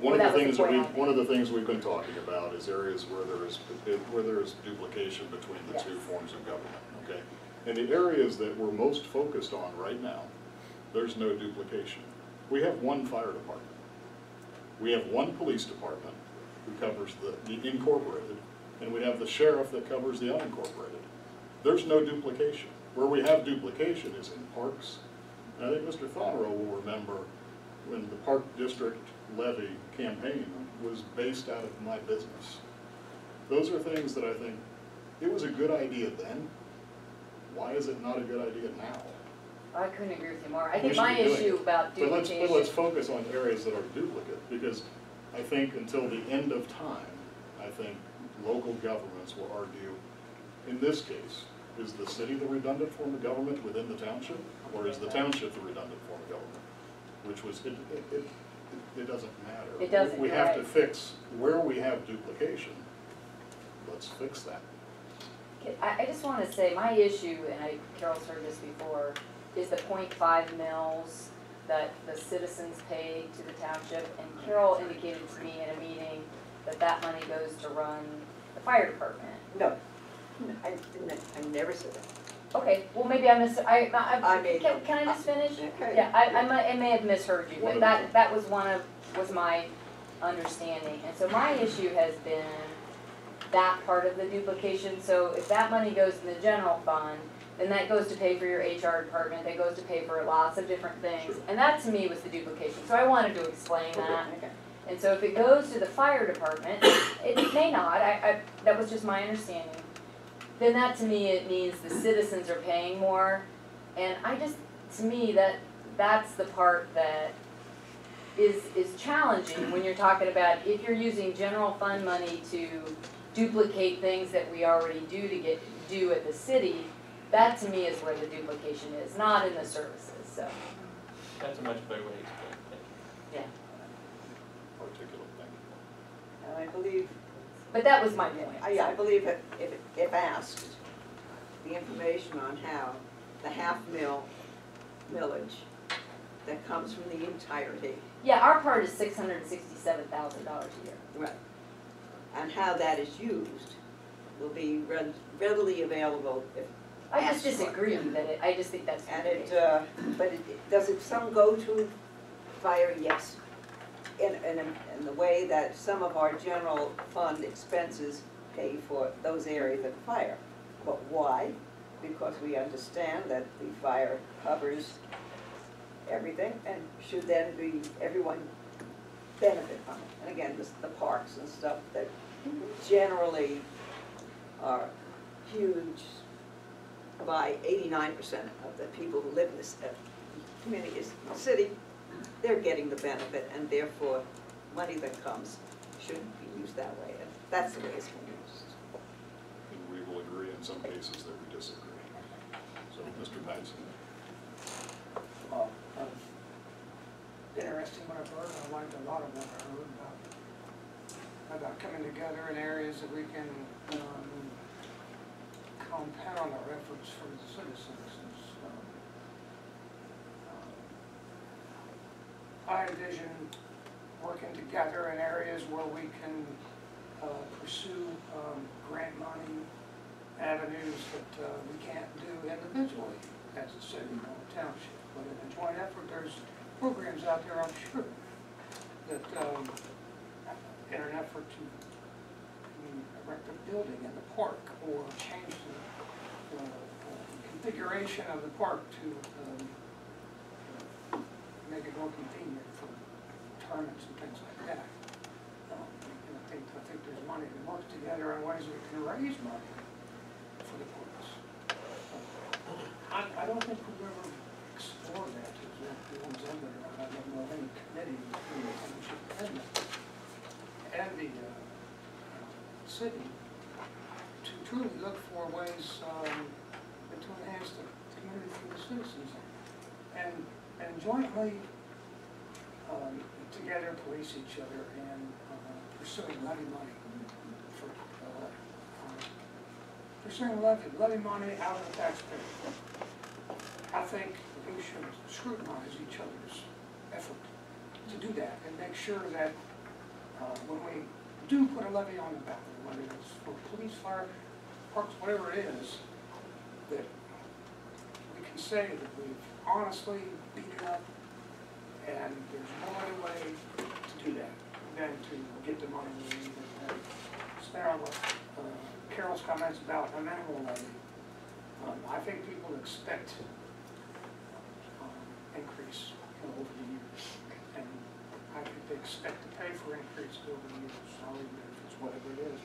one Well, of the that was things that we, point I one of the things we've been talking about is areas where there is, where there is duplication between the two Yes. forms of government, okay? And the areas that we're most focused on right now, there's no duplication. We have one fire department. We have one police department who covers the, the incorporated, and we have the sheriff that covers the unincorporated. There's no duplication. Where we have duplication is in parks. And I think Mr. Thonero will remember when the Park District levy campaign was based out of my business. Those are things that I think, it was a good idea then. Why is it not a good idea now? I couldn't agree with you more. I think my issue about But let's, duplication. but let's focus on areas that are duplicate, because I think until the end of time, I think local governments will argue, in this case, is the city the redundant form of government within the township, or is the township the redundant form of government? Which was, it, it, it, it doesn't matter. It doesn't, We have to right. fix, where we have duplication, let's fix that. I, I just wanna say, my issue, and I, Carol's heard this before, is the 0.5 mils that the citizens pay to the township. And Carol indicated to me in a meeting that that money goes to run the fire department. No, I didn't, I never said that. Okay, well, maybe I mis, I, I, I made- can, can I just finish? Okay. Yeah, I, I might, I may have misheard you, but that, that was one of, was my understanding. And so my issue has been that part of the duplication, so if that money goes in the general fund, then that goes to pay for your HR department, that goes to pay for lots of different things. Sure. And that to me was the duplication, so I wanted to explain that. Okay. And so if it goes to the fire department, it may not, I, I, that was just my understanding. Then that to me, it means the citizens are paying more. And I just, to me, that, that's the part that is, is challenging when you're talking about if you're using general fund money to duplicate things that we already do to get, do at the city, that to me is where the duplication is, not in the services, so, that's a much better way to explain it. yeah. Articulate thing. And I believe, But that was my point. I, I believe if, if, if asked, the information on how the half mill millage that comes from the entirety, Yeah, our part is six hundred and sixty-seven thousand dollars a year. right, and how that is used will be read- readily available if I just disagree that it, I just think that's. And it, uh, but it, it- does it some go to fire? Yes. In, in, a- in the way that some of our general fund expenses pay for those areas of fire. But why? Because we understand that the fire covers everything and should then be, everyone benefit from it. And again, this, the parks and stuff that generally are huge by eighty-nine percent of the people who live in this uh, community, is city, they're getting the benefit, and therefore, money that comes shouldn't be used that way, and that's the way it's been used. And we will agree in some cases that we disagree. So, Mr. Madison. Well, uh, Interesting what I've heard, I liked a lot of what I heard about, about coming together in areas that we can, um, compound our efforts for the citizens. and, um, uh, I envision working together in areas where we can, uh, pursue, um, grant money, avenues that, uh, we can't do individually as a city or a township. But in a joint effort, there's programs out there, I'm sure, that, um, in an effort to erect a building in the park or change uh, uh, configuration of the park to, um, uh, make it more convenient for tournaments and things like that. Um, And I think, I think there's money that works together in ways we can raise money for the parks. I, I don't think we've ever explored that, as the ones in there, I don't know of any committee between the township and the, and the, uh, uh, city to truly look for ways, um, to enhance the community for the citizens. and and jointly, um, together police each other and uh, pursuing levy money for, uh, uh, pursuing levy, levy money out of the taxpayer. I think we should scrutinize each other's effort to do that and make sure that uh, when we do put a levy on the ballot, whether it's for police, fire, whatever it is, that we can say that we've honestly beat it up and there's no other way to do that than to get the money we need. And Spend on uh, Carol's comments about a minimal levy. Um, I think people expect um, increase you know, over the years. And I think they expect to pay for increases over the years, I'll even if it's whatever it is.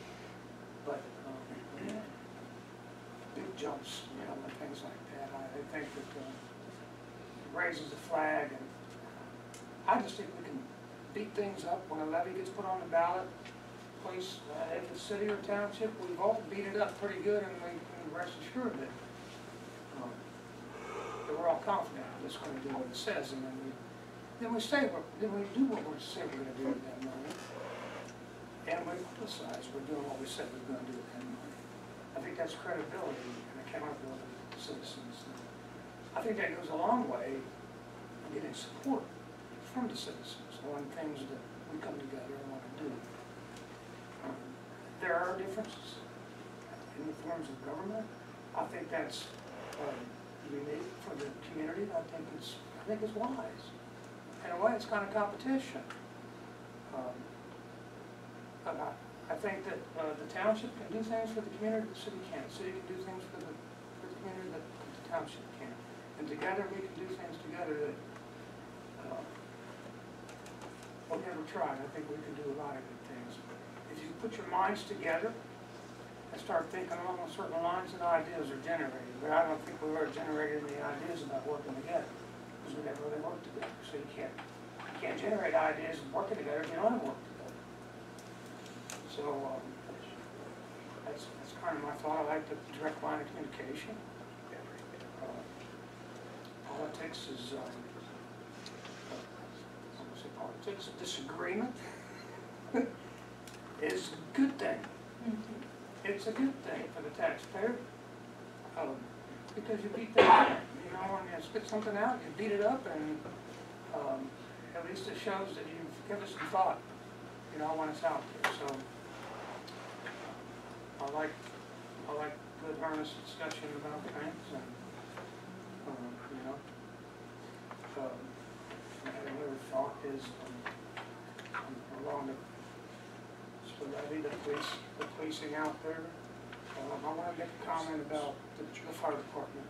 But, um, big jumps, you know, and things like that, I, I think that, uh, raises the flag and I just think we can beat things up when a levy gets put on the ballot. Place, uh, if it's city or township, we've all beat it up pretty good and we can rest assured that, um, that we're all confident it's gonna do what it says and then we, then we say, what- then we do what we say we're gonna do with that money. And we publicize, we're doing what we said we're do with that money. I think that's credibility and accountability to citizens. I think that goes a long way in getting support from the citizens on things that we come together and want to do. Um, There are differences in the forms of government. I think that's um, unique for the community. I think it's, I think it's wise. In a way, it's kind of competition. Um, But I, think that uh, the township can do things for the community the city can't. The city can do things for the, for the community that the township can't. And together, we can do things together that, uh, we'll never try. I think we can do a lot of good things. If you put your minds together and start thinking along certain lines, and ideas are generated. But I don't think we've ever generated any ideas about working together, because we never really worked together. So you can't, you can't generate ideas and working together if you don't work together. So, um, that's, that's kind of my thought. I like the direct line of communication. Uh, Politics is, um, uh, I won't say politics, disagreement is a good thing. It's a good thing for the taxpayer, um, because you beat that, you know, when you spit something out, you beat it up and, um, at least it shows that you've given some thought, you know, when it's out there, so. I like, I like good earnest discussion about things and, um, you know. Um, another thought is, um, um, along the, levy, the police, the policing out there. Um, I wanna make a comment about the, the fire department.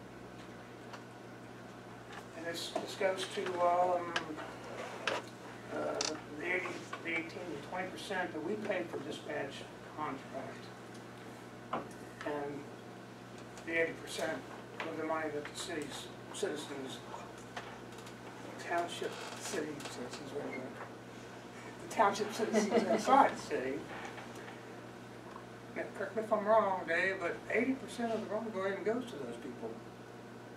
And this, this goes to, um, uh, the the eighteen to twenty percent that we pay for dispatch contract. And the eighty percent of the money that the city's citizens, township, city citizens, whatever, the township citizens inside the city. Now, Correct me if I'm wrong, Dave, but eighty percent of the road go goes to those people.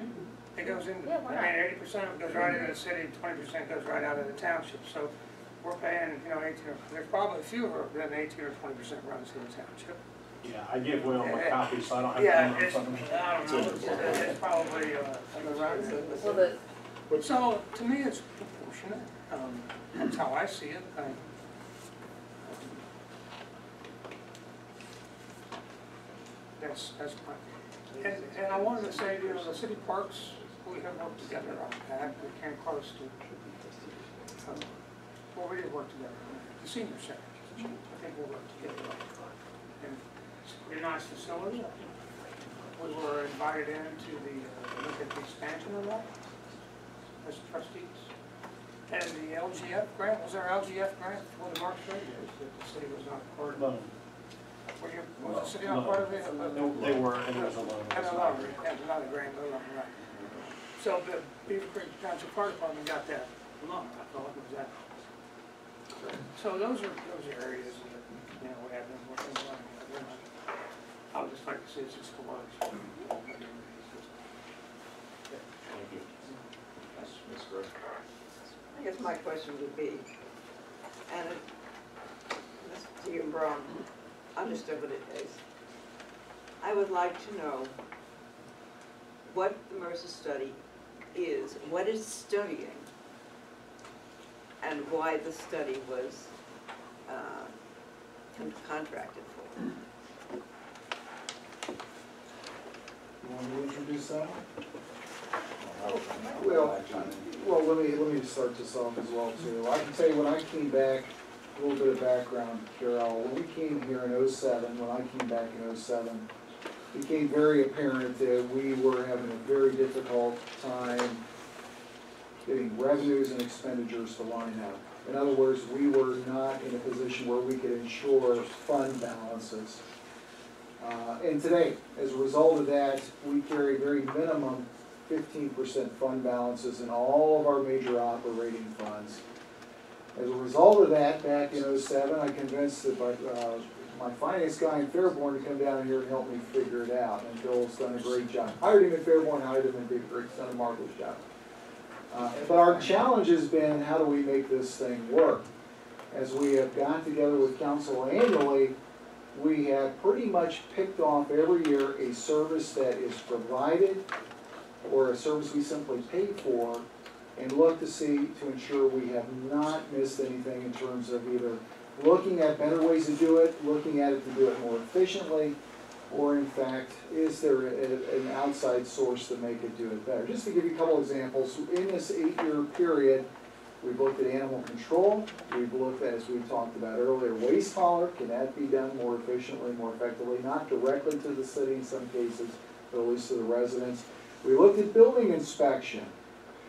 Mm-hmm. It goes into, Yeah, why I mean, eighty percent of it goes right into the city, twenty percent goes right out of the township, so we're paying, you know, eighteen, or there's probably fewer than eighteen or twenty percent runs to the township. Yeah, I give Will my copy, so I don't have. Yeah, to it's, I don't know, it's, it's probably, uh, on the right. Well, the, So, to me, it's proportionate, um, that's how I see it, I. That's, that's my, and, and I wanted to say, you know, the city parks, we have worked together on that, we came close to, um, well, we did work together on that, the senior center, I think we'll work together on that. And it's a pretty nice facility, we were invited in to the, uh, look at the expansion of that as trustees. And the LGF grant, was there LGF grant for the MARCS radios that the city was not part of? Loan. Were you, was the city not part of it? No, They were, and it was a loan. And a loan, and not a grant, a loan, right. So the Beavercreek Township Fire Department got that loan, I thought it was that. So those are, those are areas that, you know, we have been working on. I would just like to see it just works. Thank you. That's, that's great. I guess my question would be, and Mr. Stephen Brown understood what it is. I would like to know what the Mercer study is, what it's studying, and why the study was, uh, con- contracted for. You want to introduce that one? Well, well, let me, let me start this off as well too. I can tell you, when I came back, a little bit of background, Carol, when we came here in oh-seven, when I came back in oh-seven, it became very apparent that we were having a very difficult time getting revenues and expenditures to line up. In other words, we were not in a position where we could ensure fund balances. Uh, And today, as a result of that, we carry very minimum fifteen percent fund balances in all of our major operating funds. As a result of that, back in oh-seven, I convinced my, uh, my finance guy in Fairborn to come down here and help me figure it out, and Bill's done a great job. Hired him in Fairborn, hired him in Big Creek, done a marvelous job. Uh, But our challenge has been, how do we make this thing work? As we have got together with council annually, we have pretty much picked off every year a service that is provided or a service we simply pay for and look to see, to ensure we have not missed anything in terms of either looking at better ways to do it, looking at it to do it more efficiently, or in fact, is there a- an outside source that make it do it better? Just to give you a couple examples, in this eight-year period, we've looked at animal control, we've looked at, as we talked about earlier, waste hauler, can that be done more efficiently, more effectively, not directly to the city in some cases, but at least to the residents. We looked at building inspection,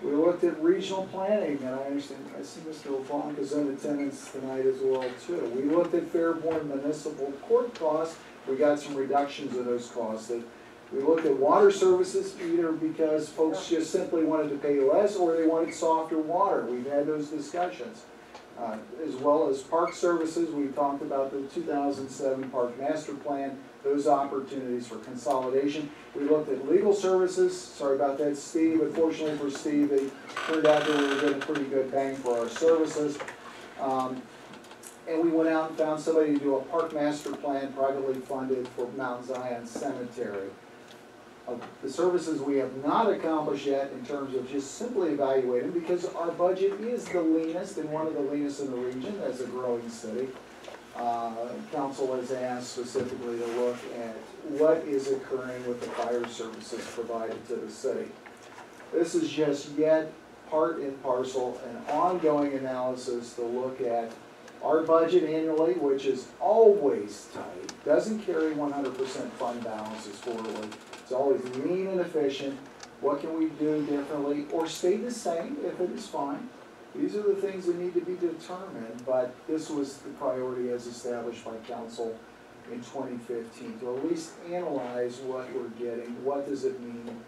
we looked at regional planning, and I understand, I see Mr. LeBlanc is in attendance tonight as well too. We looked at Fairborn municipal court costs, we got some reductions in those costs. That- We looked at water services, either because folks just simply wanted to pay less, or they wanted softer water, we've had those discussions. Uh, As well as park services, we talked about the two thousand seven park master plan, those opportunities for consolidation. We looked at legal services, sorry about that, Steve, unfortunately for Steve, it turned out that we were getting pretty good bang for our services. Um, And we went out and found somebody to do a park master plan privately funded for Mount Zion Cemetery. Of the services we have not accomplished yet in terms of just simply evaluating, because our budget is the leanest and one of the leanest in the region as a growing city. Uh, Council has asked specifically to look at what is occurring with the fire services provided to the city. This is just yet part and parcel, an ongoing analysis to look at our budget annually, which is always tight, doesn't carry one hundred percent fund balances forward. It's always lean and efficient. What can we do differently or stay the same if it is fine? These are the things that need to be determined, but this was the priority as established by council in twenty fifteen, to at least analyze what we're getting, what does it mean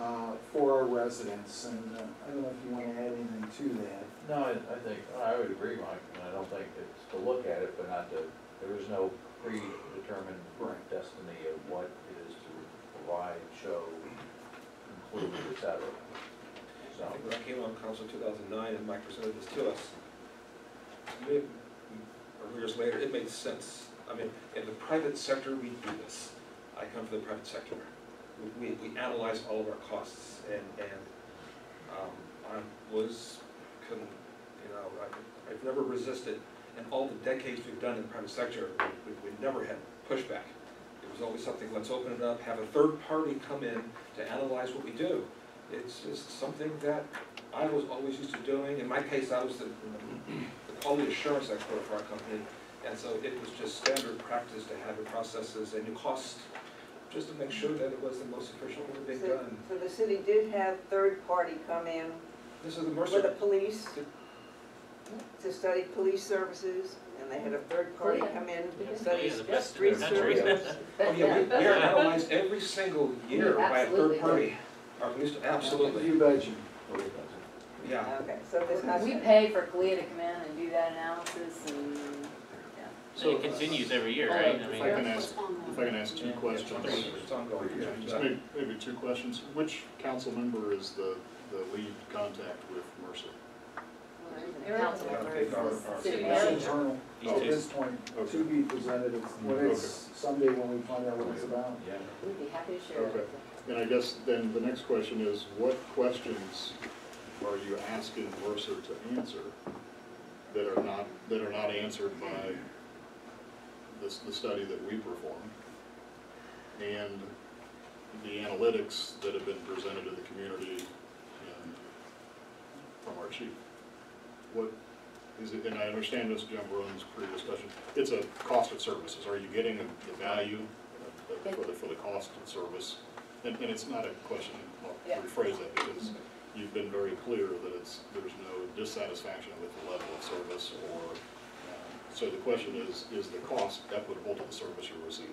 uh, for our residents, and uh, I don't know if you want to add anything to that. No, I, I think, I would agree, Mike, and I don't think it's to look at it, but not to, there is no predetermined Right. destiny of what provide, show, include, et cetera. So, When I came on council in two thousand nine and Mike presented this to us, maybe, or years later, it made sense. I mean, in the private sector, we do this. I come from the private sector. We, we we analyze all of our costs and, and, um, I was, you know, I, I've never resisted. In all the decades we've done in the private sector, we, we never had pushback. Was always something, let's open it up, have a third party come in to analyze what we do. It's just something that I was always used to doing. In my case, I was the, the quality assurance expert for our company. And so it was just standard practice to have the processes and the cost, just to make sure that it was the most efficient way being So done. so the city did have third party come in This is the Mercer, with the police to study police services, and they had a third party Oh, come in to study the best in street the country. services. oh yeah, we, we are analyzed every single year by a Absolutely. third party. Our police, absolutely, You betcha. yeah. Okay, so this has. We pay for CALEA to come in and do that analysis and, yeah. So it continues every year, right? Oh, I If mean, I can ask, if I can ask two Yeah. questions. It's ongoing. Just maybe, maybe two questions. Which council member is the, the lead contact with Mercer? Even council member, it's Our- the our- city It's manager. internal, at oh, this point, to be presented, it's, when it's, someday when we find out what it's about. We'd be happy to share Okay. with you. And I guess then the next question is, what questions are you asking Mercer to answer that are not, that are not answered by this, the study that we performed? And the analytics that have been presented to the community and from our chief? What is it, and I understand this, Jim Brunn's pre-discussion, it's a cost of services. Are you getting the the value for the, for the cost of service? And, and it's not a question, I'll Yeah. rephrase that, because you've been very clear that it's, there's no dissatisfaction with the level of service or, um, so the question is, is the cost equitable to the service you're receiving?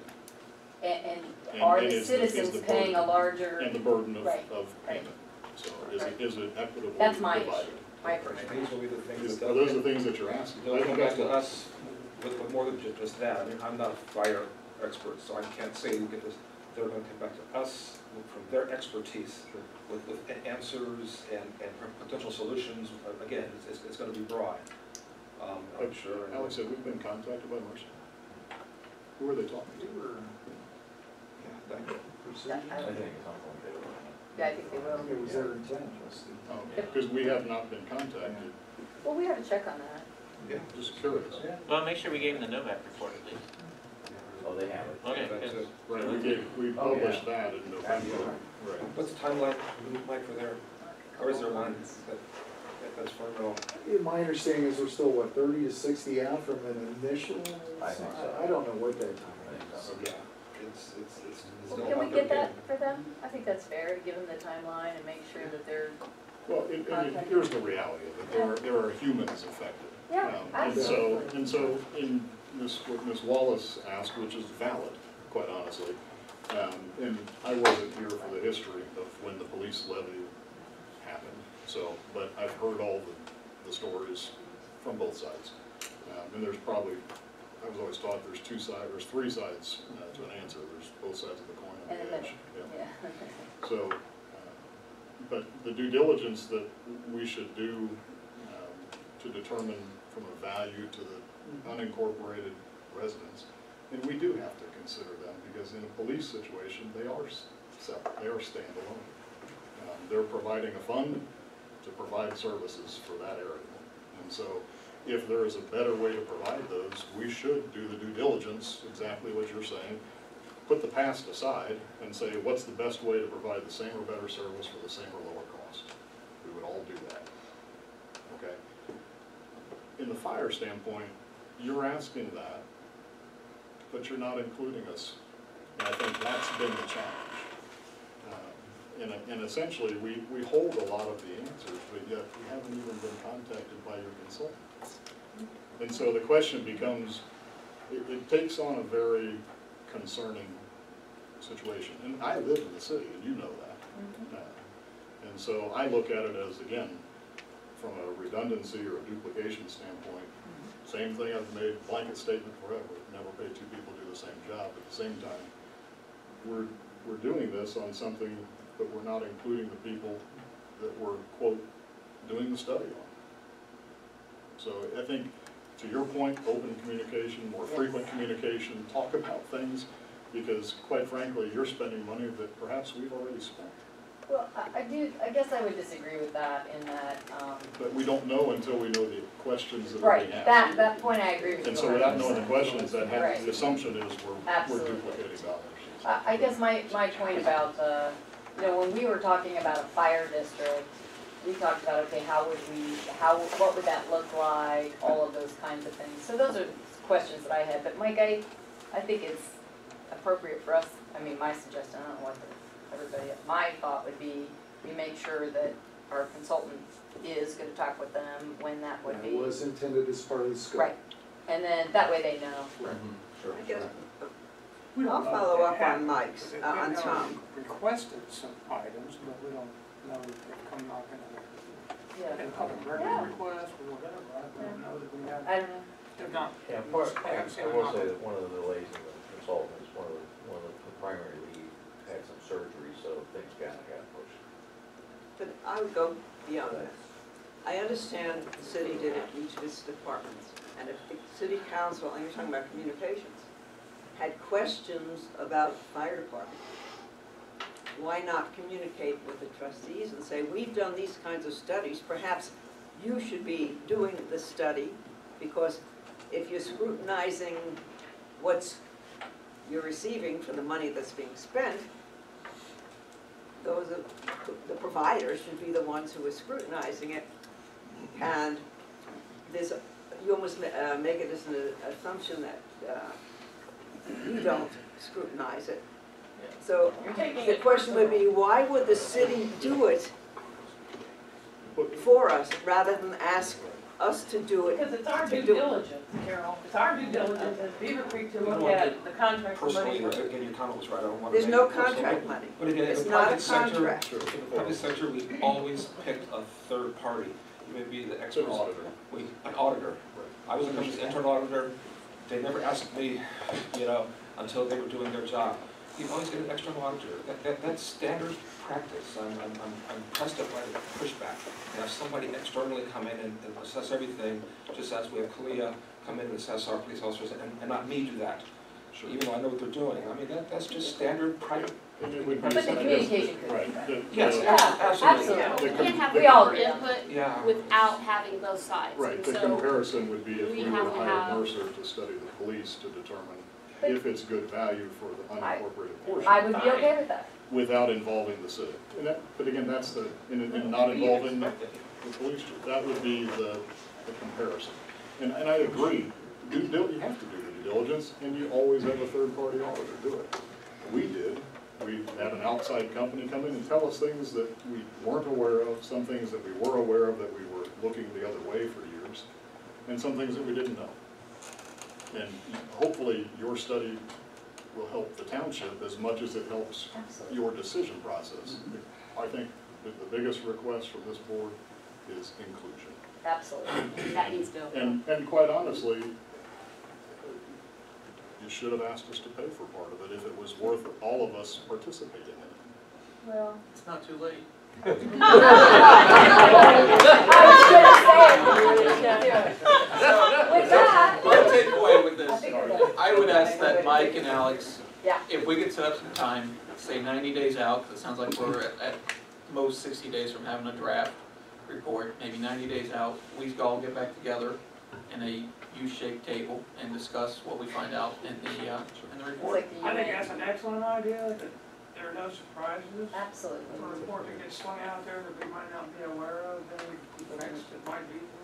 And, and And- are and the is the- is citizens the paying a burden- larger, And the burden of, Right, of right. payment. So is it, is it equitable? that's my issue, my And perspective. These will be the things Is- that. Are those the things that you're asking? They'll I come think back that's to us with, with more than ju- just that. I mean, I'm not a fire expert, so I can't say we get this. They're gonna come back to us with- from their expertise with, with a- answers and, and potential solutions. Uh, Again, it's, it's, it's gonna be broad. Um, I'm sure. Alex, have we've been contacted by Mercer? Who are they talking to? Yeah, thank you. Precision? I don't- Yeah, I think they will. It was their intent. Because we have not been contacted, Well, we have a check on that. Yeah. just curious. Well, make sure we gave them the Novak report at least. Oh, they have it. Okay, That's good. it. Right, we gave, we Oh, yeah. published that in November. Right. What's the timeline, Mike, for their, or is there one that, that- that's fundamental? Yeah, My understanding is we're still, what, thirty to sixty out from an initial? I think so. I don't know what that I time think is. so. Yeah, it's, it's, it's. it's Well, can we get big. that for them? I think that's fair, give them the timeline and make sure that they're, Well, and, and here's the reality of it, there are, there are humans affected. Yeah, Um, And so, and so in Ms., what Ms. Wallace asked, which is valid, quite honestly, um, and I wasn't here for the history of when the police levy happened, so, but I've heard all the, the stories from both sides. Um, and there's probably, I was always taught there's two sides, there's three sides uh, to an answer, there's both sides of the coin and the edge. Yeah. yeah. So, uh, but the due diligence that we should do um, to determine from a value to the unincorporated residents, and we do have to consider them, because in a police situation, they are separate, they are standalone. Um, They're providing a fund to provide services for that area. And so, if there is a better way to provide those, we should do the due diligence, exactly what you're saying, put the past aside and say, what's the best way to provide the same or better service for the same or lower cost? We would all do that. Okay? In the fire standpoint, you're asking that, but you're not including us. And I think that's been the challenge. Um, And, and essentially, we, we hold a lot of the answers, but yet we haven't even been contacted by your consultants. And so the question becomes, it, it takes on a very concerning situation. And I live in the city, and you know that. Uh, And so I look at it as, again, from a redundancy or a duplication standpoint, same thing I've made blanket statement forever, never pay two people to do the same job. At the same time, we're, we're doing this on something that we're not including the people that we're, quote, doing the study on. So I think, to your point, open communication, more frequent communication, talk about things, because quite frankly, you're spending money that perhaps we've already spent. Well, I, I do, I guess I would disagree with that in that, um, But we don't know until we know the questions that are right, being asked. that, that point I agree with you. And so without knowing the 100%. questions, that Right. the assumption is we're, we're Absolutely. duplicating dollars. I, I guess my, my point about the, you know, when we were talking about a fire district, we talked about, okay, how would we, how, what would that look like, all of those kinds of things. So those are questions that I had, but Mike, I, I think it's appropriate for us, I mean, my suggestion, I don't know what the, everybody, my thought would be, we make sure that our consultant is gonna talk with them when that would be. It was intended as part of the scope. Right, and then that way they know. Sure. I guess, We don't I'll know if follow they up have- on Mike's, uh, on have Tom. Requested some items, but we don't know if they've come knocking on our Yeah. And public record Yeah. request or whatever, I don't know that I they've not. Yeah, part, I I haven't seen I them will say that one of the delays in the consultant is one of the, one of the primary lead had some surgery, so things kinda got pushed. But I would go beyond that. I understand the city did it to each of its departments, and if the city council, and you're talking about communications, had questions about fire department, why not communicate with the trustees and say, we've done these kinds of studies, perhaps you should be doing the study, because if you're scrutinizing what's you're receiving for the money that's being spent, those, are- the providers should be the ones who are scrutinizing it. And there's, you almost uh, make it as an assumption that uh, you don't scrutinize it. So the question would be, why would the city do it for us rather than ask us to do it? Because it's our due do it? diligence, Carol, it's our due diligence as Beaver Creek to look at the contract for Personally, money. Uh, again, your comment was right, I don't want to. There's no contract money. But again, in It's the not a private sector, contract. in the private sector, we always picked a third party, maybe the It's an experts. auditor. We, an auditor. I was a company's internal auditor, they never asked me, you know, until they were doing their job. You always get an external auditor, that, that, that's standard practice, I'm, I'm, I'm I'm impressed at by the pushback. And have somebody externally come in and and assess everything, just as we have CALEA come in and assess our police officers, and, and not me do that. Sure. Even though I know what they're doing, I mean, that, that's just standard private. And it would be- But the communication could be Right. better. Yes, the- abso- absolutely. absolutely. the You can't have the We all more agree. input Yeah. without having both sides. Right, And the so comparison would be if we we were have to to hire have- Mercer to study the police to determine But- if it's good value for the unincorporated portion. I would be okay with that. Without involving the city. And that, but again, that's the, in, in not involving the police chief, that would be the, the comparison. And, and I agree, due you have to do the due diligence, and you always have a third-party auditor do it. We did, we had an outside company come in and tell us things that we weren't aware of, some things that we were aware of that we were looking the other way for years, and some things that we didn't know. And hopefully, your study will help the township as much as it helps Absolutely. your decision process. Mm-hmm. I think that the biggest request from this board is inclusion. Absolutely. that needs to. And, and quite honestly, you should have asked us to pay for part of it if it was worth all of us participating in it. Well. It's not too late. With that. My takeaway with I this, think we're done. I would ask that Mike and Alex, Yeah. if we could set up some time, say ninety days out, 'cause it sounds like we're at, at most sixty days from having a draft report, maybe ninety days out, we all get back together in a U-shaped table and discuss what we find out in the, uh, in the report. like the I think that's an excellent idea, that there are no surprises. Absolutely. A report that gets slung out there that we might not be aware of, then we fix it might be there, I mean.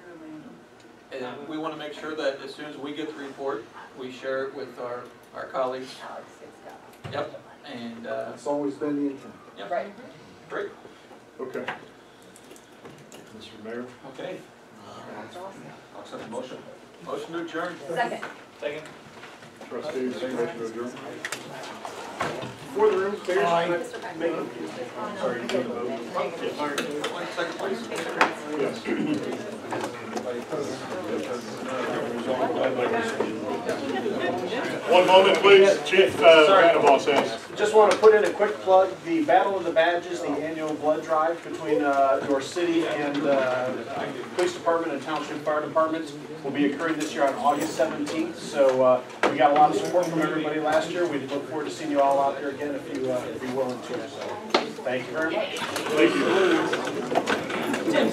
And we wanna make sure that as soon as we get the report, we share it with our, our colleagues. Alex gets that. Yep, and, uh, That's always been the intent. yep, Right. great, Okay. Mr. Mayor? Okay, That's awesome. I'll accept the motion. motion to adjourn. Second. Second. Trustees, motion to adjourn? For the room, please. Make it- Sorry, you need a vote? One second, please. Yes. One moment, please. Chief uh, says. Just want to put in a quick plug, the Battle of the Badges, the annual blood drive between uh, your city and uh, police department and township fire departments will be occurring this year on August 17th. So uh, we got a lot of support from everybody last year. We look forward to seeing you all out there again if you, uh, if you're willing to. So, thank you very much. Thank you. Tim,